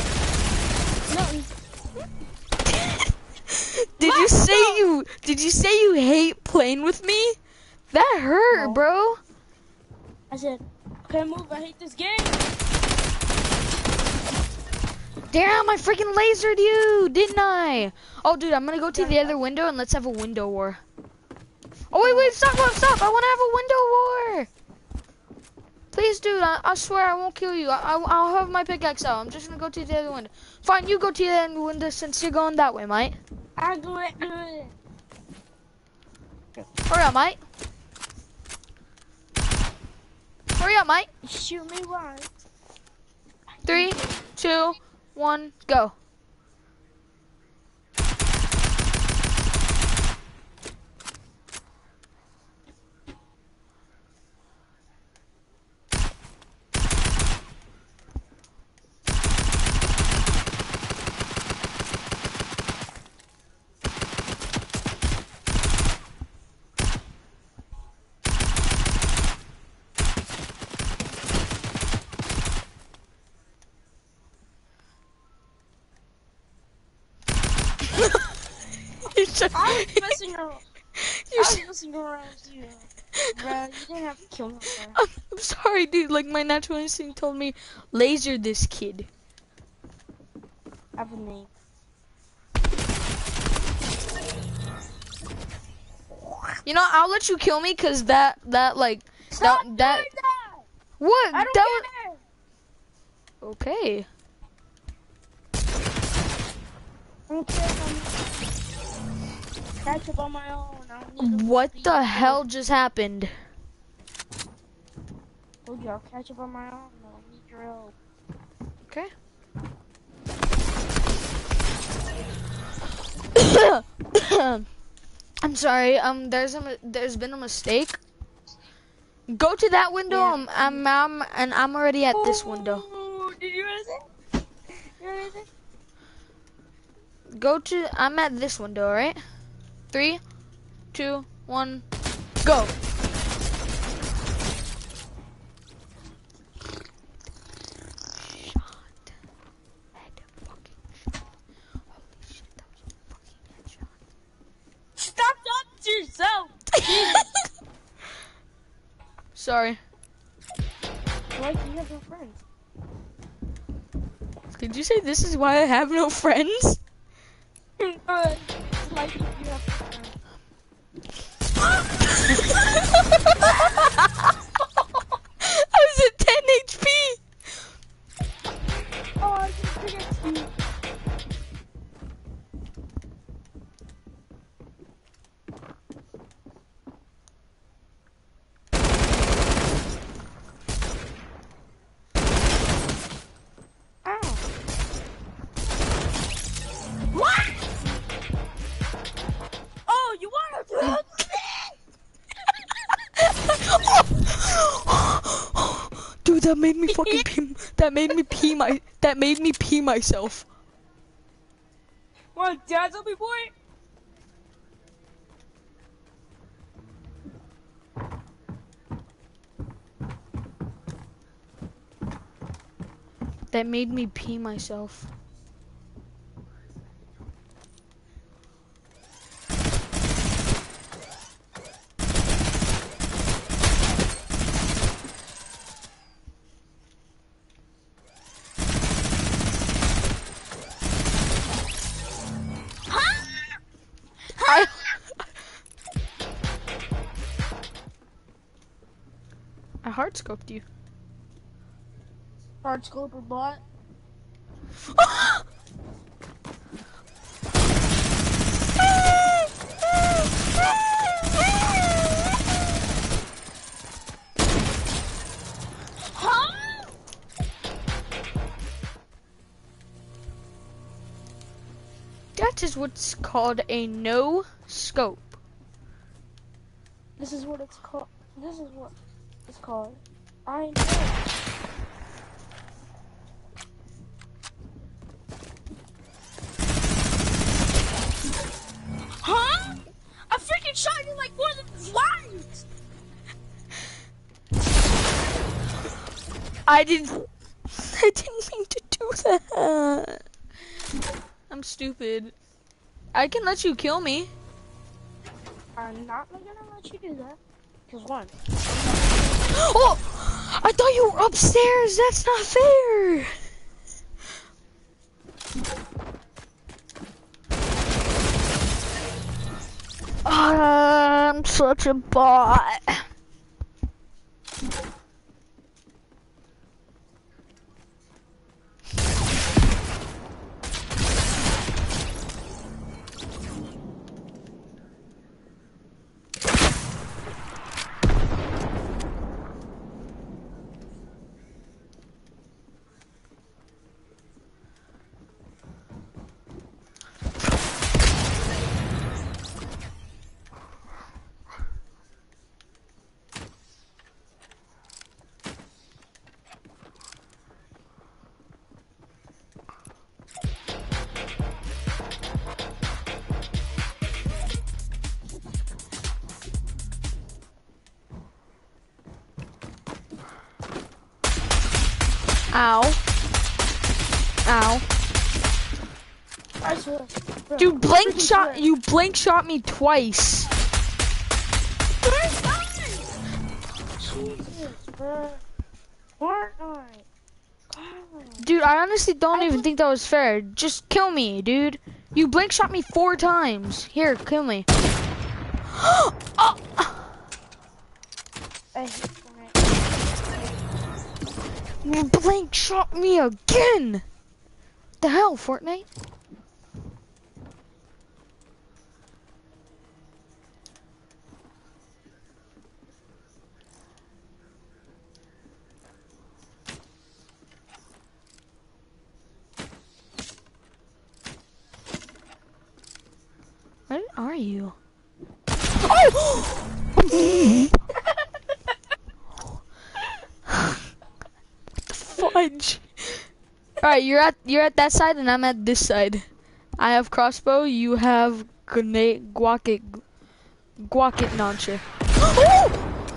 did you say you did you say you hate playing with me? That hurt, No. bro. I said, okay, move. I hate this game. Damn, I freaking lasered you, didn't I? Oh, dude, I'm gonna go to the other window and let's have a window war. Oh, wait, wait, stop, stop, stop. I wanna have a window war. Please, dude, I, I swear I won't kill you. I, I, I'll have my pickaxe out. I'm just gonna go to the other window. Fine, you go to the other window since you're going that way, mate. I do it, do it. Hurry up, mate. Hurry up, mate. Shoot me once. Three, two, one, go. I was messing around. you're I was messing around with you. Bruh, you didn't have to kill me. I'm, I'm sorry, dude. Like my natural instinct told me, laser this kid. I have a name. You know, I'll let you kill me because that that like Stop that that that! what I don't that get it! was, okay. I'm catch up on my own. I don't need to What the hell just happened? Told you I'll catch up on my own. I don't need your help. Okay. I'm sorry. Um, there's a there's been a mistake. Go to that window. Yeah. Um, I'm, I'm and I'm already at this window. Ooh, Did you hear that? You hear that? Go to. I'm at this window. Right. Three, two, one, go. Shot. Head fucking shot. Holy shit, that was a fucking headshot. Stop to yourself! Sorry. Like you have no friends. Did you say this is why I have no friends? Like you have that made me fucking pee. That made me pee my. That made me pee myself. Want to dazzle me, boy? That made me pee myself. Scoped you. Hard scope or bot? That is what's called a no scope. This is what it's called. This is what it's called. I know. Huh? I freaking shot you like more than once. I didn't. I didn't mean to do that. I'm stupid. I can let you kill me. I'm not gonna let you do that. Cause one. Oh! I thought you were upstairs. That's not fair. Ah, I'm such a bot. Shot, you blank shot me twice. Jesus. Dude, I honestly don't even think that was fair. Just kill me, dude. You blank shot me four times. Here, kill me. oh, I you blank shot me again. The hell, Fortnite? Are you? Oh! Fudge. Alright, you're at you're at that side and I'm at this side. I have crossbow, you have grenade guacket guacket launcher.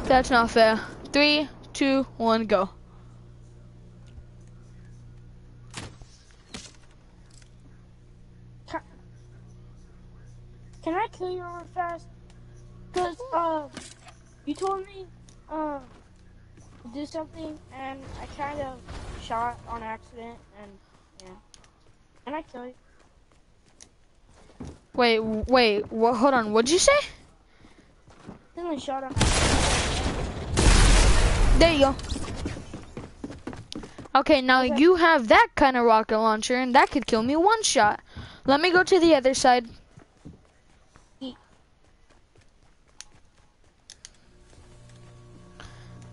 That's not fair. Three, two, one, go. Can I kill you real fast? Cause uh, you told me uh to do something and I kind of shot on accident and yeah. Can I kill you? Wait, wait, what? hold on, what'd you say? Then I shot on. There you go. Okay, now Okay. you have that kind of rocket launcher and that could kill me one shot. Let me go to the other side.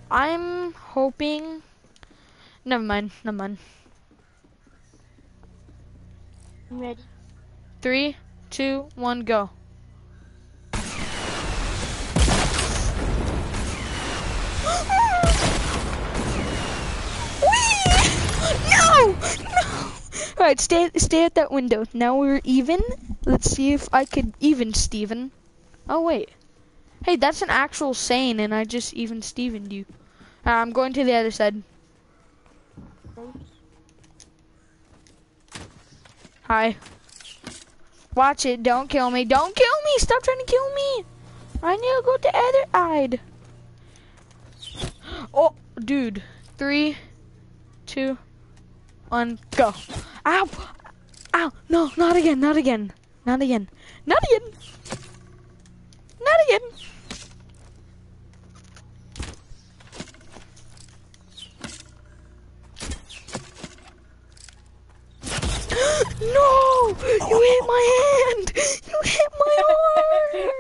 I'm hoping. Never mind. Never mind. I'm ready. Three, two, one, go. No! No! Alright, stay stay at that window. Now we're even. Let's see if I could even Steven. Oh wait. Hey, that's an actual saying and I just even Stevened you. Uh, I'm going to the other side. Hi. Watch it. Don't kill me. Don't kill me. Stop trying to kill me. I need to go to the other side. Oh, dude. Three, two, one, go. Ow. Ow. No, not again. Not again. Not again. Not again. Not again. No! You hit my hand! You hit my arm!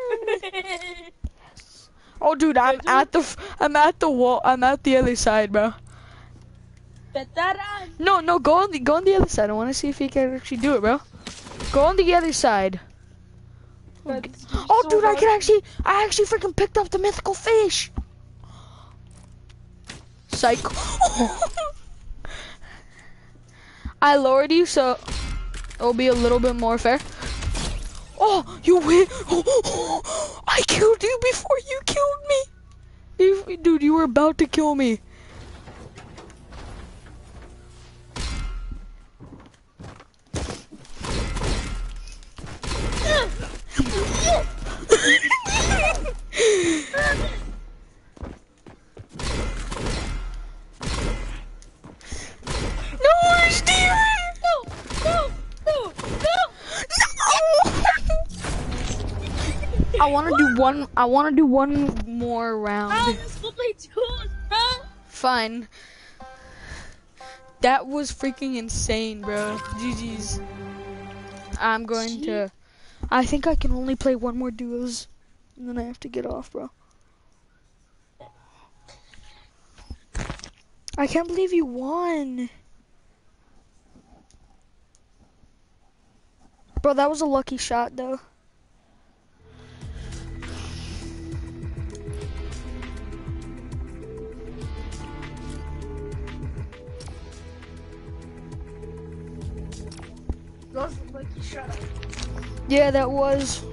Oh, dude, I'm at the, f- I'm at the wall. I'm at the other side, bro. No, no, go on the, go on the other side. I want to see if you can actually do it, bro. Go on the other side. Oh, dude, I can actually, I actually freaking picked up the mythical fish. Psych. I lowered you, so It'll be a little bit more fair. Oh, you win! Oh, oh, oh, I killed you before you killed me! Dude, you were about to kill me. no, I want to do one. I want to do one more round. let's go play duos, bro. Fine. That was freaking insane, bro. GG's. I'm going to. I think I can only play one more duos, and then I have to get off, bro. I can't believe you won. Bro, that was a lucky shot, though. Up. Yeah, that was.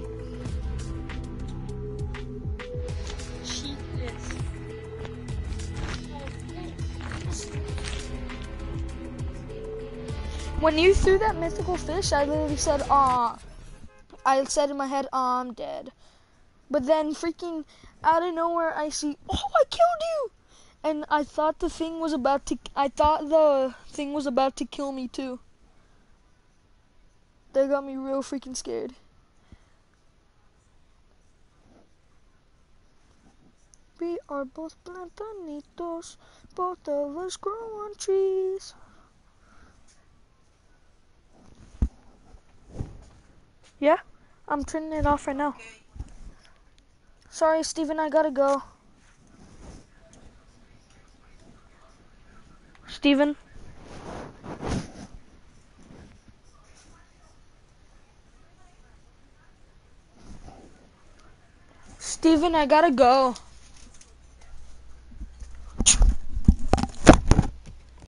When you threw that mythical fish, I literally said, "Ah." I said in my head, "Ah, I'm dead." But then, freaking out of nowhere, I see, "Oh, I killed you!" And I thought the thing was about to. I thought the thing was about to kill me too. That got me real freaking scared. We are both plantanitos. Both of us grow on trees. Yeah, I'm turning it off right now. Sorry, Steven, I gotta go. Steven? Steven, I gotta go.